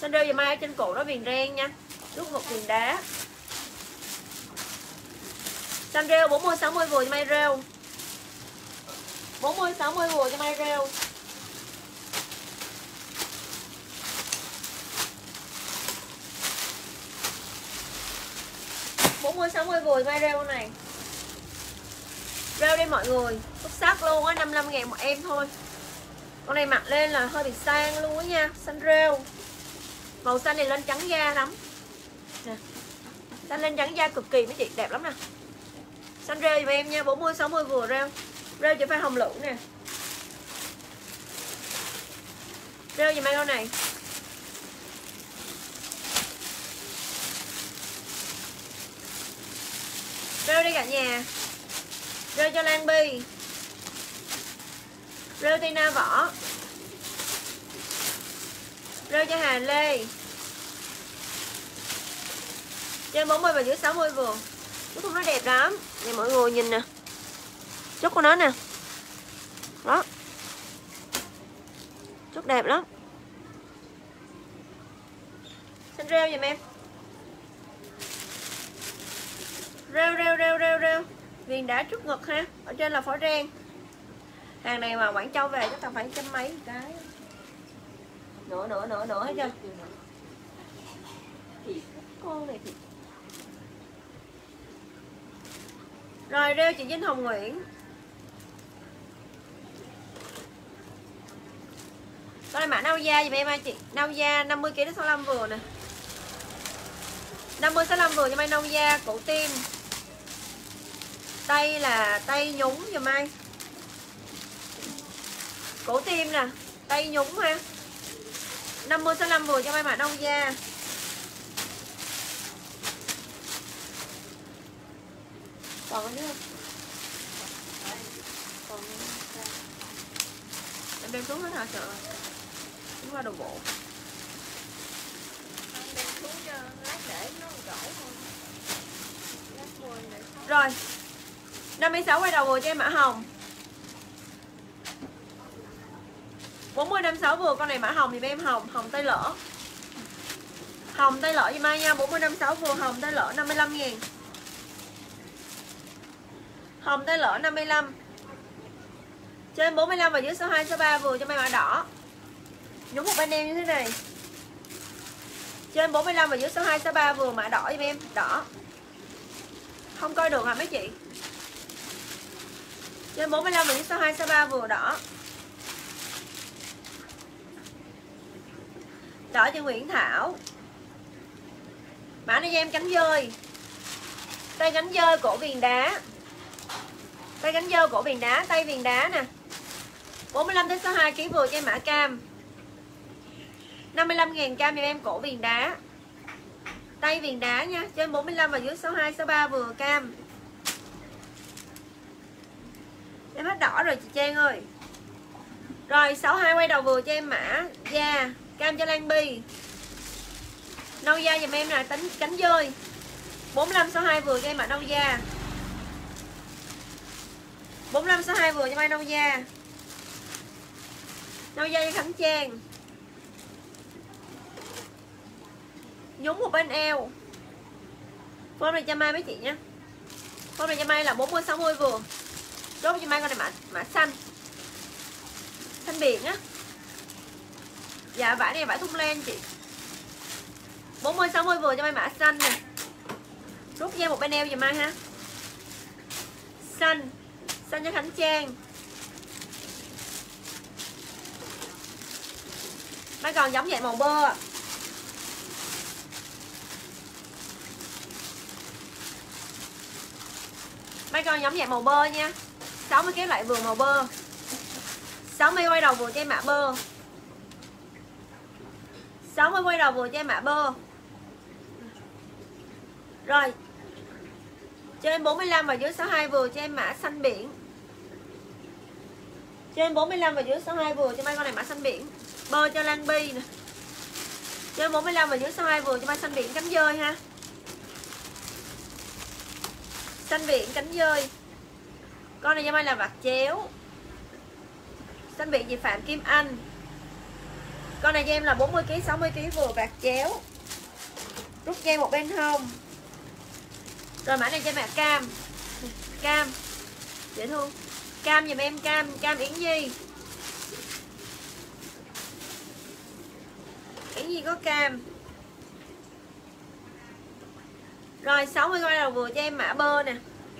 Xanh rêu và mai ở trên cổ nó viền ren nha. Chút một viền đá. Xanh rêu 40 60 vừa cho mai rêu. 40 60 vừa cho mai rêu. Bốn mươi, sáu mươi vừa mai rêu này. Rêu đi mọi người. Xuất sắc luôn á 55 ngàn một em thôi. Con này mặc lên là hơi bị sang luôn á nha, xanh rêu. Màu xanh này lên trắng da lắm. Nè, xanh lên trắng da cực kỳ, mấy chị đẹp lắm nè. Xanh rêu giùm em nha 40 60 vừa rêu. Rêu chỉ phải hồng lựu nè. Rêu giùm em con này. Rêu đi cả nhà. Rêu cho Lan Bi. Rêu Tina Võ. Rêu cho Hà Lê. Trên 40 và dưới 60 vừa. Cái thun nó đẹp lắm. Nè mọi người nhìn nè. Chút của nó nè. Đó. Chút đẹp lắm. Xin rêu giùm em. Rêu rêu rêu rêu rêu. Viền đá trước ngực ha, Ở trên là phỏ ren Hàng này mà Quảng Châu về chắc tầm phải trăm mấy cái. Nữa nữa nữa nữa hết chưa con này thì rồi, rêu chị Vinh Hồng Nguyễn. Con này mã nâu da dùm em ơi chị. Nâu da 50kg đến 65 vừa nè. 50 65 vừa cho may nâu da cổ tim. Tay là tay nhúng giùm ai Cổ tim nè Tay nhúng ha. 50 65 vừa cho may mã nâu da Còn nữa? Còn Em đem xuống hết hả? Sợ Xuống qua đồ bộ. Không đem xuống cho lát để nó đổ thôi. Lát quên để xong. Rồi 56 quay đầu vừa cho em mã hồng. 40 56 vừa, con này mã hồng thì em hồng Hồng tay lỡ. Hồng tay lỡ giùm ai nha 40 56 vừa, hồng tay lỡ 55 ngàn Hồng tay lỡ 55 Trên 45 và dưới số 2 số 3 vừa cho mấy mã đỏ. Nhúng một bên em như thế này. Trên 45 và dưới số 2 số 3 vừa, mã đỏ giùm em Đỏ. Không coi được hả mấy chị? Trên 45 mình dưới số 2 số 3 vừa đỏ? Đỏ cho Nguyễn Thảo. Mã này cho em cánh dơi. Tay cánh dơi cổ viền đá. Tay cánh dơi cổ viền đá, tay viền đá nè. 45 đến 62 kg vừa cho em mã cam. 55.000 cam cho em cổ viền đá. Tay viền đá nha Trên 45 và dưới số 2 số 3 vừa cam. Em hết đỏ rồi chị Trang ơi. Rồi 62 quay đầu vừa cho em mã. Da yeah. Cam cho Lan Bi. Nâu da dùm em là tính cánh dơi. 45 62 vừa cho em mã nâu da. 45 62 vừa cho mai nâu da. Nâu da cho Khánh Trang. Nhúng một bên eo. Form này cho mai mấy chị nha Form này cho mai là 40 60 vừa. Chốt cho mai con này mã, mã xanh. Xanh biển á. Dạ vải này vải thun len chị. 40 60 vừa cho mai mã xanh nè. Rút dây một bên eo giùm mai ha. Xanh. Xanh cho Khánh Trang. Mai còn giống vậy màu bơ mai còn giống vậy màu bơ nha. 60 cái loại vừa màu bơ. 60 quay đầu vừa cho em mã bơ. 60 quay đầu vừa cho em mã bơ. Rồi, Trên 45 và dưới 62 vừa cho em mã xanh biển. Trên 45 và dưới 62 vừa cho mấy con này mã xanh biển. Bơ cho Lan Bi nè. Trên 45 và dưới 62 vừa cho mấy xanh biển cánh dơi ha. Xanh biển cánh dơi. Con này cho mai là vạt chéo. Xanh biển chị Phạm Kim Anh. Con này cho em là 40kg 60kg vừa vạt chéo. Rút dây một bên hông. Rồi mã này cho mẹ cam. Cam. Dễ thương. Cam giùm em, cam. Cam Yến Nhi. Yến Nhi có cam. Rồi 60 quay đầu vừa cho em mã bơ nè.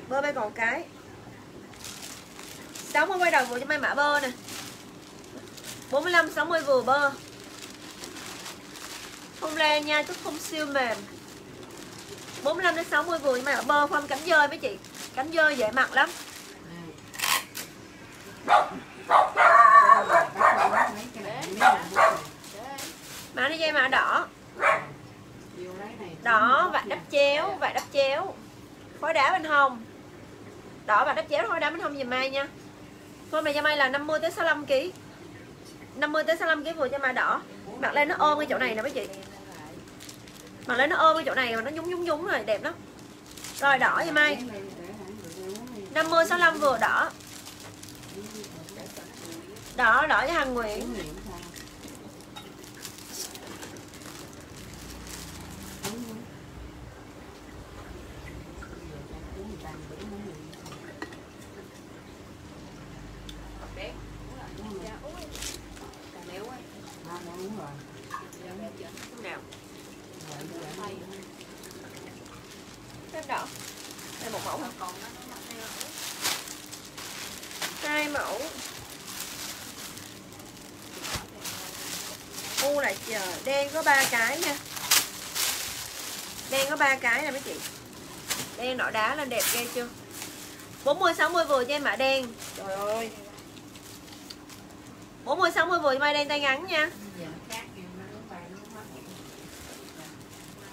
Bơ bay còn cái. 60 quay đầu vừa cho em mã bơ nè. 45 60 vừa bơ. Không len nha, chút không siêu mềm. 45 đến 60 vừa nhưng mà bơ, phong cánh dơi mấy chị. Cánh dơi dễ mặc lắm. Mã đi dây mã đỏ. Đỏ và đắp chéo và đắp chéo. Khối đá bên hồng Đỏ và đắp chéo khối đá bên hồng dùm mai nha. Hôm này cho mai là 50 tới 65 kg 50 tới 65 kg vừa cho mai đỏ. Mặc lên nó ôm cái chỗ này nè mấy chị. Mặc lên nó ôm cái chỗ này mà nó nhúng nhúng nhúng rồi, đẹp lắm. Rồi, đỏ cho mai. 50 65 vừa đỏ. Đỏ đỏ cho Hằng Nguyễn nào mẫu u là chờ đen có ba cái nha. Đen có ba cái nè mấy chị. Đen nọ đá lên đẹp ghê chưa? 40 60 vừa cho em mã đen. Trời ơi. 40 60 vừa mai đen tay ngắn nha.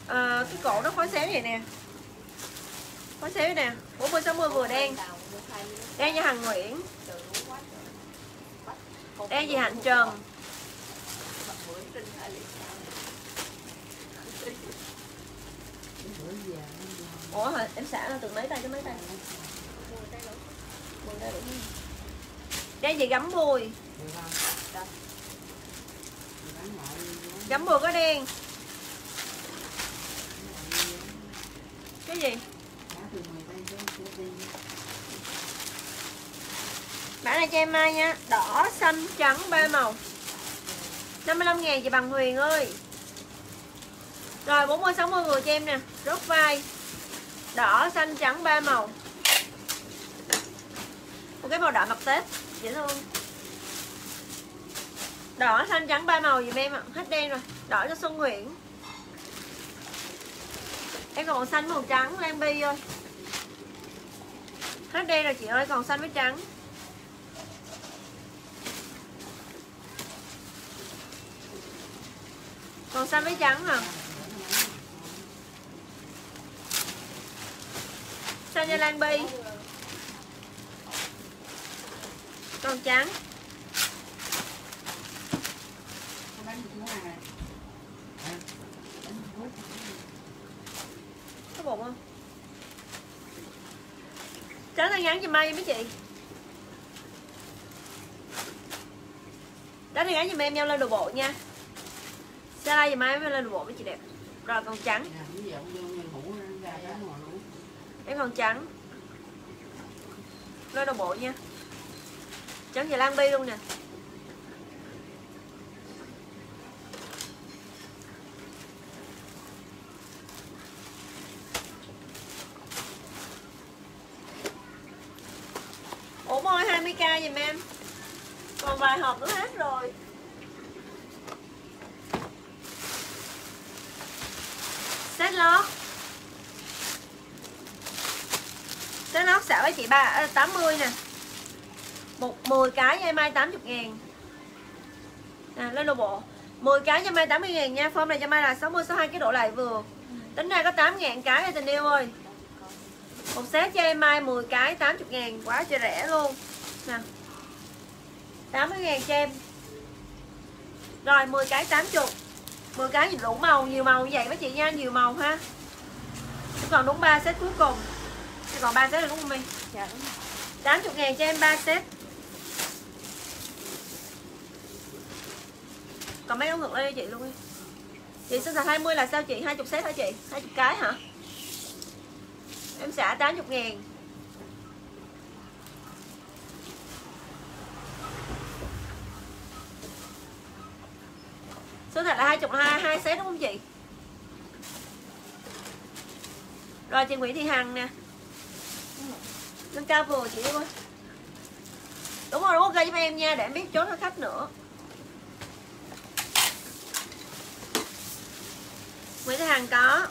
À, cái cổ nó khói xéo vậy nè. Khói xéo nè. 40 60 vừa đen. Đen cho Hằng Nguyễn. Đen gì Hạnh Trần bữa giờ ủa hả? Em xả là từ mấy tay tới mấy tay? Mười tay đủ không? đen gì gắm mùi. Gắm mùi có đen. Cái gì? Mã này cho em mai nha. Đỏ, xanh, trắng, ba màu. 55 ngàn chị bằng Huyền ơi. Rồi 40 60 người cho em nè. Rốt vai. Đỏ, xanh, trắng, ba màu. Một cái màu đỏ mặt Tết. Dễ thương. Đỏ, xanh, trắng, ba màu giùm em ạ. Hết đen rồi. Đỏ cho Xuân Nguyễn. Em còn xanh màu trắng Lan Bi ơi. Hết đen rồi chị ơi Còn xanh với trắng. Còn xanh với trắng à xanh cho Lan Bi còn trắng Nó bán được mua sao như lan bi? Con trắng. Có bụng không? Trắng đang ngắn cho Mai mấy chị. Trắng tay ngắn giùm em nhau lên đồ bộ nha. Xe lai giùm em lên đồ bộ mấy chị đẹp. Rồi, còn trắng cái con ông nó ra trắng Lên đồ bộ nha. Trắng và Lan Bi luôn nè. Ủa môi 20k giùm em Còn vài hộp nữa hết rồi. Set lót Set chị ba à, 80 nè. Một 10 cái nha mai 80 ngàn. Nè Lên đồ bộ. 10 cái cho mai 80 ngàn nha Form này cho mai là 60 62 cái độ lại vừa. Tính ra có 8 ngàn cái rồi tình yêu ơi. Một set cho em mai 10 cái 80 ngàn Quá trời rẻ luôn. Nè. 80 ngàn cho em. Rồi 10 cái 80 10 cái nhìn đủ màu Nhiều màu như vậy với chị nha Nhiều màu ha. Còn đúng 3 set cuối cùng. Còn 3 set rồi đúng không My? Dạ đúng rồi. 80 ngàn cho em 3 set Còn mấy ống ngực cho chị luôn đi Chị xin xài 20 là sao chị? 20 set hả chị? 20 cái hả? Em xả 80 ngàn Số thật là 20 là 2, 2 set đúng không chị? Rồi chị Nguyễn Thị Hằng nè Nâng cao vừa chị ơi Đúng rồi, đúng ok giúp em nha Để em biết chốt cho khách nữa Nguyễn Thị Hằng có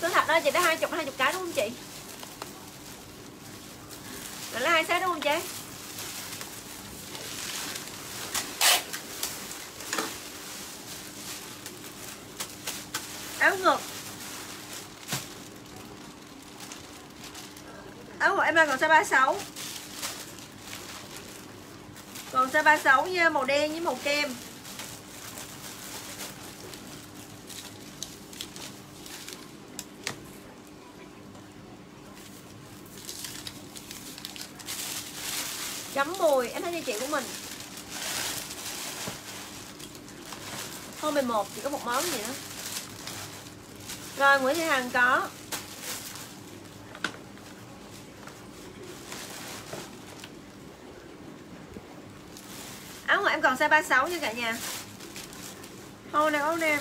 Tôi thật đó chị đã 20 20 cái đúng không chị? Rồi là hai set đúng không chị? Áo ngực. Áo ngực em đang còn size 36 còn size 36 nha, màu đen với màu kem. Chấm mùi, em thấy như chị của mình. Hôm 11 chỉ có một món gì nữa rồi, Nguyễn Thị Hằng có. Áo ngoài em còn size 36 nha cả nhà. Thôi nè, áo nam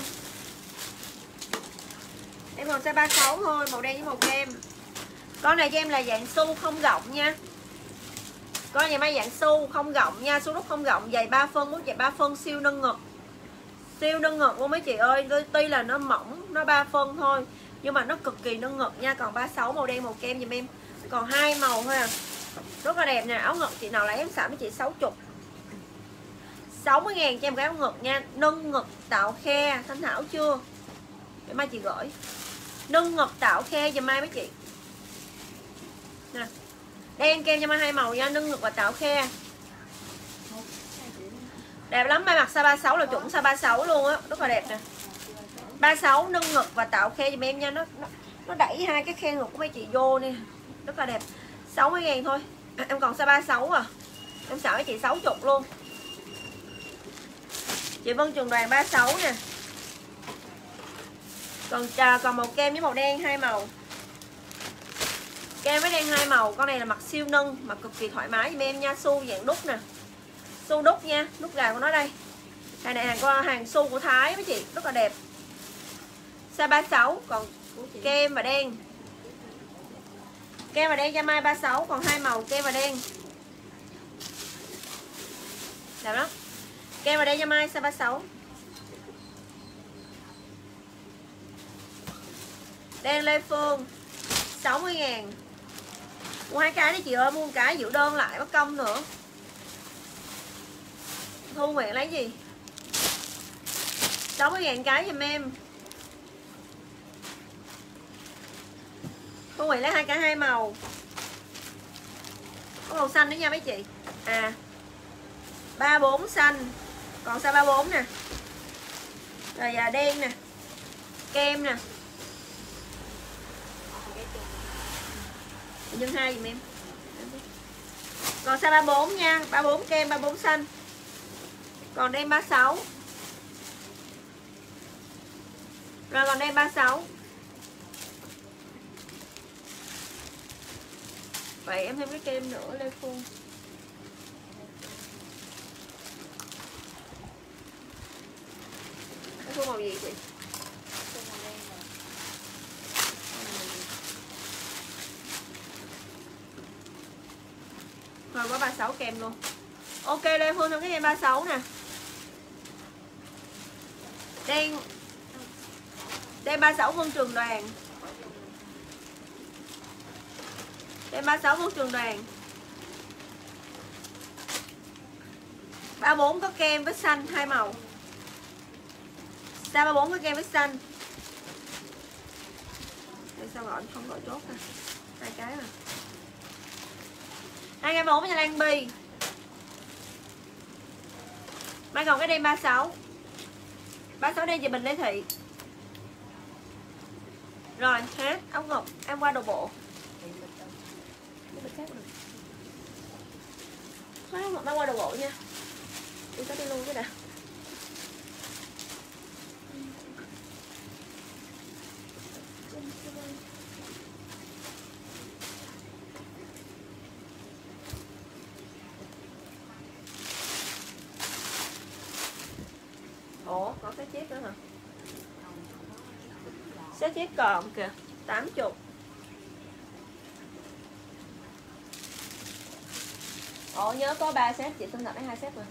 Em còn size 36 thôi, Màu đen với màu kem. Con này cho em là dạng su không gọng nha. Con này may dạng su không gọng nha, Su nút không gọng Dày 3 phân Mút dày 3 phân, siêu nâng ngực. Siêu nâng ngực luôn mấy chị ơi. Tuy là nó mỏng, Nó 3 phân thôi, Nhưng mà nó cực kỳ nâng ngực nha. Còn 36 màu đen màu kem dùm em. Còn hai màu thôi à. Rất là đẹp nè, Áo ngực chị nào lấy em xả với chị 60 60 ngàn cho em cái áo ngực nha. Nâng ngực tạo khe, Thanh Thảo chưa? Để mai chị gửi. Nâng ngực tạo khe dùm mai mấy chị. Nè. Đen kem cho mai hai màu nha. Nâng ngực và tạo khe. Đẹp lắm mai mặc size 36 là chuẩn size 36 luôn á Rất là đẹp nè. 36 nâng ngực và tạo khe giùm em nha. Nó nó, nó đẩy hai cái khe ngực của mấy chị vô nè. Rất là đẹp. 60 ngàn thôi. À, [CLEARS THROAT] Em còn size 36 à. Em sợ mấy chị 60 luôn. Chị Vân Trường Đoàn 36 nè. Còn à, còn màu kem với màu đen hai màu. Kem với đen hai màu. Con này là mặt siêu nâng mà cực kỳ thoải mái giùm em nha. Su dạng đúc nè su đúc nha, đúc gà của nó đây. Hàng này hàng qua, hàng su của Thái mấy chị, rất là đẹp. Size 36 còn kem và đen. Kem và đen cho mai 36 còn hai màu kem và đen. Đẹp lắm. Kem và đen cho mai size 36 Đen Lê Phương 60 ngàn. Mua hai cái đi chị ơi, Mua một cái giữ đơn lại mất công nữa. Thu Nguyện lấy gì? 60 ngàn cái giùm em. Thu Nguyện lấy hai cả hai màu. Có màu xanh nữa nha mấy chị. À 34 xanh. Còn sao 34 nè? Rồi à, đen nè. Kem nè. Nhân hai dùm em. Còn size 34 nha? 34 kem 34 xanh còn đây 36 rồi, còn đây 36 vậy em thêm cái kem nữa, Lê Phương. Lê Phương màu gì chị? Rồi, có 36 kem luôn. Ok, Lê Phương thêm cái kem 36 nè. Đen Đen 36 Vân Trường Đoàn. Đen 36 Vân Trường Đoàn. 34 có kem với xanh, hai màu. Sao 34 có kem với xanh? Đây sao gọi không gọi chốt à? Hai cái à. Hai cái bốn với Lan Bi. Mai còn cái đêm 36 36 đen chị Bình Lê Thị Rồi hết ông ngọc, Em qua đồ bộ. Hết ống ngọc em qua đồ bộ nha. Đi tới đi luôn cái nè Ủa có cái chiếc nữa hả Xếp chiếc còn kìa 80 Ồ, nhớ có 3 set, chị xin đặt lấy 2 set rồi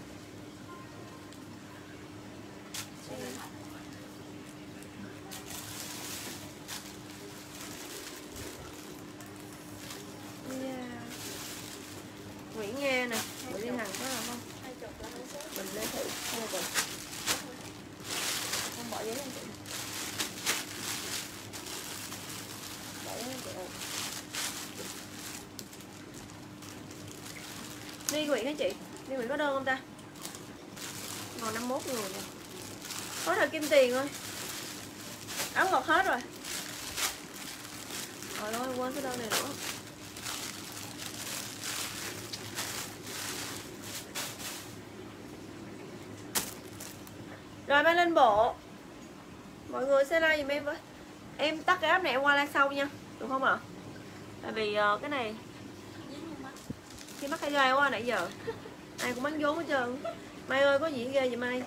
Yeah. Nguyễn Nga nè Nguyễn Liên Hằng có là không? Bình Lê Thị hay là Bình không bỏ giấy lên chị bỏ giấy lên chị ơi Ni Nguyễn hả chị? Ni Nguyễn có đơn không ta? Còn 51 người nè có tiền thôi. Áo ngọt hết rồi. Trời ơi quên cái đơn này nữa. Rồi mang lên bộ. Mọi người sẽ like dùm em với. Em tắt cái app này em qua like sau nha. Được không ạ? Tại vì uh, cái này Khi mắc cái gai quá nãy giờ. Ai cũng bán vốn hết trơn. Mai ơi có gì ghê vậy Mai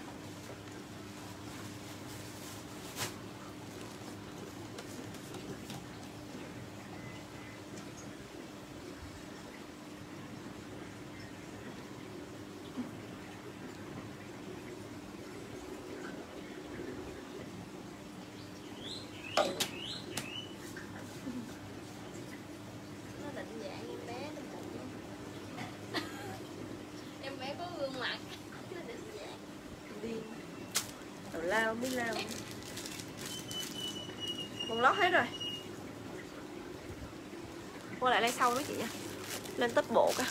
nó định dạng em bé nó bụng em bé có gương mặt nó định dạng đi đi làm. Quần lót hết rồi. Qua lại lấy sau đó chị nha. Lên tấp bộ cả